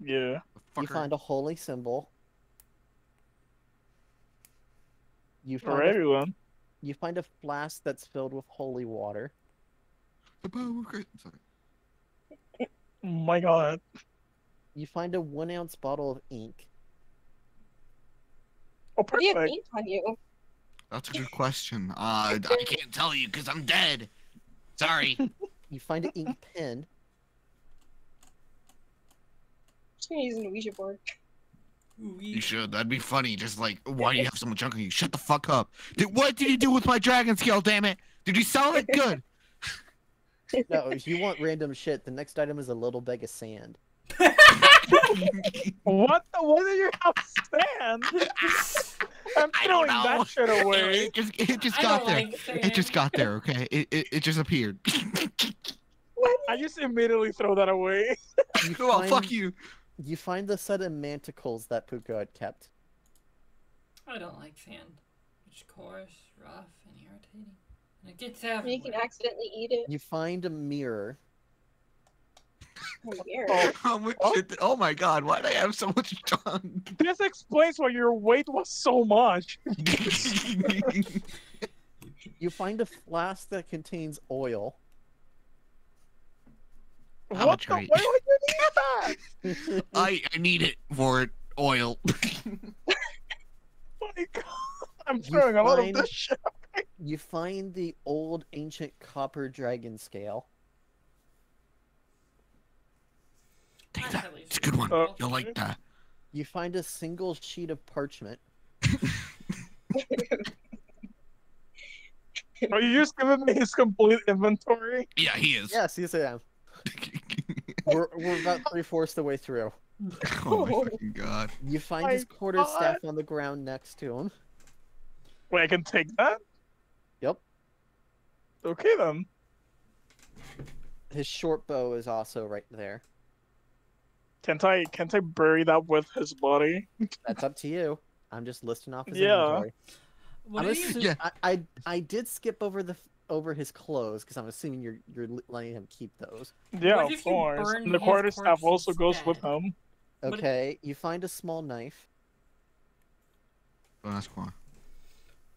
Yeah. You find a holy symbol. You find For a, everyone. you find a flask that's filled with holy water. The power of great- sorry. Oh my god. You find a one ounce bottle of ink. Oh, What do you have ink on you? That's a good question. Uh, I can't tell you because I'm dead. Sorry. You find an ink pen. just gonna use an Ouija board. Ooh, You should. That'd be funny. Just like, why do you have so much junk on you? Shut the fuck up. Did, what did you do with my dragon scale? Damn it! Did you sell it? Good. No, if you want random shit, the next item is a little bag of sand. What the? What did your house stand? I'm I throwing that shit away. It just, it just got there. like It just got there. Okay. It, it, it just appeared. What? I just immediately throw that away. You well, oh, find, fuck you. You find the set of manticles that Puko had kept. I don't like sand. It's coarse, rough, and irritating. And it gets everywhere. You can accidentally eat it. You find a mirror. Oh. How much Oh. shit- oh my god, why do I have so much junk? this explains why your weight was so much. You find a flask that contains oil. How what much the? weight? Why would you need that? I, I need it for oil. My God. I'm throwing a lot of this shit. you find the old ancient copper dragon scale. Take that. It's a good one. Uh, You'll like that. You find a single sheet of parchment. Are you just giving me his complete inventory? Yeah, he is. Yes, yes, I am. We're, we're about three fourths the way through. oh my fucking god. You find My his quarterstaff on the ground next to him. Wait, I can take that? Yep. Okay then. His short bow is also right there. Can't I can't I bury that with his body? That's up to you. I'm just listing off his Yeah. inventory. What I'm do you assu- Yeah. I, I I did skip over the over his clothes because I'm assuming you're you're letting him keep those. Yeah, of course. And the his quarterstaff corpse also goes with him. But- Okay, you find a small knife. That's cool.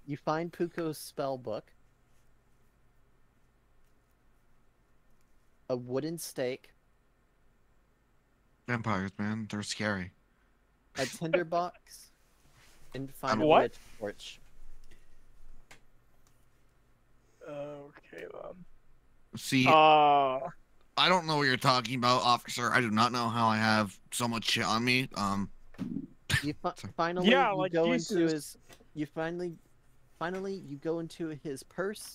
You find Puko's spell book. A wooden stake, Vampires, man, they're scary. a tinderbox, and find a What? witch torch. Okay then. See, Uh I don't know what you're talking about, officer. I do not know how I have so much shit on me. Um, You fi- finally Yeah, you like go into his. You finally, finally you go into his purse.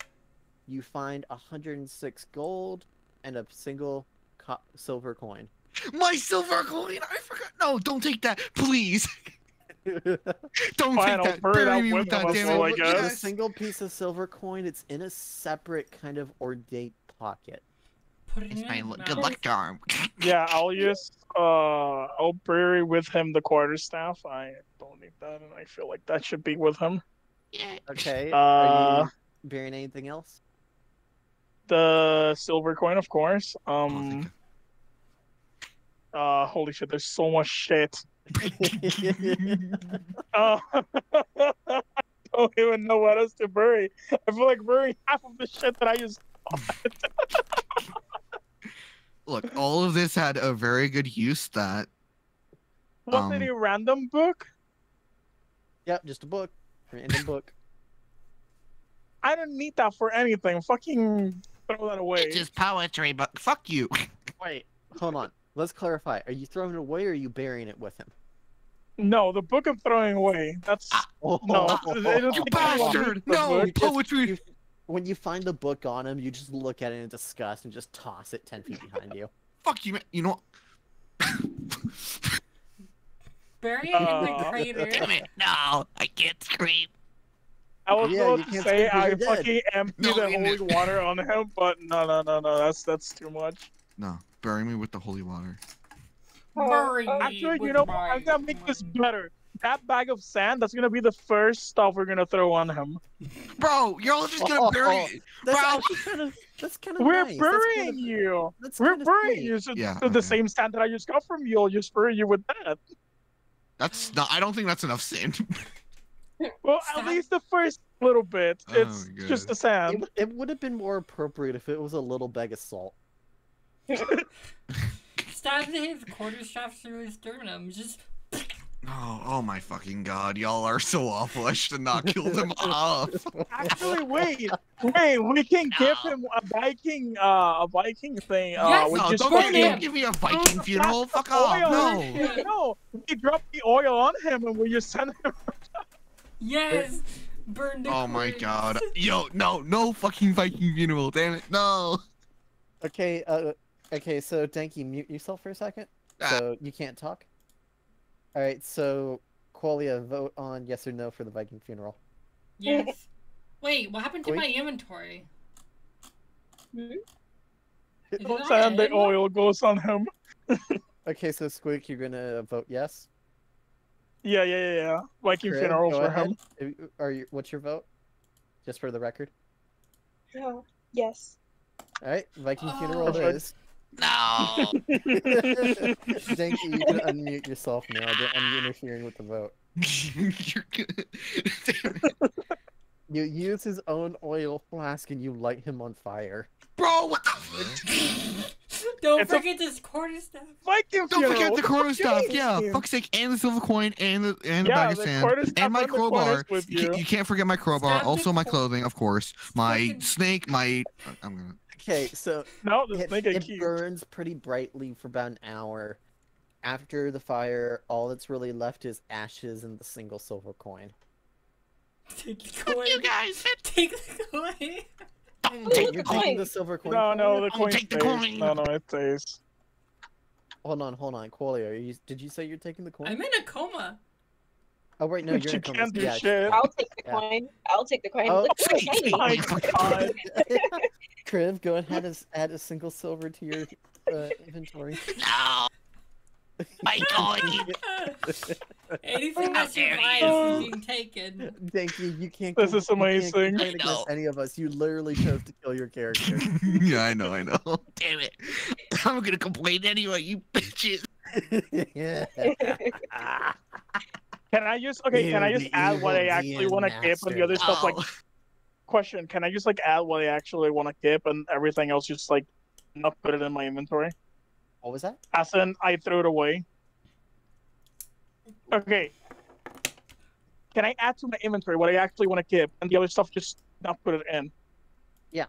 You find 106 gold and a single co- silver coin. My silver coin. I forgot. No, don't take that, please. Don't Fine, I'll take that. bury Bury me with with that, damn that's I it. got. A single piece of silver coin. It's in a separate kind of ornate pocket. Put it It's in my his lu- mouth. good luck charm. yeah, I'll use. uh I'll bury with him the quarterstaff. I don't need that and I feel like that should be with him. Okay. Uh, are you bearing anything else? The silver coin, of course. Um thank uh holy shit, there's so much shit. Uh, I don't even know what else to bury. I feel like burying half of the shit that I just Look, all of this had a very good use that was Um, it a random book? yep, just a book. Random book. I didn't need that for anything. Fucking throw that away. it's just poetry, but fuck you. Wait, hold on. Let's clarify. Are you throwing it away or are you burying it with him? No, the book I'm throwing away. That's Oh, No, it doesn't you think I want bastard! No, book. You just- poetry. you- when you find the book on him, you just look at it in disgust and just toss it ten feet behind you. Fuck you, man. You know what? Bury it in the Uh, crater. Damn it! No, I can't scream. I was Yeah, about to say I you're dead. fucking empty No, the holy water on him, but no, no, no, no. That's that's too much. No, bury me with the holy water. Oh, bury Oh, me Actually, you with know what? I'm gonna make this better. That bag of sand, that's gonna be the first stuff we're gonna throw on him. Bro, you're all just gonna Oh, bury oh, it. That's Bro. actually kind of that's kind of We're nice. burying that's kinda, you. That's We're burying sweet. you. So, Yeah, so the same sand that I just got from you, I'll just bury you with that. That's not. I don't think that's enough sand. Well, Stop. at least the first little bit. Oh It's my just the sand. w- it would have been more appropriate if it was a little bag of salt. Stab his quarterstaff through his sternum. Just Oh, oh my fucking god, y'all are so awful. I should not kill them off. Actually, wait, wait. We can give him a Viking, uh, a Viking thing. Uh, Yes, we No, just don't give, him. give me a Viking funeral. Fuck off. on No. No, we drop the oil on him and we just send him. yes, burn the. Oh my corpse. god. Yo, no, no fucking Viking funeral. Damn it. No. Okay, uh, okay. So Denki, mute yourself for a second. Ah. So you can't talk. All right. So Qualia, vote on yes or no for the Viking funeral. Yes. Wait, what happened to Wait. my inventory? Is it Don't on send the oil goes on him. Okay, so Squeak, you're gonna vote yes. Yeah, yeah, yeah, yeah. Viking Kriv, funeral for ahead. him. Are- Are you? What's your vote? Just for the record. Yeah. Yes. All right, Viking funeral it Perfect. is. No. Thank you You can unmute yourself now. I don't- I'm interfering with the vote. You're good. Damn it. You use his own oil flask and you light him on fire. Bro, what the fuck? Don't It's a- forget this quarterstaff. Viking Don't funeral. forget the what corner stuff. Yeah, this? fuck's sake, and the silver coin, and the and the Yeah, bag of the sand, and my and the corners crowbar. You, you. can't, forget my crowbar. Stab the Also, my clothing, of course. My snake. My. I'm gonna. Okay, so No, the it, snake I it burns pretty brightly for about an hour, after the fire, all that's really left is ashes and the single silver coin. Take the Fuck coin. you guys. Take the coin. Don't take the You're the coin. taking the silver coin. No, no, the coin take the stays. coin. No, no, it stays. Hold on, hold on, Qualia. Are you, did you say you're taking the coin? I'm in a coma. Oh wait, no, you're you in coma. can't do yeah, shit. I'll take the Yeah. coin. I'll take the coin. Oh, Look, it's so wait, shiny. Oh my god. Kriv, go ahead and add a single silver to your uh, inventory. No. My coin. Anything How that dare survives you. is being taken. Thank you. You can't. This com- is you can't amazing. complain I against any of us. You literally chose to kill your character. yeah, I know, I know. Damn it. I'm gonna complain anyway, you bitches. yeah. Can I just okay? Can I just add what I actually want to keep and the other stuff? Like. Question: Can I just like add what I actually want to keep and everything else just like not put it in my inventory? What was that? As in, I threw it away. Okay. Can I add to my inventory what I actually want to keep and the other stuff just not put it in? Yeah.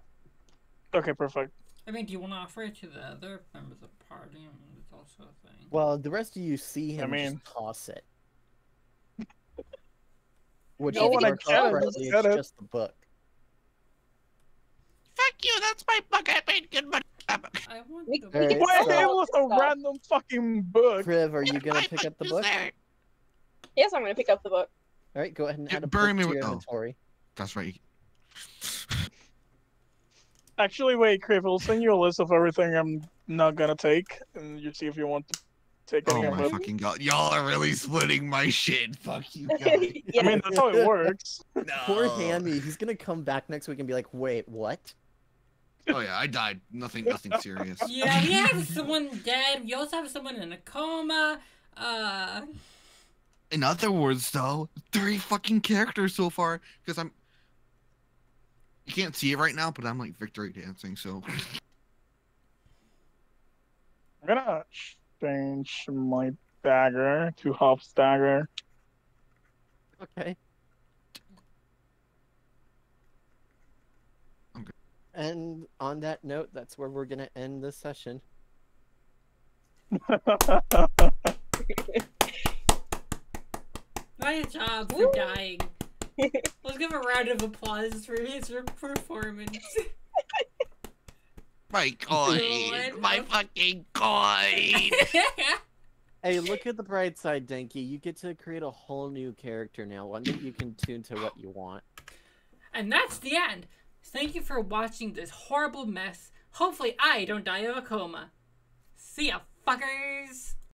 Okay, perfect. I mean, do you want to offer it to the other members of the party? I mean, it's also a thing. Well, the rest of you see him mean- just toss it. Which No is one more I get correctly, it's just the book. Fuck you, that's my book. I made good money. I want We- the we Alright, can Why so- it was a Stop. random fucking book? Kriv, are you gonna pick up the book? yes, I'm gonna pick up the book. All right, go ahead and Yeah, add a bury book me to with- your oh. inventory. That's right. Actually, wait, Kriv, I'll send you a list of everything I'm not gonna take, and you see if you want to take any Oh of my fucking god. Y'all are really splitting my shit. Fuck you guys. yeah. I mean, that's how it works. No. Poor Hammy, he's gonna come back next week and be like, "Wait, what?" Oh yeah, I died. Nothing nothing serious. Yeah, we have someone dead. We also have someone in a coma. Uh, In other words though, three fucking characters so far. Because I'm You can't see it right now, but I'm like victory dancing, so I'm gonna change my dagger to half dagger. Okay. And on that note, that's where we're gonna end this session. nice job for Woo. dying. Let's give a round of applause for his performance. my coin, my fucking coin. Hey, look at the bright side, Denki. You get to create a whole new character now, one that you can tune to what you want. and that's the end. Thank you for watching this horrible mess. Hopefully, I don't die of a coma. See ya, fuckers.